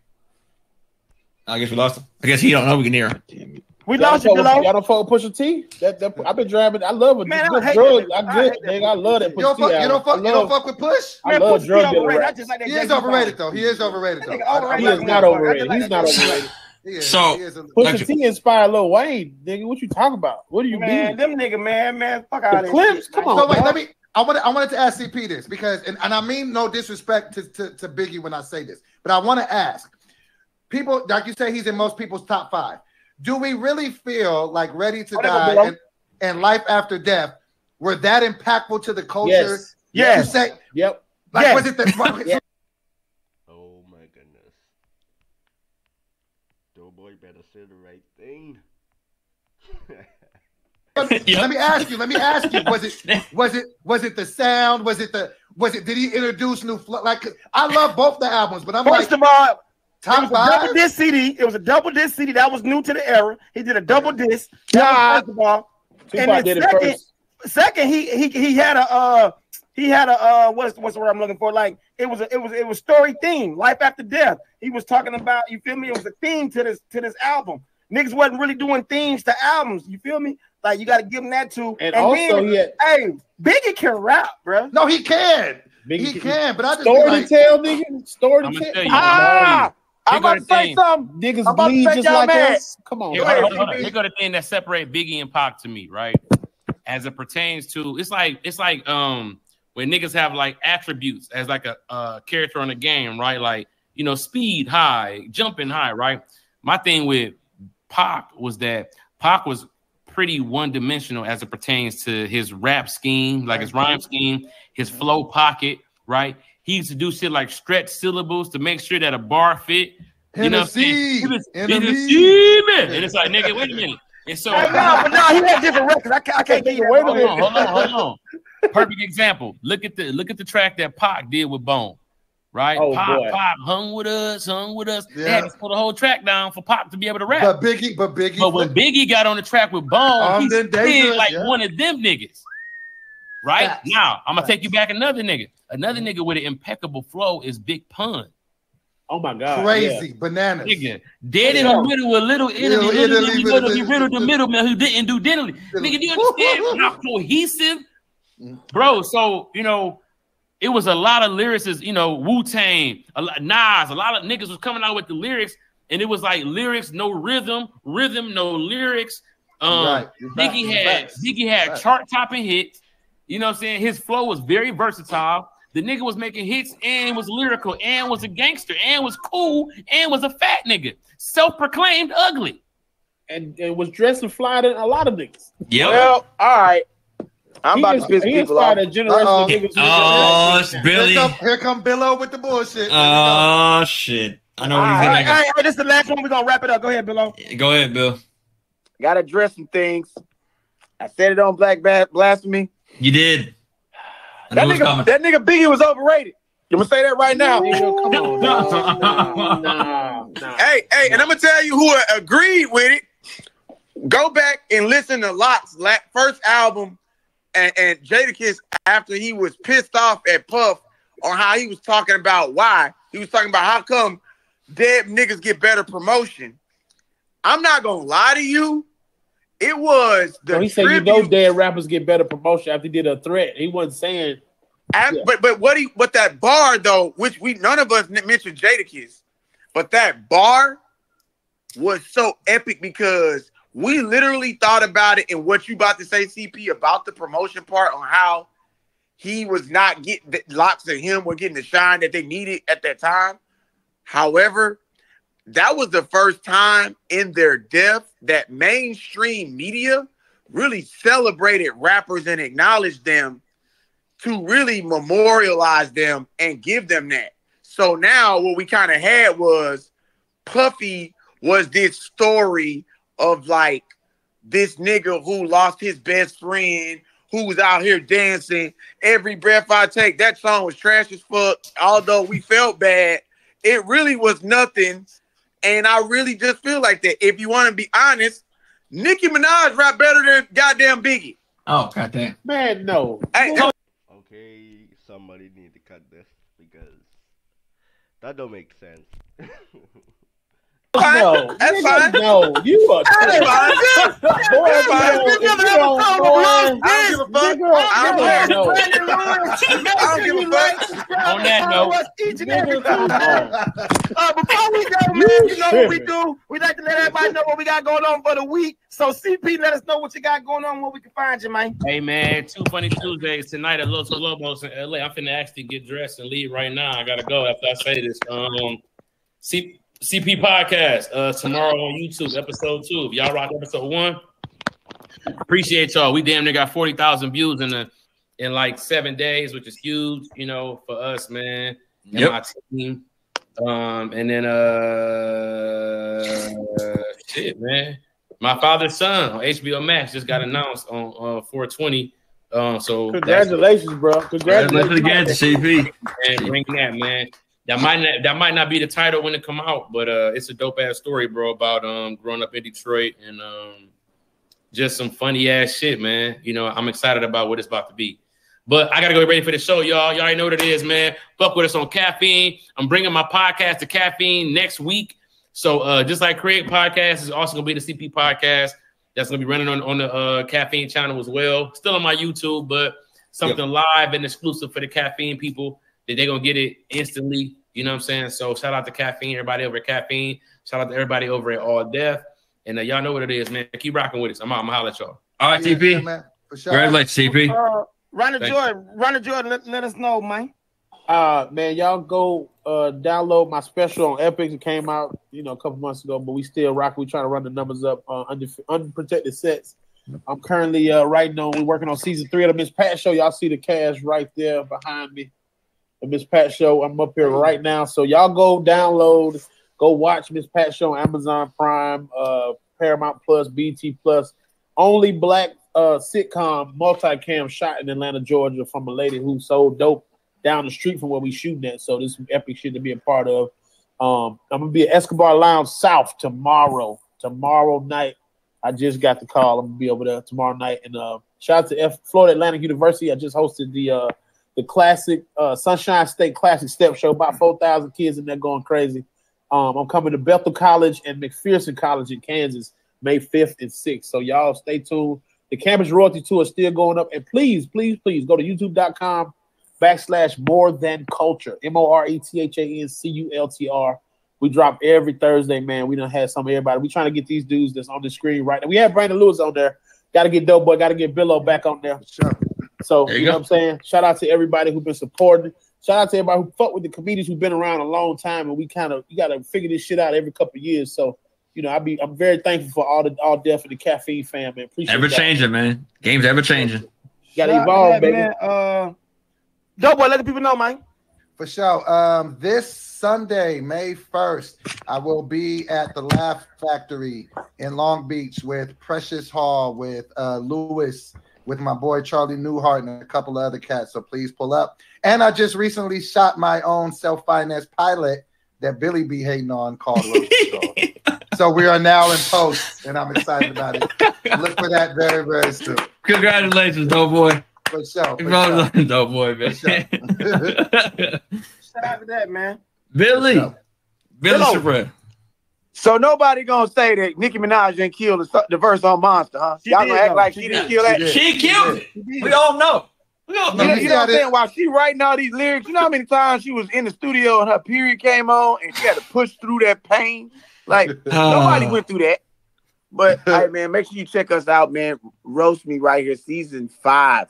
Speaker 2: I guess we lost him. I guess he don't know we can hear him.
Speaker 3: We
Speaker 5: Y'all
Speaker 3: lost
Speaker 5: don't
Speaker 3: you,
Speaker 5: fuck with-
Speaker 3: Bill.
Speaker 5: y'all don't fuck with Pusha T. That, that I've been driving. I love it.
Speaker 3: Man, I hate
Speaker 5: drugs.
Speaker 3: that
Speaker 5: I
Speaker 3: nigga. I
Speaker 5: good,
Speaker 3: hate
Speaker 5: nigga. I love that
Speaker 4: You don't
Speaker 5: Pusha T.
Speaker 4: fuck, you don't fuck, you don't fuck with Push?
Speaker 5: I
Speaker 3: Man,
Speaker 5: love
Speaker 3: Push
Speaker 5: drug dealer
Speaker 3: overrated. I
Speaker 5: rap.
Speaker 3: just like that
Speaker 4: He is overrated
Speaker 3: song.
Speaker 4: though. He is overrated though.
Speaker 3: Nigga
Speaker 4: I- I-
Speaker 3: overrated
Speaker 5: He is not overrated.
Speaker 3: just like
Speaker 5: He's not overrated.
Speaker 3: song.
Speaker 4: He is-
Speaker 2: So-
Speaker 4: he is a-
Speaker 5: Pusha T inspired Lil Wayne, nigga. What you talking about? What do you
Speaker 3: Man,
Speaker 5: mean?
Speaker 3: them nigga, man, man, fuck out
Speaker 5: The
Speaker 3: of that
Speaker 5: clips? Come on.
Speaker 4: So wait, let me. I wanted I wanted to ask CP this because, and, and I mean no disrespect to, to, to Biggie when I say this, but I want to ask people, like you say, he's in most people's top five. Do we really feel like Ready to Die and, and Life After Death were that impactful to the culture?
Speaker 5: Yes.
Speaker 4: To
Speaker 3: Yes.
Speaker 4: say,
Speaker 5: Yep.
Speaker 4: like,
Speaker 3: Yes.
Speaker 4: was it the? [LAUGHS]
Speaker 5: Yeah.
Speaker 1: Oh my goodness. Doughboy better say the right thing.
Speaker 4: Let me, [LAUGHS]
Speaker 2: Yep.
Speaker 4: let me ask you. Let me ask you. Was it [LAUGHS] was it was it the sound? Was it the was it? Did he introduce new flow? Like I love both the albums, but I'm
Speaker 3: First
Speaker 4: like
Speaker 3: of all, it
Speaker 4: top
Speaker 3: was a double
Speaker 4: five.
Speaker 3: disc CD. It was a double disc CD that was new to the era. He did a double disc. That
Speaker 5: Nah.
Speaker 3: was first of all. And
Speaker 5: Tupac
Speaker 3: then
Speaker 5: did it
Speaker 3: second-
Speaker 5: first.
Speaker 3: Second, he he he had a uh he had a uh what's what's the word I'm looking for? Like it was a, it was it was story theme, life after death. He was talking about you feel me? It was a theme to this to this album. Niggas wasn't really doing themes to albums. You feel me? Like you got to give him that too.
Speaker 5: And also
Speaker 3: then,
Speaker 5: he had
Speaker 3: hey, Biggie can rap, bro.
Speaker 4: No, he can.
Speaker 5: Biggie
Speaker 4: He can, but I just
Speaker 5: story
Speaker 4: be
Speaker 5: to
Speaker 4: like,
Speaker 5: tell, nigga. Story
Speaker 7: I'ma
Speaker 5: to tell.
Speaker 7: tell you.
Speaker 6: Ah, I'm about to say
Speaker 7: thing.
Speaker 6: something.
Speaker 5: Niggas
Speaker 6: I'm
Speaker 5: bleed just
Speaker 6: y'all
Speaker 5: like
Speaker 6: mad.
Speaker 5: us. Come on,
Speaker 7: Here,
Speaker 4: Go
Speaker 5: man.
Speaker 7: hold hold on.
Speaker 4: CB.
Speaker 7: Here go the thing that separate Biggie and Pac to me, right? As it pertains to, it's like it's like um when niggas have like attributes as like a uh, character on a game, right? Like you know, speed high, jumping high, right? My thing with Pac was that Pac was pretty one dimensional as it pertains to his rap scheme, like his rhyme scheme, his flow pocket, right? He used to do shit like stretch syllables to make sure that a bar fit. You know, what I'm saying?
Speaker 4: Hennessy,
Speaker 7: He was-
Speaker 4: enemy.
Speaker 7: Hennessy, man. and it's like, nigga, wait a minute. And so,
Speaker 3: Hey, no, but no, he had different records. I can't, I can't give you that.
Speaker 5: Wait a
Speaker 7: hold
Speaker 3: Hold
Speaker 7: on,
Speaker 3: on.
Speaker 7: hold on, hold on. Perfect example. Look at the look at the track that Pac did with Bone. Right?
Speaker 5: Oh,
Speaker 7: Pac,
Speaker 5: boy.
Speaker 7: Pac hung with us, hung with us. They
Speaker 4: Yeah.
Speaker 7: had to slow the whole track down for Pop to be able to rap.
Speaker 4: But Biggie, but Biggie.
Speaker 7: But when Biggie got on the track with Bone,
Speaker 4: Um,
Speaker 7: he
Speaker 4: then
Speaker 7: slid
Speaker 4: dangerous,
Speaker 7: like
Speaker 4: yeah.
Speaker 7: one of them niggas. Right
Speaker 4: Facts.
Speaker 7: now, I'm gonna take you back another nigga. Another
Speaker 4: Mm-hmm.
Speaker 7: nigga with an impeccable flow is Big Pun.
Speaker 5: Oh my god,
Speaker 4: crazy bananas.
Speaker 7: Nigga, dead in the middle with little Italy,
Speaker 4: Little
Speaker 7: little
Speaker 4: Italy,
Speaker 7: Italy,
Speaker 4: little-
Speaker 7: little he riddled the
Speaker 4: little-
Speaker 7: middleman who didn't do diddly. Nigga, do you understand [LAUGHS] how cohesive, bro? So you know, it was a lot of lyricists. You know, Wu Tang, a lot, Nas, a lot of niggas was coming out with the lyrics, and it was like lyrics, no rhythm, rhythm, no lyrics. Um,
Speaker 4: Right. You're facts.
Speaker 7: Biggie
Speaker 4: You're
Speaker 7: had
Speaker 4: facts.
Speaker 7: Biggie had chart topping hits. You know what I'm saying? His flow was very versatile. The nigga was making hits and was lyrical and was a gangster and was cool and was a fat nigga. Self-proclaimed ugly.
Speaker 5: and and was dressed and fly than a lot of niggas.
Speaker 2: Yep.
Speaker 6: Well, all right. I'm
Speaker 5: He
Speaker 6: about
Speaker 5: is-
Speaker 6: to piss
Speaker 5: he
Speaker 6: people off.
Speaker 5: inspired a generation
Speaker 4: Uh-oh.
Speaker 5: of niggas.
Speaker 2: Oh, it's
Speaker 4: Here come, here come Billo with the bullshit. There we go.
Speaker 2: Oh shit! I know
Speaker 3: All
Speaker 2: what
Speaker 3: right,
Speaker 2: he's
Speaker 3: all right,
Speaker 2: gonna
Speaker 3: all right, this is the last one. We're gonna wrap it up. Go ahead, Billo.
Speaker 2: go. Go ahead, Bill.
Speaker 6: Got to address some things. I said it on Black Ba- Blasphemy.
Speaker 2: You did. I
Speaker 6: That
Speaker 2: knew it was
Speaker 6: nigga, that nigga Biggie was overrated. You gonna say that right now?
Speaker 5: Nigga, come on. [LAUGHS]
Speaker 6: Hey, hey, and I'm gonna tell you who agreed with it. Go back and listen to LOX's first album and, and Jadakiss after he was pissed off at Puff on how he was talking about why. He was talking about how come dead niggas get better promotion. I'm not gonna lie to you. It was the
Speaker 5: So he said, you know, dead rappers get better promotion after he did a threat. He wasn't saying
Speaker 6: Af-
Speaker 5: Yeah.
Speaker 6: But but what he what that bar though, which we none of us mentioned Jadakiss, but that bar was so epic because we literally thought about it and what you about to say, CP, about the promotion part on how he was not getting the LOX and him were getting the shine that they needed at that time. However, that was the first time in their death that mainstream media really celebrated rappers and acknowledged them to really memorialize them and give them that. So now what we kind of had was Puffy was this story of like this nigga who lost his best friend, who was out here dancing. Every breath I take, that song was trash as fuck. Although we felt bad, it really was nothing. And I really just feel like that. If you want to be honest, Nicki Minaj rap better than goddamn Biggie.
Speaker 2: Oh goddamn!
Speaker 5: Man, no.
Speaker 6: Hey,
Speaker 1: Okay, somebody need to cut this because that don't make sense. [LAUGHS]
Speaker 5: No,
Speaker 6: That's
Speaker 5: nigga,
Speaker 6: fine.
Speaker 5: No, you are.
Speaker 6: That's fine.
Speaker 5: Boy,
Speaker 6: That's fine.
Speaker 5: if
Speaker 3: Another
Speaker 5: if you don't-
Speaker 3: episode of Lost
Speaker 6: I don't give a fuck.
Speaker 5: nigga,
Speaker 6: I don't
Speaker 5: nigga,
Speaker 6: care.
Speaker 5: no. [LAUGHS]
Speaker 6: I don't give a fuck.
Speaker 7: On that note,
Speaker 3: each and every
Speaker 5: Nigga, come
Speaker 3: time.
Speaker 5: on.
Speaker 3: Uh, before we go, man,
Speaker 5: You
Speaker 3: you know what we do. We like to let everybody know what we got going on for the week. So CP, let us know what you got going on, where we can find you, man.
Speaker 7: Hey man, two funny Tuesdays tonight at Los Lobos in LA. I'm finna actually get dressed and leave right now. I gotta go after I say this. Um, C- CP podcast uh tomorrow on YouTube, episode two. If y'all rock episode one, appreciate y'all. We damn near got forty thousand views in the in like seven days, which is huge, you know, for us, man, and
Speaker 2: Yep.
Speaker 7: my team. Um, and then uh, shit, man. My father's son on HBO Max just got announced on uh 420. Um, so
Speaker 5: Congratulations, bro.
Speaker 2: Congratulations
Speaker 5: Congratulations
Speaker 2: again to CP.
Speaker 7: and bringing that man. That might not that might not be the title when it come out, but uh, it's a dope ass story, bro, about um growing up in Detroit and um just some funny ass shit, man. You know, I'm excited about what it's about to be. But I gotta go ready for the show, y'all. Y'all already know what it is, man. Fuck with us on caffeine. I'm bringing my podcast to caffeine next week. So uh, just like Craig Podcast is also gonna be the CP podcast. That's gonna be running on, on the uh, caffeine channel as well. Still on my YouTube, but something live and exclusive for the caffeine people that they're gonna get it instantly. You know what I'm saying? So shout out to caffeine, everybody over at caffeine. Shout out to everybody over at All Def. And uh, y'all know what it is, man. Keep rocking with us. I'm out. I'm gonna holler at y'all.
Speaker 2: All right,
Speaker 4: Yeah,
Speaker 2: TP.
Speaker 4: yeah, man, for sure.
Speaker 2: Congratulations, CP.
Speaker 3: Uh, Ronnie
Speaker 7: Thank
Speaker 3: Jordan, Ronnie Jordan, let, let us know, man.
Speaker 5: Uh man, y'all go uh download my special on Epic. It came out, you know, a couple months ago, but we still rock. We trying to run the numbers up uh under unprotected sets. I'm currently uh writing on we're working on season three of the Miss Pat show. Y'all see the cash right there behind me. The Miss Pat show. I'm up here right now. So y'all go download, go watch Miss Pat show on Amazon Prime, uh Paramount Plus, BET Plus. Only black uh sitcom multicam shot in Atlanta, Georgia from a lady who sold dope down the street from where we shooting at. So this is epic shit to be a part of. Um, I'm gonna be at Escobar Lounge South tomorrow. Tomorrow night. I just got the call. I'm gonna be over there tomorrow night. And uh shout out to F- Florida Atlantic University. I just hosted the uh the classic uh Sunshine State Classic Step Show. About four thousand kids in there going crazy. Um, I'm coming to Bethel College and McPherson College in Kansas May 5th and 6th. So y'all stay tuned. The campus royalty tour is still going up. And please, please, please go to youtube.com backslash more than culture. M O R E T H A N C U L T R. We drop every Thursday, man. We done had some everybody. We trying to get these dudes that's on the screen right now. We have Brandon Lewis on there. Got to get Dope Boy. Got to get Billo back on there.
Speaker 4: Sure.
Speaker 5: So
Speaker 2: There
Speaker 5: you,
Speaker 2: you
Speaker 5: know what I'm saying? Shout out to everybody who's been supporting. Shout out to everybody who fuck with the comedians who've been around a long time, and we kind of you got to figure this shit out every couple of years. So you know, I be I'm very thankful for all the All Def and the caffeine fam, man. Appreciate
Speaker 2: Ever
Speaker 5: that.
Speaker 2: changing, man. Game's ever changing.
Speaker 5: Gotta
Speaker 3: Shout
Speaker 5: evolve,
Speaker 3: that,
Speaker 5: baby.
Speaker 3: man. Uh, Dope boy, let the people know, man.
Speaker 4: For sure. Um, this Sunday, May 1st, I will be at the Laugh Factory in Long Beach with Precious Hall, with uh, Lewis, with my boy Charlie Newhart, and a couple of other cats. So please pull up. And I just recently shot my own self financed pilot that Billy be hating on called Roast [LAUGHS] So we are now in post, and I'm excited about it. Look for that very, very soon.
Speaker 2: Congratulations, dope boy.
Speaker 4: For sure. For sure.
Speaker 2: Congratulations, dope boy, man.
Speaker 4: For [LAUGHS]
Speaker 3: Shout out to that, man.
Speaker 2: Billy,
Speaker 4: For sure.
Speaker 2: Billy
Speaker 3: Hello.
Speaker 2: Sherrod.
Speaker 6: So nobody gonna say that Nicki Minaj didn't kill the, the verse on Monster, huh?
Speaker 3: She
Speaker 6: Y'all gonna act
Speaker 3: though.
Speaker 6: like
Speaker 3: She
Speaker 6: she,
Speaker 3: did.
Speaker 6: didn't kill that?
Speaker 4: She.
Speaker 2: She killed it. We all know. We all know.
Speaker 6: You know,
Speaker 4: You
Speaker 6: you know what I'm saying? While she writing all these lyrics, you know how many times she was in the studio and her period came on and she had to push through that pain? Like [LAUGHS] nobody went through that. But [LAUGHS] hey man, make sure you check us out, man. Roast me right here, season five.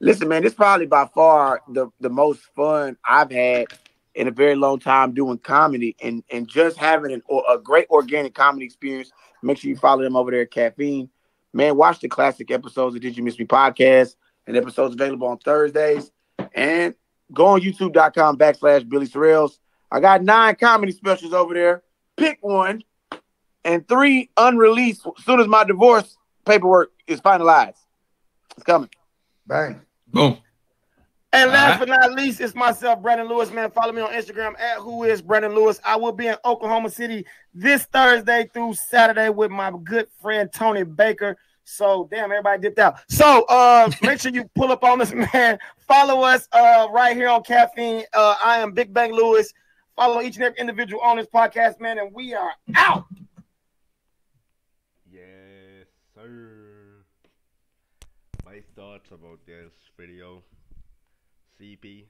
Speaker 6: Listen, man, this is probably by far the, the most fun I've had in a very long time doing comedy and, and just having an, a great organic comedy experience. Make sure you follow them over there at Caffeine. Man, watch the classic episodes of Did You Miss Me podcast and episodes available on Thursdays. And go on youtube.com backslash Billy Sorrells. I got nine comedy specials over there. Pick one and three unreleased as soon as my divorce paperwork is finalized. It's coming.
Speaker 4: Bang.
Speaker 2: boom.
Speaker 3: And last
Speaker 2: All
Speaker 3: but not least, it's myself, Brandon Lewis. Man, follow me on Instagram at who is Brandon Lewis. I will be in Oklahoma City this Thursday through Saturday with my good friend Tony Baker. So damn, everybody dipped out. So uh [LAUGHS] make sure you pull up on this [LAUGHS] man. Follow us uh right here on caffeine. Uh I am Big Bang Lewis. Follow each and every individual on this podcast, man, and we are out.
Speaker 1: Yes, sir. My thoughts about this video. CP.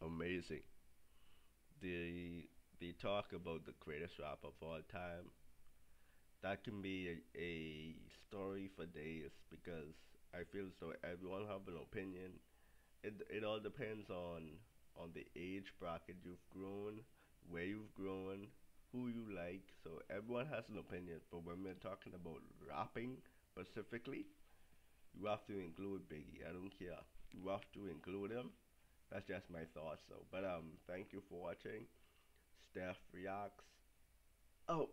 Speaker 1: Amazing. The the talk about the greatest rap of all time. That can be a, a story for days because I feel so everyone have an opinion. It it all depends on on the age bracket you've grown, where you've grown, who you like. So everyone has an opinion, but when we're talking about rapping specifically, you have to include Biggie. I don't care. You have to include him. That's just my thoughts, though. But um, thank you for watching. Steff Reacts. Oh,